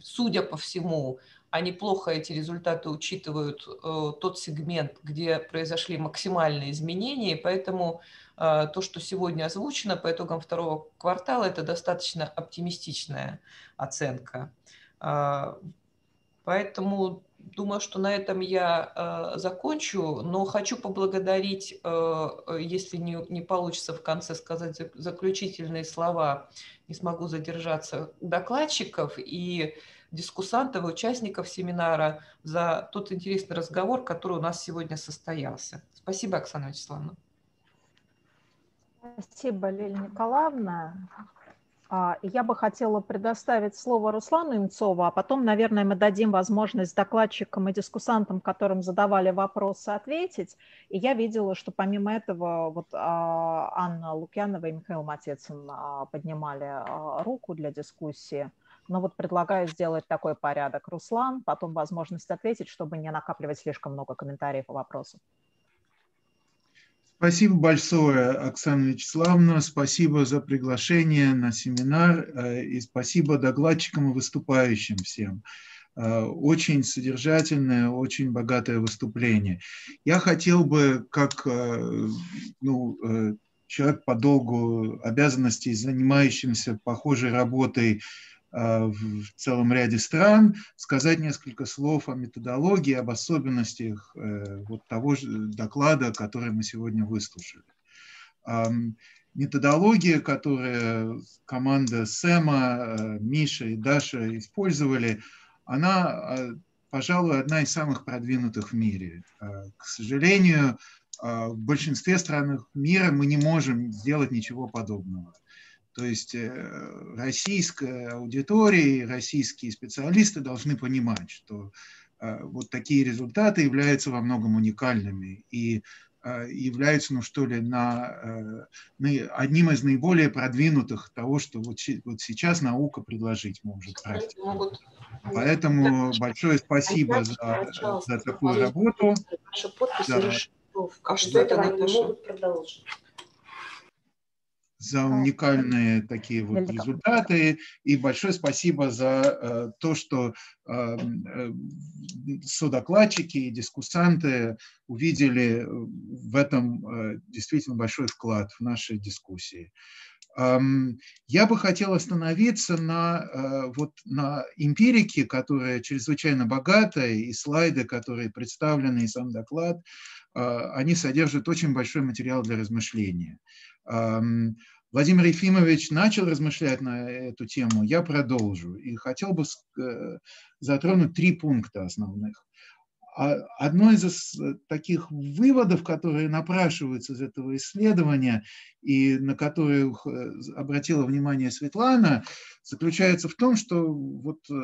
судя по всему, они плохо эти результаты учитывают э, тот сегмент, где произошли максимальные изменения, и поэтому э, то, что сегодня озвучено по итогам второго квартала, это достаточно оптимистичная оценка. Э, поэтому думаю, что на этом я закончу, но хочу поблагодарить, если не, не получится в конце сказать заключительные слова, не смогу задержаться, докладчиков. И дискуссантов и участников семинара за тот интересный разговор, который у нас сегодня состоялся. Спасибо, Оксана Вячеславовна. Спасибо, Лилия Николаевна. А, я бы хотела предоставить слово Руслану Имцову, а потом, наверное, мы дадим возможность докладчикам и дискуссантам, которым задавали вопросы, ответить. И я видела, что помимо этого вот а, Анна Лукьянова и Михаил Матецин а, поднимали руку для дискуссии. Но вот предлагаю сделать такой порядок. Руслан, потом возможность ответить, чтобы не накапливать слишком много комментариев и вопросов. Спасибо большое, Оксана Вячеславовна. Спасибо за приглашение на семинар э, и спасибо докладчикам и выступающим всем. Э, очень содержательное, очень богатое выступление. Я хотел бы, как э, ну, человек по долгу обязанностей, занимающимся похожей работой в целом ряде стран, сказать несколько слов о методологии, об особенностях э, вот того же доклада, который мы сегодня выслушали. Методология, которую команда Сэма, э, Миша и Даша использовали, она, пожалуй, одна из самых продвинутых в мире. К сожалению, в большинстве стран мира мы не можем сделать ничего подобного. То есть российская аудитория и российские специалисты должны понимать, что вот такие результаты являются во многом уникальными. И Э, являются, ну что ли, на, на одним из наиболее продвинутых того, что вот, вот сейчас наука предложить может. Могут. Поэтому большое спасибо за, за такую работу. Да. А что это, Наташа? За уникальные такие вот результаты. И большое спасибо за э, то, что э, э, содокладчики и дискуссанты увидели в этом действительно большой вклад в наши дискуссии. Я бы хотел остановиться на, вот, на эмпирике, которая чрезвычайно богатая, и слайды, которые представлены, и сам доклад, они содержат очень большой материал для размышления. Владимир Ефимович начал размышлять на эту тему, я продолжу. И хотел бы э, затронуть три пункта основных. А одно из таких выводов, которые напрашиваются из этого исследования и на которые э, обратила внимание Светлана, заключается в том, что вот э,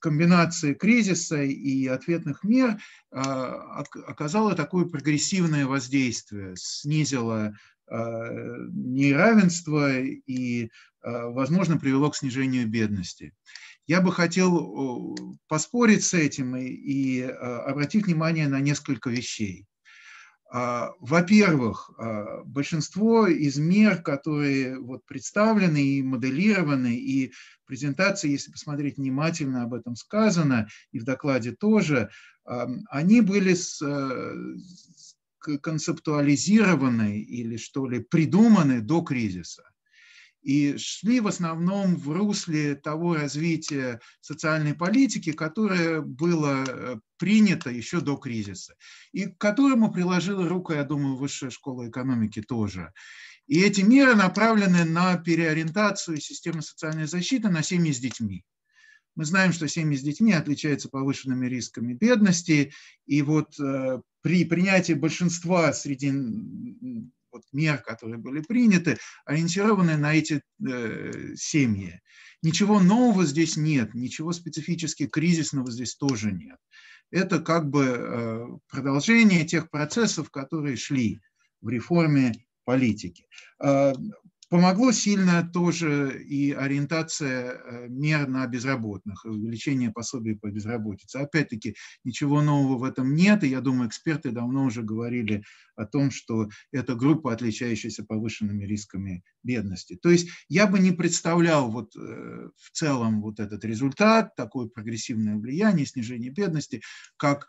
комбинация кризиса и ответных мер а, оказала такое прогрессивное воздействие, снизила неравенство и, э, возможно, привело к снижению бедности. Я бы хотел поспорить с этим и, и э, обратить внимание на несколько вещей. Во-первых, большинство из мер, которые вот представлены и моделированы, и в презентации, если посмотреть внимательно, об этом сказано, и в докладе тоже, они были концептуализированы или что ли придуманы до кризиса и шли в основном в русле того развития социальной политики, которое было э, принято еще до кризиса, и к которому приложила руку, я думаю, Высшая школа экономики тоже. И эти меры направлены на переориентацию системы социальной защиты на семьи с детьми. Мы знаем, что семьи с детьми отличаются повышенными рисками бедности, и вот э, при принятии большинства среди вот, мер, которые были приняты, ориентированы на эти э, семьи. Ничего нового здесь нет, ничего специфически кризисного здесь тоже нет. Это как бы э, продолжение тех процессов, которые шли в реформе политики. Э, Помогло сильно тоже и ориентация э, мер на безработных, увеличение пособий по безработице. Опять-таки, ничего нового в этом нет, и я думаю, эксперты давно уже говорили о том, что это группа, отличающаяся повышенными рисками бедности. То есть я бы не представлял вот э, в целом вот этот результат, такое прогрессивное влияние, снижение бедности, как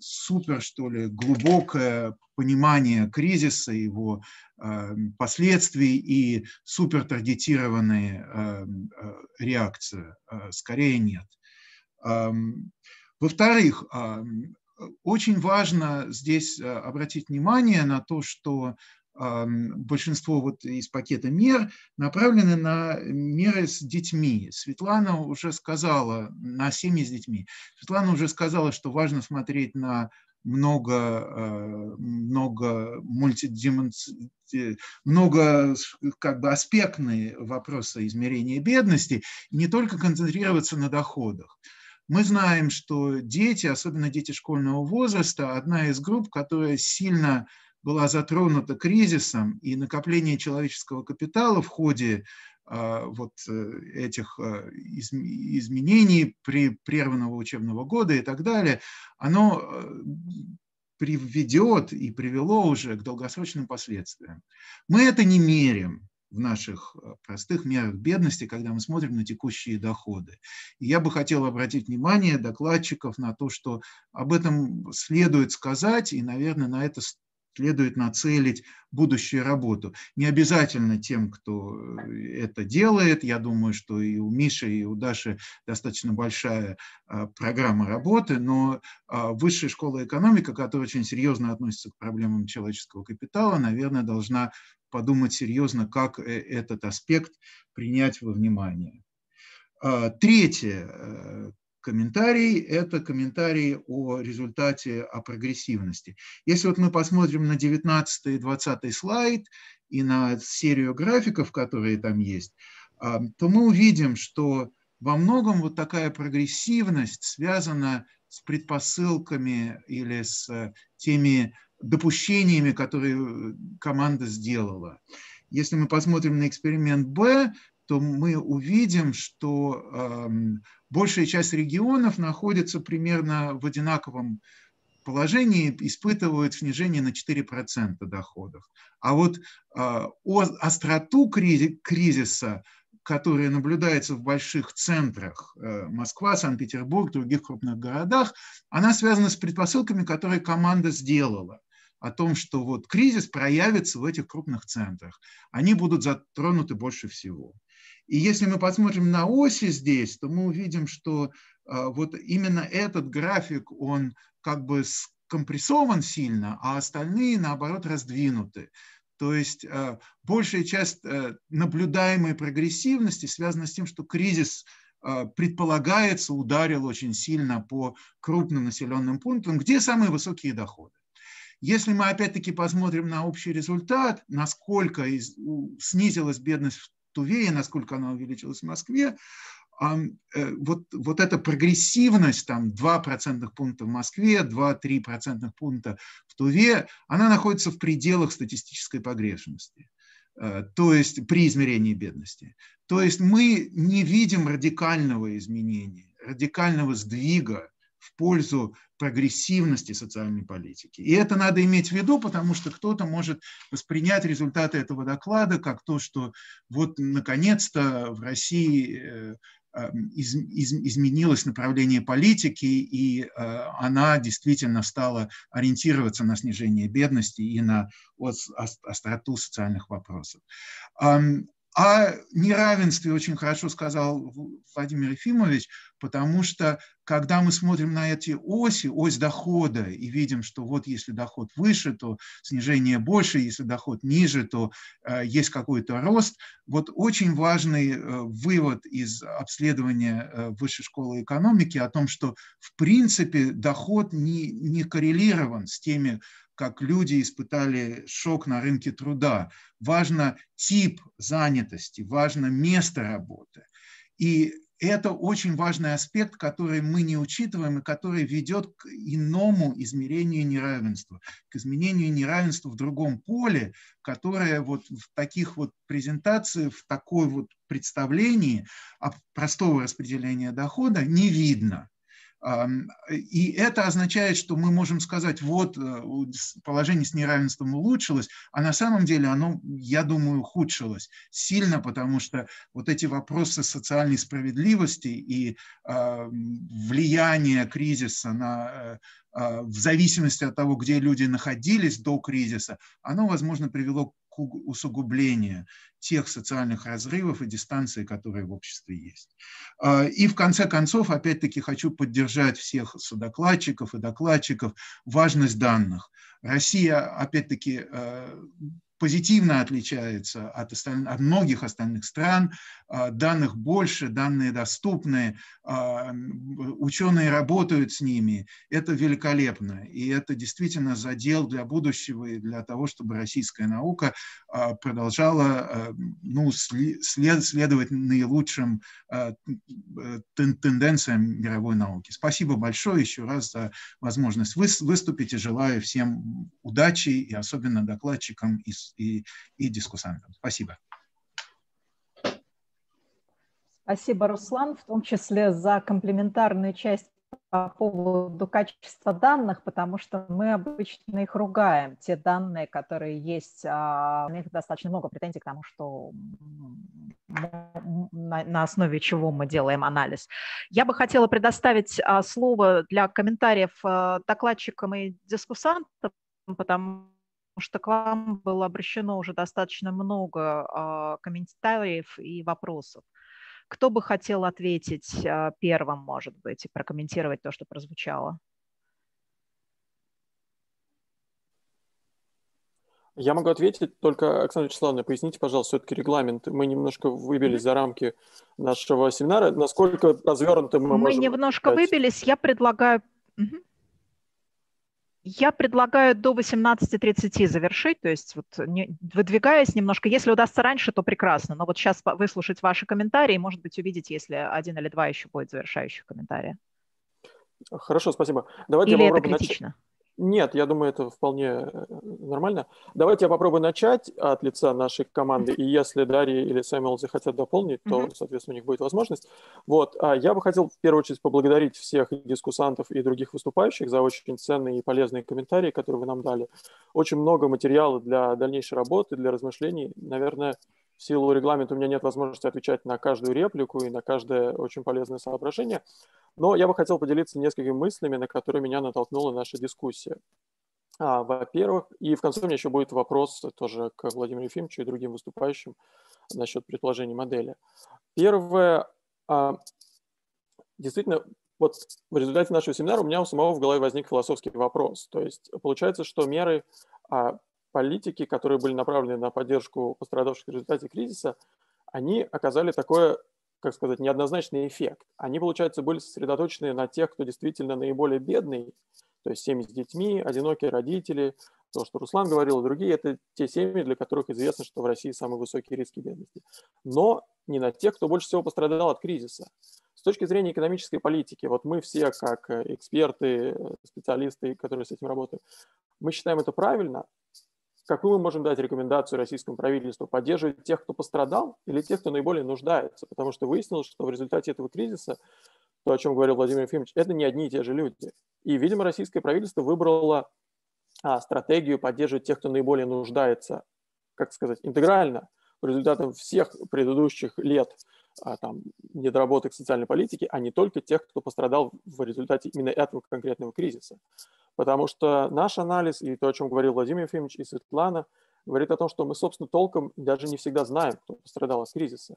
супер, что ли, глубокое понимание кризиса, его а, последствий и супер таргетированные а, реакции. Скорее нет. Во-вторых, очень важно здесь обратить внимание на то, что большинство вот из пакета мер направлены на меры с детьми. Светлана уже сказала, на семьи с детьми. Светлана уже сказала, что важно смотреть на много, э, много мультидименци... много как бы аспектные вопросы измерения бедности, не только концентрироваться на доходах. Мы знаем, что дети, особенно дети школьного возраста, одна из групп, которая сильно была затронута кризисом и накопление человеческого капитала в ходе а, вот э, этих а, изменений при прерванного учебного года и так далее, оно э, приведет и привело уже к долгосрочным последствиям. Мы это не мерим в наших э, простых мерах бедности, когда мы смотрим на текущие доходы. И я бы хотел обратить внимание докладчиков на то, что об этом следует сказать, и, наверное, на это следует нацелить будущую работу. Не обязательно тем, кто э, это делает. Я думаю, что и у Миши, и у Даши достаточно большая а, программа работы, но а, Высшая школа экономика, которая очень серьезно относится к проблемам человеческого капитала, наверное, должна подумать серьезно, как э, этот аспект принять во внимание. А, третье, э, комментарий – это комментарий о результате, о прогрессивности. Если вот мы посмотрим на 19 и 20 слайд и на серию графиков, которые там есть, то мы увидим, что во многом вот такая прогрессивность связана с предпосылками или с теми допущениями, которые команда сделала. Если мы посмотрим на эксперимент Б, то мы увидим, что большая часть регионов находится примерно в одинаковом положении, испытывают снижение на 4% доходов. А вот э, остроту кризиса которая наблюдается в больших центрах э, Москва, Санкт-Петербург, других крупных городах, она связана с предпосылками, которые команда сделала о том, что вот кризис проявится в этих крупных центрах. Они будут затронуты больше всего. И если мы посмотрим на оси здесь, то мы увидим, что э, вот именно этот график, он как бы скомпрессован сильно, а остальные, наоборот, раздвинуты. То есть э, большая часть э, наблюдаемой прогрессивности связана с тем, что кризис э, предполагается ударил очень сильно по крупным населенным пунктам, где самые высокие доходы. Если мы опять-таки посмотрим на общий результат, насколько снизилась бедность Туве и насколько она увеличилась в Москве, Э, вот, вот эта прогрессивность, там 2 процентных пункта в Москве, 2-3 процентных пункта в Туве, она находится в пределах статистической погрешности, э, то есть при измерении бедности. То есть мы не видим радикального изменения, радикального сдвига в пользу прогрессивности социальной политики. И это надо иметь в виду, потому что кто-то может воспринять результаты этого доклада как то, что вот наконец-то в России э, Эм, из, из, изменилось направление политики, и э, она действительно стала ориентироваться на снижение бедности и на остроту социальных вопросов. О неравенстве очень хорошо сказал Владимир Ефимович, потому что когда мы смотрим на эти оси, ось дохода, и видим, что вот если доход выше, то снижение больше, если доход ниже, то э, есть какой-то рост. Вот очень важный э, вывод из обследования э, Высшей школы экономики о том, что в принципе доход не, не коррелирован с теми как люди испытали шок на рынке труда. Важно тип занятости, важно место работы. И это очень важный аспект, который мы не учитываем и который ведет к иному измерению неравенства, к изменению неравенства в другом поле, которое вот в таких вот презентациях, в такой вот представлении простого распределения дохода не видно. И это означает, что мы можем сказать, вот э, положение с неравенством улучшилось, а на самом деле оно, я думаю, ухудшилось сильно, потому что вот эти вопросы социальной справедливости и влияния кризиса на э, а, в зависимости от того, где люди находились до кризиса, оно, возможно, привело усугубления тех социальных разрывов и дистанций, которые в обществе есть. А, и в конце концов, опять-таки, хочу поддержать всех содокладчиков и докладчиков важность данных. Россия, опять-таки, э, позитивно отличается от, остальных, от многих остальных стран. А, данных больше, данные доступны, а, ученые работают с ними. Это великолепно. И это действительно задел для будущего и для того, чтобы российская наука а, продолжала ну, след, следовать наилучшим тенденциям мировой науки. Спасибо большое еще раз за возможность выступить и желаю всем удачи и особенно докладчикам из и, и дискуссантам. Спасибо. Спасибо, Руслан, в том числе за комплементарную часть по поводу качества данных, потому что мы обычно их ругаем, те данные, которые есть, а, у них достаточно много претензий к тому, что на, основе чего мы делаем анализ. Я бы хотела предоставить а, слово для комментариев а, докладчикам и дискуссантам, потому что к вам было обращено уже достаточно много а, комментариев и вопросов. Кто бы хотел ответить а, первым, может быть, и прокомментировать то, что прозвучало? Я могу ответить, только, Оксана Вячеславовна, поясните, пожалуйста, все-таки регламент. Мы немножко выбились за рамки нашего семинара. Насколько развернуто мы, мы можем... Мы немножко сказать? выбились. Я предлагаю... Я предлагаю до 18.30 завершить, то есть вот не, выдвигаясь немножко. Если удастся раньше, то прекрасно. Но вот сейчас выслушать ваши комментарии, может быть, увидеть, если один или два еще будет завершающих комментария. Хорошо, спасибо. Давайте или это критично? Начать. Нет, я думаю, это вполне э, нормально. Давайте я попробую начать от лица нашей команды, и если Дарья или Сэмюэл захотят дополнить, то, mm-hmm. соответственно, у них будет возможность. Вот, а я бы хотел в первую очередь поблагодарить всех дискуссантов и других выступающих за очень ценные и полезные комментарии, которые вы нам дали. Очень много материала для дальнейшей работы, для размышлений. Наверное, в силу регламента у меня нет возможности отвечать на каждую реплику и на каждое очень полезное соображение. Но я бы хотел поделиться несколькими мыслями, на которые меня натолкнула наша дискуссия. А, во-первых, и в конце у меня еще будет вопрос тоже к Владимиру Ефимовичу и другим выступающим насчет предположений модели. Первое, а, действительно, вот в результате нашего семинара у меня у самого в голове возник философский вопрос. То есть получается, что меры а, политики, которые были направлены на поддержку пострадавших в результате кризиса, они оказали такое как сказать, неоднозначный эффект. Они, получается, были сосредоточены на тех, кто действительно наиболее бедный, то есть семьи с детьми, одинокие родители, то, что Руслан говорил, и другие, это те семьи, для которых известно, что в России самые высокие риски бедности. Но не на тех, кто больше всего пострадал от кризиса. С точки зрения экономической политики, вот мы все, как эксперты, специалисты, которые с этим работают, мы считаем это правильно, Какую мы можем дать рекомендацию российскому правительству? Поддерживать тех, кто пострадал, или тех, кто наиболее нуждается? Потому что выяснилось, что в результате этого кризиса, то, о чем говорил Владимир Ефимович, это не одни и те же люди. И, видимо, российское правительство выбрало а, стратегию поддерживать тех, кто наиболее нуждается, как сказать, интегрально, по результатам всех предыдущих лет там, недоработок социальной политики, а не только тех, кто пострадал в результате именно этого конкретного кризиса. Потому что наш анализ и то, о чем говорил Владимир Ефимович и Светлана, говорит о том, что мы, собственно, толком даже не всегда знаем, кто пострадал от кризиса.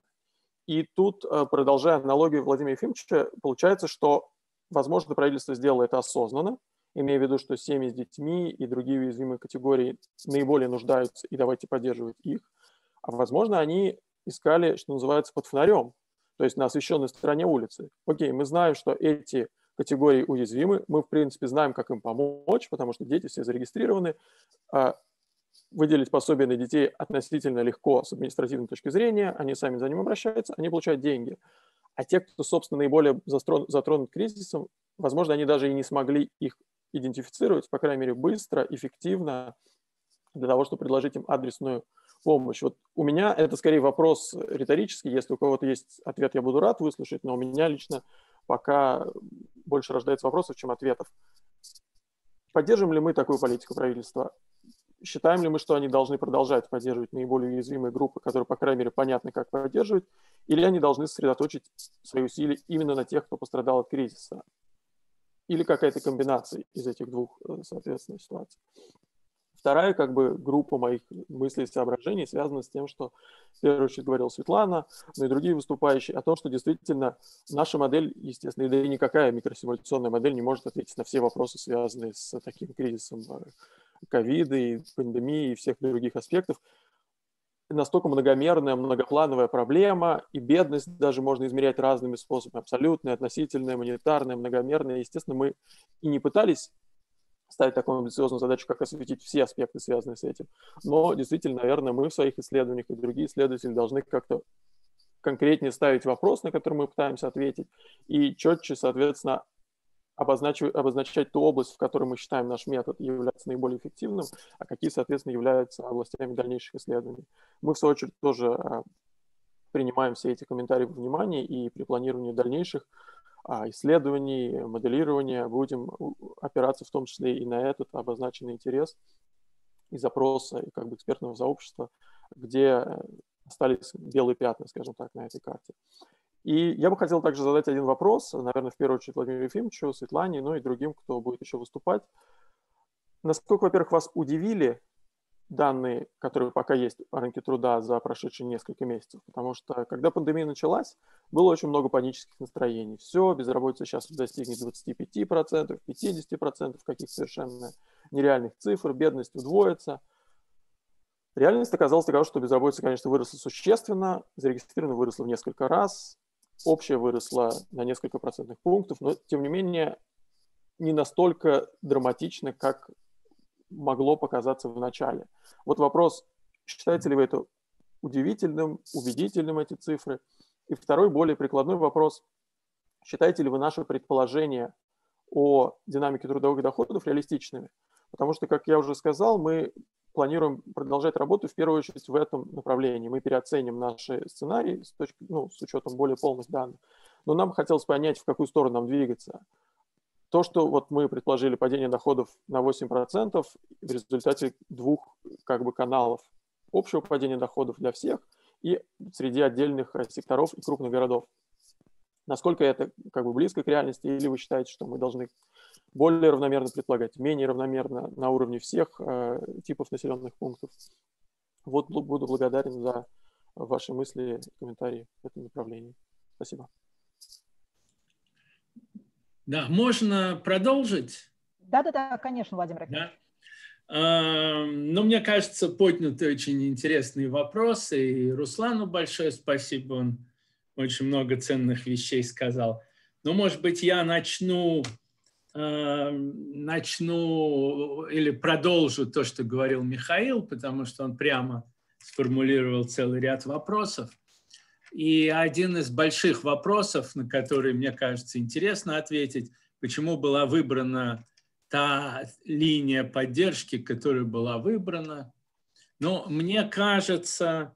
И тут, э, продолжая аналогию Владимира Ефимовича, получается, что, возможно, правительство сделало это осознанно, имея в виду, что семьи с детьми и другие уязвимые категории наиболее нуждаются, и давайте поддерживать их. А возможно, они искали, что называется, под фонарем, то есть на освещенной стороне улицы. Окей, мы знаем, что эти категории уязвимы. Мы, в принципе, знаем, как им помочь, потому что дети все зарегистрированы. А выделить пособие на детей относительно легко с административной точки зрения. Они сами за ним обращаются, они получают деньги. А те, кто, собственно, наиболее затронут кризисом, возможно, они даже и не смогли их идентифицировать, по крайней мере, быстро, эффективно, для того, чтобы предложить им адресную помощь. Вот у меня это скорее вопрос риторический. Если у кого-то есть ответ, я буду рад выслушать, но у меня лично пока больше рождается вопросов, чем ответов. Поддержим ли мы такую политику правительства? Считаем ли мы, что они должны продолжать поддерживать наиболее уязвимые группы, которые, по крайней мере, понятно, как поддерживать, или они должны сосредоточить свои усилия именно на тех, кто пострадал от кризиса? Или какая-то комбинация из этих двух, э, соответственно, ситуаций? Вторая как бы группа моих мыслей и соображений связана с тем, что в первую очередь говорила Светлана, но и другие выступающие, о том, что действительно наша модель, естественно, да и никакая микросимуляционная модель не может ответить на все вопросы, связанные с таким кризисом э, ковида и пандемии и всех других аспектов. Настолько многомерная, многоплановая проблема, и бедность даже можно измерять разными способами, абсолютная, относительная, монетарная, многомерная. Естественно, мы и не пытались ставить такую амбициозную задачу, как осветить все аспекты, связанные с этим. Но действительно, наверное, мы в своих исследованиях и другие исследователи должны как-то конкретнее ставить вопрос, на который мы пытаемся ответить, и четче, соответственно, обозначить, обозначать ту область, в которой мы считаем наш метод является наиболее эффективным, а какие, соответственно, являются областями дальнейших исследований. Мы, в свою очередь, тоже а, принимаем все эти комментарии во внимание и при планировании дальнейших исследований, моделирования, будем опираться в том числе и на этот обозначенный интерес и запроса и как бы экспертного сообщества, где остались белые пятна, скажем так, на этой карте. И я бы хотел также задать один вопрос, наверное, в первую очередь Владимиру Ефимовичу, Светлане, ну и другим, кто будет еще выступать. Насколько, во-первых, вас удивили данные, которые пока есть по рынке труда за прошедшие несколько месяцев. Потому что, когда пандемия началась, было очень много панических настроений. Все, безработица сейчас достигнет 25%, 50%, каких совершенно нереальных цифр, бедность удвоится. Реальность оказалась такова, что безработица, конечно, выросла существенно, зарегистрировано выросло в несколько раз, общая выросла на несколько процентных пунктов, но, тем не менее, не настолько драматично, как могло показаться в начале. Вот вопрос, считаете ли вы это удивительным, убедительным, эти цифры? И второй, более прикладной вопрос, считаете ли вы наши предположения о динамике трудовых доходов реалистичными? Потому что, как я уже сказал, мы планируем продолжать работу в первую очередь в этом направлении. Мы переоценим наши сценарии с, точки, ну, с учетом более полных данных. Но нам хотелось понять, в какую сторону нам двигаться. То, что вот мы предположили падение доходов на 8% в результате двух как бы, каналов общего падения доходов для всех и среди отдельных секторов и крупных городов. Насколько это как бы близко к реальности, или вы считаете, что мы должны более равномерно предполагать, менее равномерно на уровне всех э, типов населенных пунктов. Вот буду благодарен за ваши мысли и комментарии в этом направлении. Спасибо. Да, можно продолжить? Да-да-да, конечно, Владимир Да. Ну, мне кажется, подняты очень интересные вопросы. И Руслану большое спасибо, он очень много ценных вещей сказал. Но, может быть, я начну Эм, начну или продолжу то, что говорил Михаил, потому что он прямо сформулировал целый ряд вопросов. И один из больших вопросов, на который, мне кажется, интересно ответить, почему была выбрана та линия поддержки, которая была выбрана. Но мне кажется,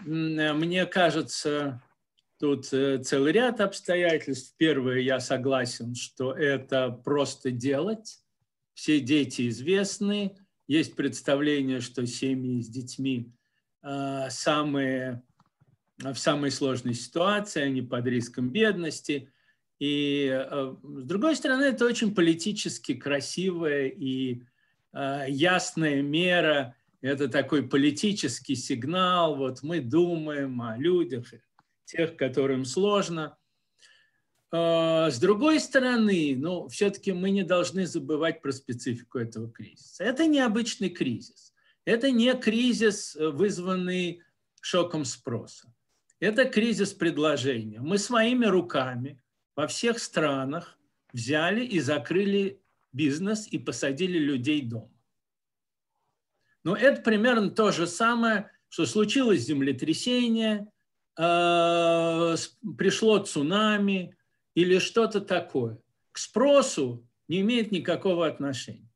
мне кажется, Тут э, целый ряд обстоятельств. Первое, я согласен, что это просто делать. Все дети известны. Есть представление, что семьи с детьми э, самые, в самой сложной ситуации, они под риском бедности. И э, с другой стороны, это очень политически красивая и ясная мера. Это такой политический сигнал. Вот мы думаем о людях, тех, которым сложно. С другой стороны, ну, все-таки мы не должны забывать про специфику этого кризиса. Это необычный кризис. Это не кризис, вызванный шоком спроса. Это кризис предложения. Мы своими руками во всех странах взяли и закрыли бизнес и посадили людей дома. Но это примерно то же самое, что случилось землетрясение, Э, пришло цунами или что-то такое. К спросу не имеет никакого отношения.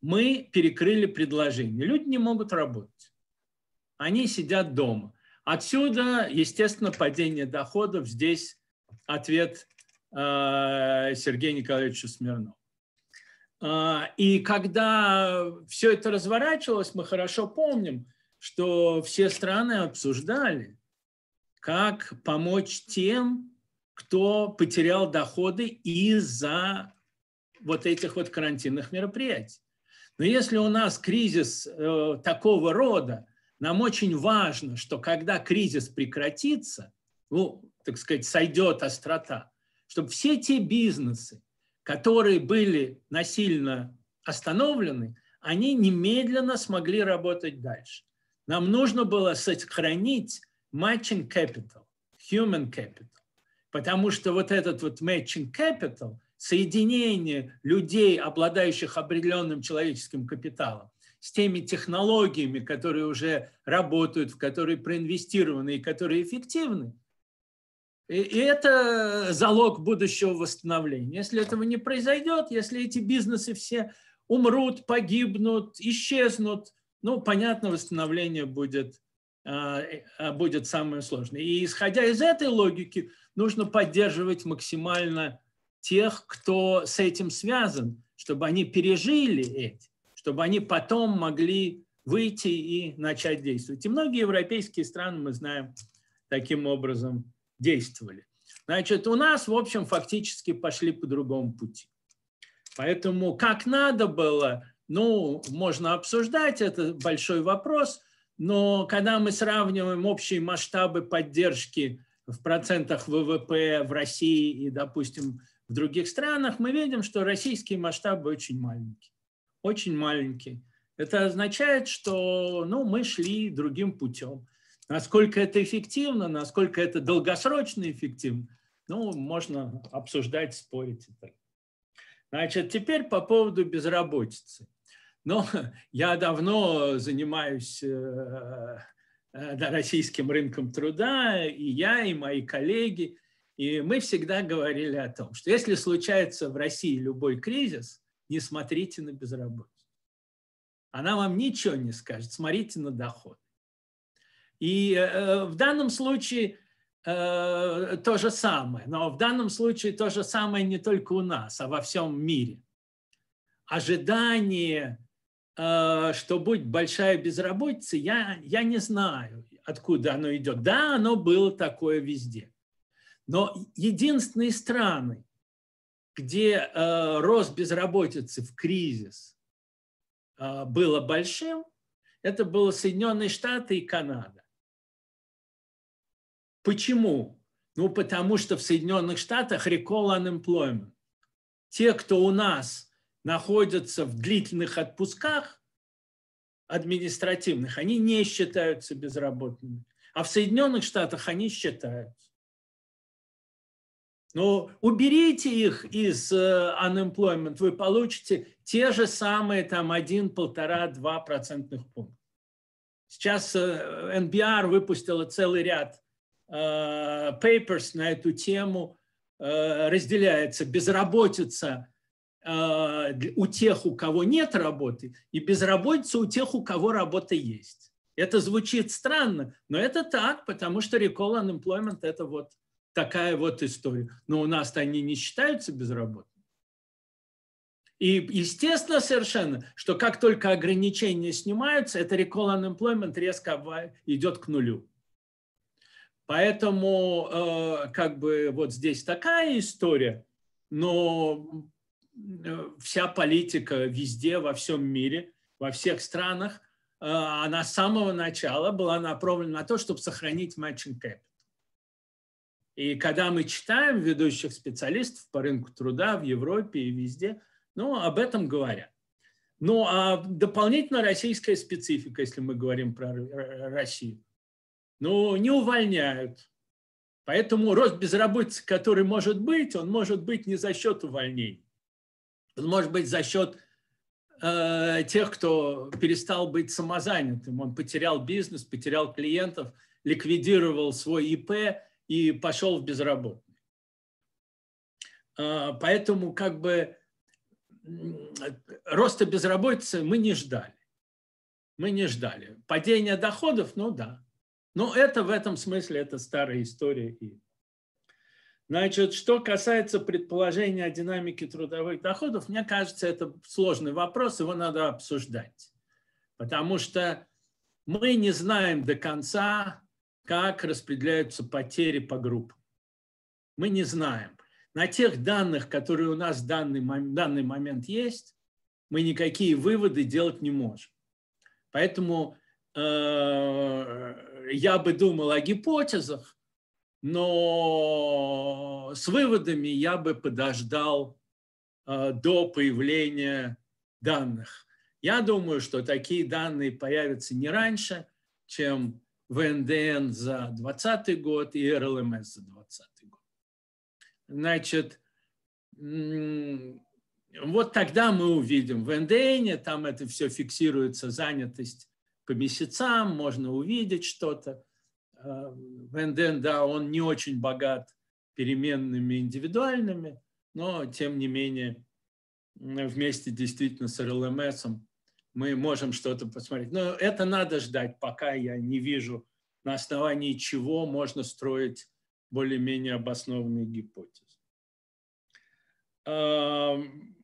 Мы перекрыли предложение. Люди не могут работать. Они сидят дома. Отсюда, естественно, падение доходов. Здесь ответ э, Сергея Николаевича Смирнова. Э, и когда все это разворачивалось, мы хорошо помним, что все страны обсуждали, как помочь тем, кто потерял доходы из-за вот этих вот карантинных мероприятий. Но если у нас кризис э, такого рода, нам очень важно, что когда кризис прекратится, ну, так сказать, сойдет острота, чтобы все те бизнесы, которые были насильно остановлены, они немедленно смогли работать дальше. Нам нужно было сохранить matching capital, human capital. Потому что вот этот вот matching capital, соединение людей, обладающих определенным человеческим капиталом, с теми технологиями, которые уже работают, в которые проинвестированы и которые эффективны, и это залог будущего восстановления. Если этого не произойдет, если эти бизнесы все умрут, погибнут, исчезнут, ну, понятно, восстановление будет а, а, будет самое сложное. И исходя из этой логики, нужно поддерживать максимально тех, кто с этим связан, чтобы они пережили эти, чтобы они потом могли выйти и начать действовать. И многие европейские страны, мы знаем, таким образом действовали. Значит, у нас, в общем, фактически пошли по другому пути. Поэтому как надо было, ну, можно обсуждать, это большой вопрос – но когда мы сравниваем общие масштабы поддержки в процентах ВВП в России и, допустим, в других странах, мы видим, что российские масштабы очень маленькие. Очень маленькие. Это означает, что ну, мы шли другим путем. Насколько это эффективно, насколько это долгосрочно эффективно, ну, можно обсуждать, спорить и так. Значит, теперь по поводу безработицы. Но я давно занимаюсь э, э, российским рынком труда, и я, и мои коллеги, и мы всегда говорили о том, что если случается в России любой кризис, не смотрите на безработицу. Она вам ничего не скажет, смотрите на доход. И э, в данном случае э, то же самое, но в данном случае то же самое не только у нас, а во всем мире. Ожидание, э, что будет большая безработица, я, я не знаю, откуда оно идет. Да, оно было такое везде. Но единственные страны, где э, рост безработицы в кризис э, было большим, это было Соединенные Штаты и Канада. Почему? Ну, потому что в Соединенных Штатах recall unemployment. Те, кто у нас находятся в длительных отпусках административных, они не считаются безработными. А в Соединенных Штатах они считаются. Но уберите их из uh, unemployment, вы получите те же самые там 1, 1,5-2 процентных пункта. Сейчас uh, э, NBR выпустила целый ряд Э, papers на эту тему э, разделяется безработица э, у тех, у кого нет работы, и безработица у тех, у кого работа есть. Это звучит странно, но это так, потому что recall unemployment – это вот такая вот история. Но у нас-то они не считаются безработными. И естественно совершенно, что как только ограничения снимаются, это recall unemployment резко идет к нулю. Поэтому э, как бы вот здесь такая история, но э, вся политика везде, во всем мире, во всех странах, э, она с самого начала была направлена на то, чтобы сохранить matching capital. И когда мы читаем ведущих специалистов по рынку труда в Европе и везде, ну, об этом говорят. Ну, а дополнительно российская специфика, если мы говорим про Россию ну, не увольняют. Поэтому рост безработицы, который может быть, он может быть не за счет увольнений. Он может быть за счет э, тех, кто перестал быть самозанятым. Он потерял бизнес, потерял клиентов, ликвидировал свой ИП и пошел в безработный. Э, поэтому как бы роста безработицы мы не ждали. Мы не ждали. Падение доходов, ну да. Ну, это в этом смысле, это старая история. И... Значит, что касается предположения о динамике трудовых доходов, мне кажется, это сложный вопрос, его надо обсуждать. Потому что мы не знаем до конца, как распределяются потери по группам. Мы не знаем. На тех данных, которые у нас в данный, данный момент есть, мы никакие выводы делать не можем. Поэтому э, я бы думал о гипотезах, но с выводами я бы подождал э, до появления данных. Я думаю, что такие данные появятся не раньше, чем в НДН за 2020 год и РЛМС за 2020 год. Значит, вот тогда мы увидим. В НДН там это все фиксируется, занятость по месяцам, можно увидеть что-то. А, Венден, да, он не очень богат переменными индивидуальными, но тем не менее вместе действительно с РЛМС мы можем что-то посмотреть. Но это надо ждать, пока я не вижу, на основании чего можно строить более-менее обоснованные гипотезы.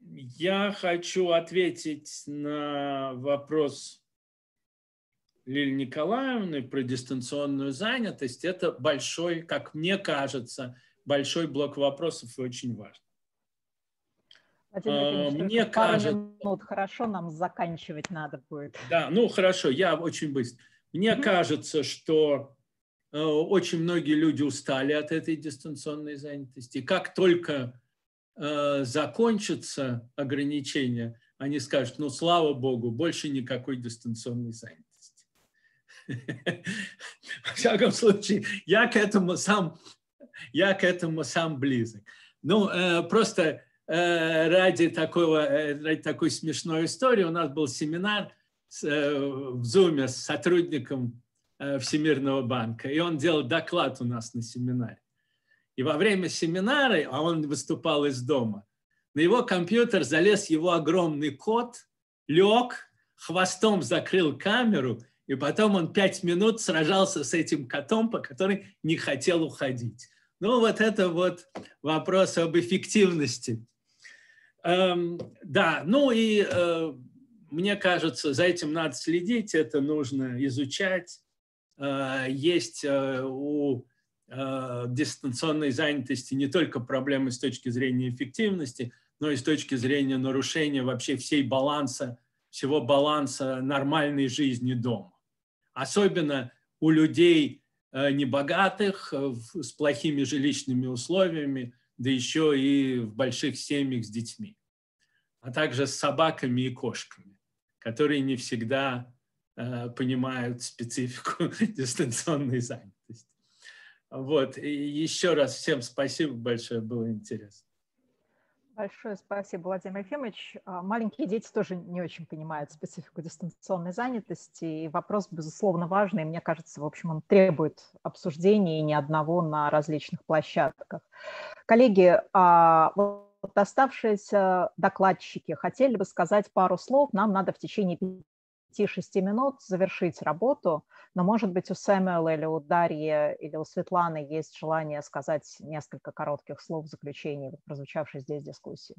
Я хочу ответить на вопрос Лилии Николаевны про дистанционную занятость, это большой, как мне кажется, большой блок вопросов и очень важно. Владимир мне кажется... минут, хорошо, нам заканчивать надо будет. Да, ну хорошо, я очень быстро. Мне mm-hmm. кажется, что э, очень многие люди устали от этой дистанционной занятости. Как только э, закончатся ограничения, они скажут, ну, слава богу, больше никакой дистанционной занятости. Во всяком случае, я к этому сам, я к этому сам близок. Ну, э, просто ради, такого, э, ради такой смешной истории у нас был семинар в Zoom с сотрудником Всемирного банка, и он делал доклад у нас на семинаре. И во время семинара, а он выступал из дома, на его компьютер залез его огромный кот, лег, хвостом закрыл камеру, и потом он пять минут сражался с этим котом, по который не хотел уходить. Ну, вот это вот вопрос об эффективности. Эм, да, ну и э, мне кажется, за этим надо следить, это нужно изучать. Э, есть э, у дистанционной занятости не только проблемы с точки зрения эффективности, но и с точки зрения нарушения вообще всей баланса, всего баланса нормальной жизни дома. Особенно у людей небогатых, с плохими жилищными условиями, да еще и в больших семьях с детьми, а также с собаками и кошками, которые не всегда э, понимают специфику дистанционной занятости. Вот. И еще раз всем спасибо большое, было интересно. Большое спасибо, Владимир Ефимович. А, маленькие дети тоже не очень понимают специфику дистанционной занятости, и вопрос, безусловно, важный. Мне кажется, в общем, он требует обсуждения и не одного на различных площадках. Коллеги, а, вот оставшиеся докладчики хотели бы сказать пару слов. Нам надо в течение 5-6 минут завершить работу, но, может быть, у Сэмюэла или у Дарьи или у Светланы есть желание сказать несколько коротких слов в заключении прозвучавшей здесь дискуссии.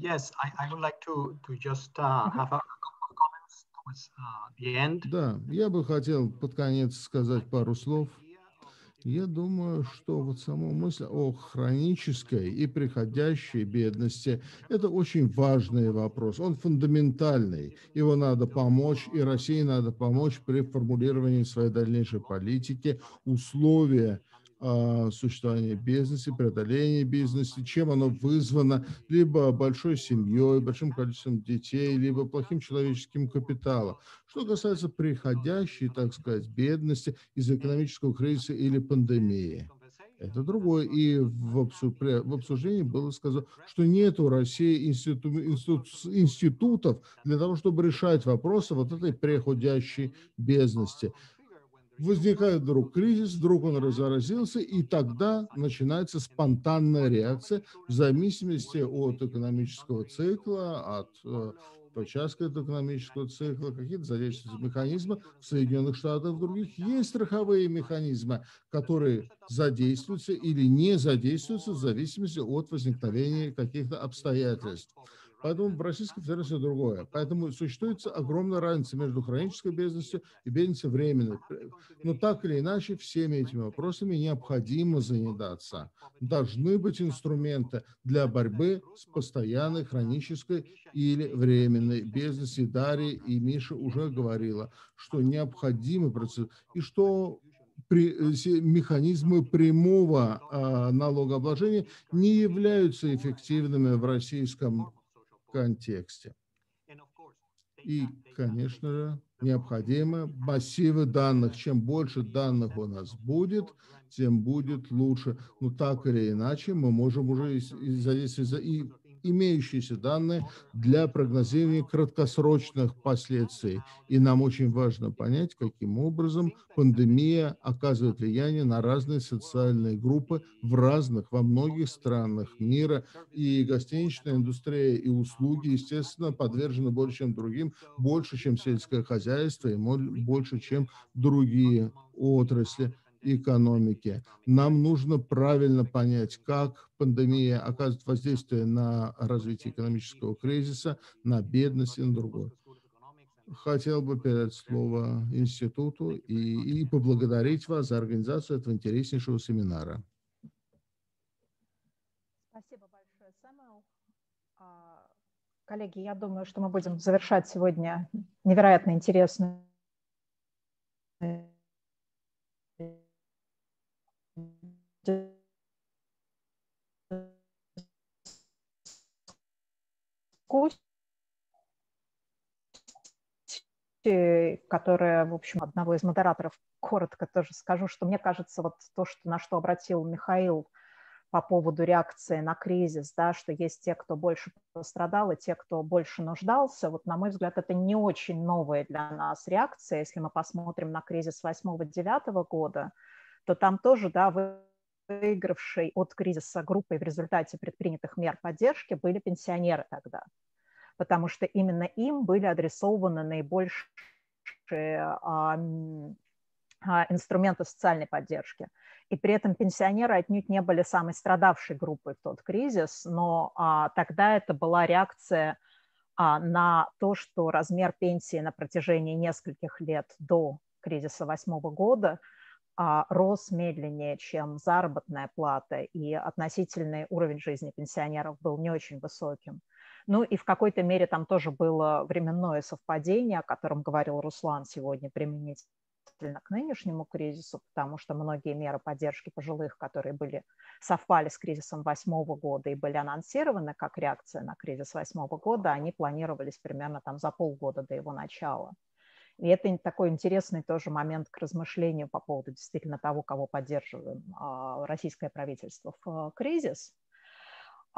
Yes, I, I would like to, to just uh, have a couple of comments towards uh, the end. Да, я бы хотел под конец сказать пару слов. Я думаю, что вот сама мысль о хронической и приходящей бедности – это очень важный вопрос. Он фундаментальный. Его надо помочь, и России надо помочь при формулировании своей дальнейшей политики, условия а, существования бизнеса, преодоления бизнеса, чем оно вызвано, либо большой семьей, большим количеством детей, либо плохим человеческим капиталом. Что касается приходящей, так сказать, бедности из-за экономического кризиса или пандемии, это другое. И в, обсуждении было сказано, что нет у России институ, институт, институтов для того, чтобы решать вопросы вот этой приходящей бедности возникает вдруг кризис, вдруг он разразился, и тогда начинается спонтанная реакция в зависимости от экономического цикла, от э, подчастка от экономического цикла, какие-то задействуются механизмы в Соединенных Штатах, в других есть страховые механизмы, которые задействуются или не задействуются в зависимости от возникновения каких-то обстоятельств. Поэтому в Российской Федерации другое. Поэтому существует огромная разница между хронической бедностью и бедностью временной. Но так или иначе, всеми этими вопросами необходимо заниматься. Должны быть инструменты для борьбы с постоянной хронической или временной бедностью. Дарья и Миша уже говорила, что необходимы процесс и что при, э, механизмы прямого э, налогообложения не являются эффективными в российском контексте. И, конечно же, необходимы массивы данных. Чем больше данных у нас будет, тем будет лучше. Но так или иначе мы можем уже задействовать и имеющиеся данные для прогнозирования краткосрочных последствий. И нам очень важно понять, каким образом пандемия оказывает влияние на разные социальные группы в разных, во многих странах мира. И гостиничная индустрия и услуги, естественно, подвержены больше, чем другим, больше, чем сельское хозяйство и больше, чем другие отрасли экономики. Нам нужно правильно понять, как пандемия оказывает воздействие на развитие экономического кризиса, на бедность и на другое. Хотел бы передать слово институту и, и поблагодарить вас за организацию этого интереснейшего семинара. Спасибо большое, Сэмэл. А, коллеги, я думаю, что мы будем завершать сегодня невероятно интересную которая, в общем, одного из модераторов коротко тоже скажу, что мне кажется, вот то, что, на что обратил Михаил по поводу реакции на кризис, да, что есть те, кто больше пострадал, и те, кто больше нуждался. Вот, на мой взгляд, это не очень новая для нас реакция. Если мы посмотрим на кризис 8-9 года, то там тоже, да, выигравшей от кризиса группой в результате предпринятых мер поддержки были пенсионеры тогда, потому что именно им были адресованы наибольшие а, а, инструменты социальной поддержки. И при этом пенсионеры отнюдь не были самой страдавшей группой в тот кризис, но а, тогда это была реакция а, на то, что размер пенсии на протяжении нескольких лет до кризиса восьмого года рос медленнее, чем заработная плата, и относительный уровень жизни пенсионеров был не очень высоким. Ну и в какой-то мере там тоже было временное совпадение, о котором говорил Руслан сегодня, применить к нынешнему кризису, потому что многие меры поддержки пожилых, которые были, совпали с кризисом восьмого года и были анонсированы как реакция на кризис восьмого года, они планировались примерно там за полгода до его начала. И это такой интересный тоже момент к размышлению по поводу действительно того, кого поддерживает а, российское правительство в а, кризис –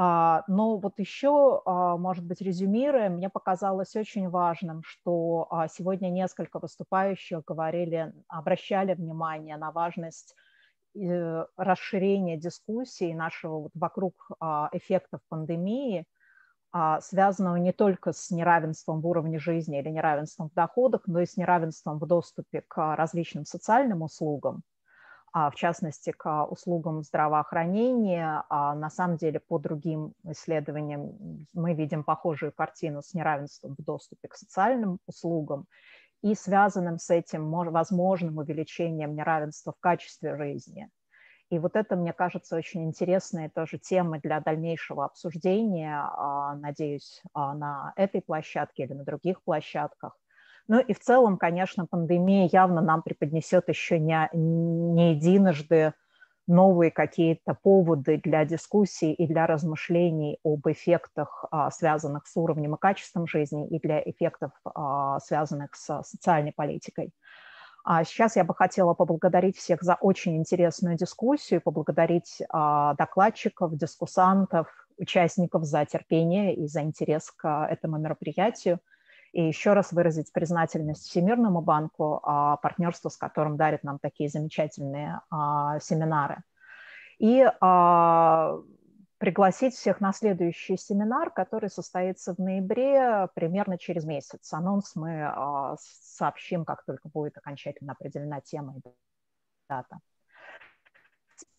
а, но вот еще, а, может быть, резюмируя, мне показалось очень важным, что сегодня несколько выступающих говорили, обращали внимание на важность э, расширения дискуссии нашего вот вокруг эффектов пандемии, связанного не только с неравенством в уровне жизни или неравенством в доходах, но и с неравенством в доступе к различным социальным услугам. А, в частности, к услугам здравоохранения. А на самом деле, по другим исследованиям мы видим похожую картину с неравенством в доступе к социальным услугам и связанным с этим возможным увеличением неравенства в качестве жизни. И вот это, мне кажется, очень интересные тоже темы для дальнейшего обсуждения, а, надеюсь, на этой площадке или на других площадках. Ну и в целом, конечно, пандемия явно нам преподнесет еще не, не единожды новые какие-то поводы для дискуссий и для размышлений об эффектах, а, связанных с уровнем и качеством жизни, и для эффектов, а, связанных с социальной политикой. А сейчас я бы хотела поблагодарить всех за очень интересную дискуссию, поблагодарить докладчиков, дискуссантов, участников за терпение и за интерес к этому мероприятию и еще раз выразить признательность Всемирному банку, а, партнерству с которым дарит нам такие замечательные а, семинары. И а, пригласить всех на следующий семинар, который состоится в ноябре примерно через месяц. Анонс мы сообщим, как только будет окончательно определена тема и дата.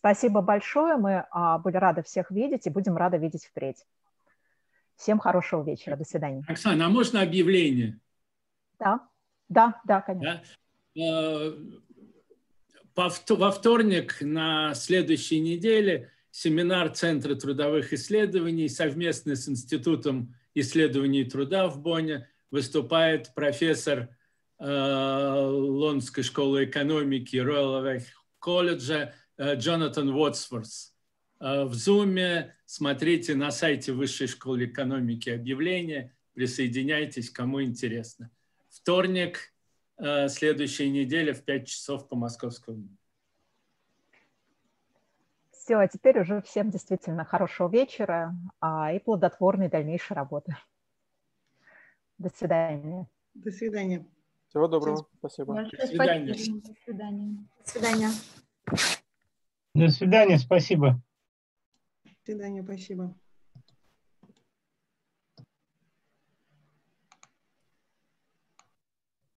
Спасибо большое. Мы были рады всех видеть и будем рады видеть впредь. Всем хорошего вечера. До свидания. Оксана, а можно объявление? Да, да, да, конечно. Да? Э, во вторник на следующей неделе семинар Центра трудовых исследований совместно с Институтом исследований труда в Бонне выступает профессор э, Лондонской школы экономики Роyal колледжа э, Джонатан Уотсворс. Э, в Zoom. Смотрите на сайте Высшей школы экономики объявления. Присоединяйтесь, кому интересно. Вторник, э, следующая неделя в 5 часов по московскому. Все, а теперь уже всем действительно хорошего вечера а, и плодотворной дальнейшей работы. До свидания. До свидания. Всего доброго. Спасибо. До свидания. До свидания. До свидания. До свидания. Спасибо. До свидания, спасибо.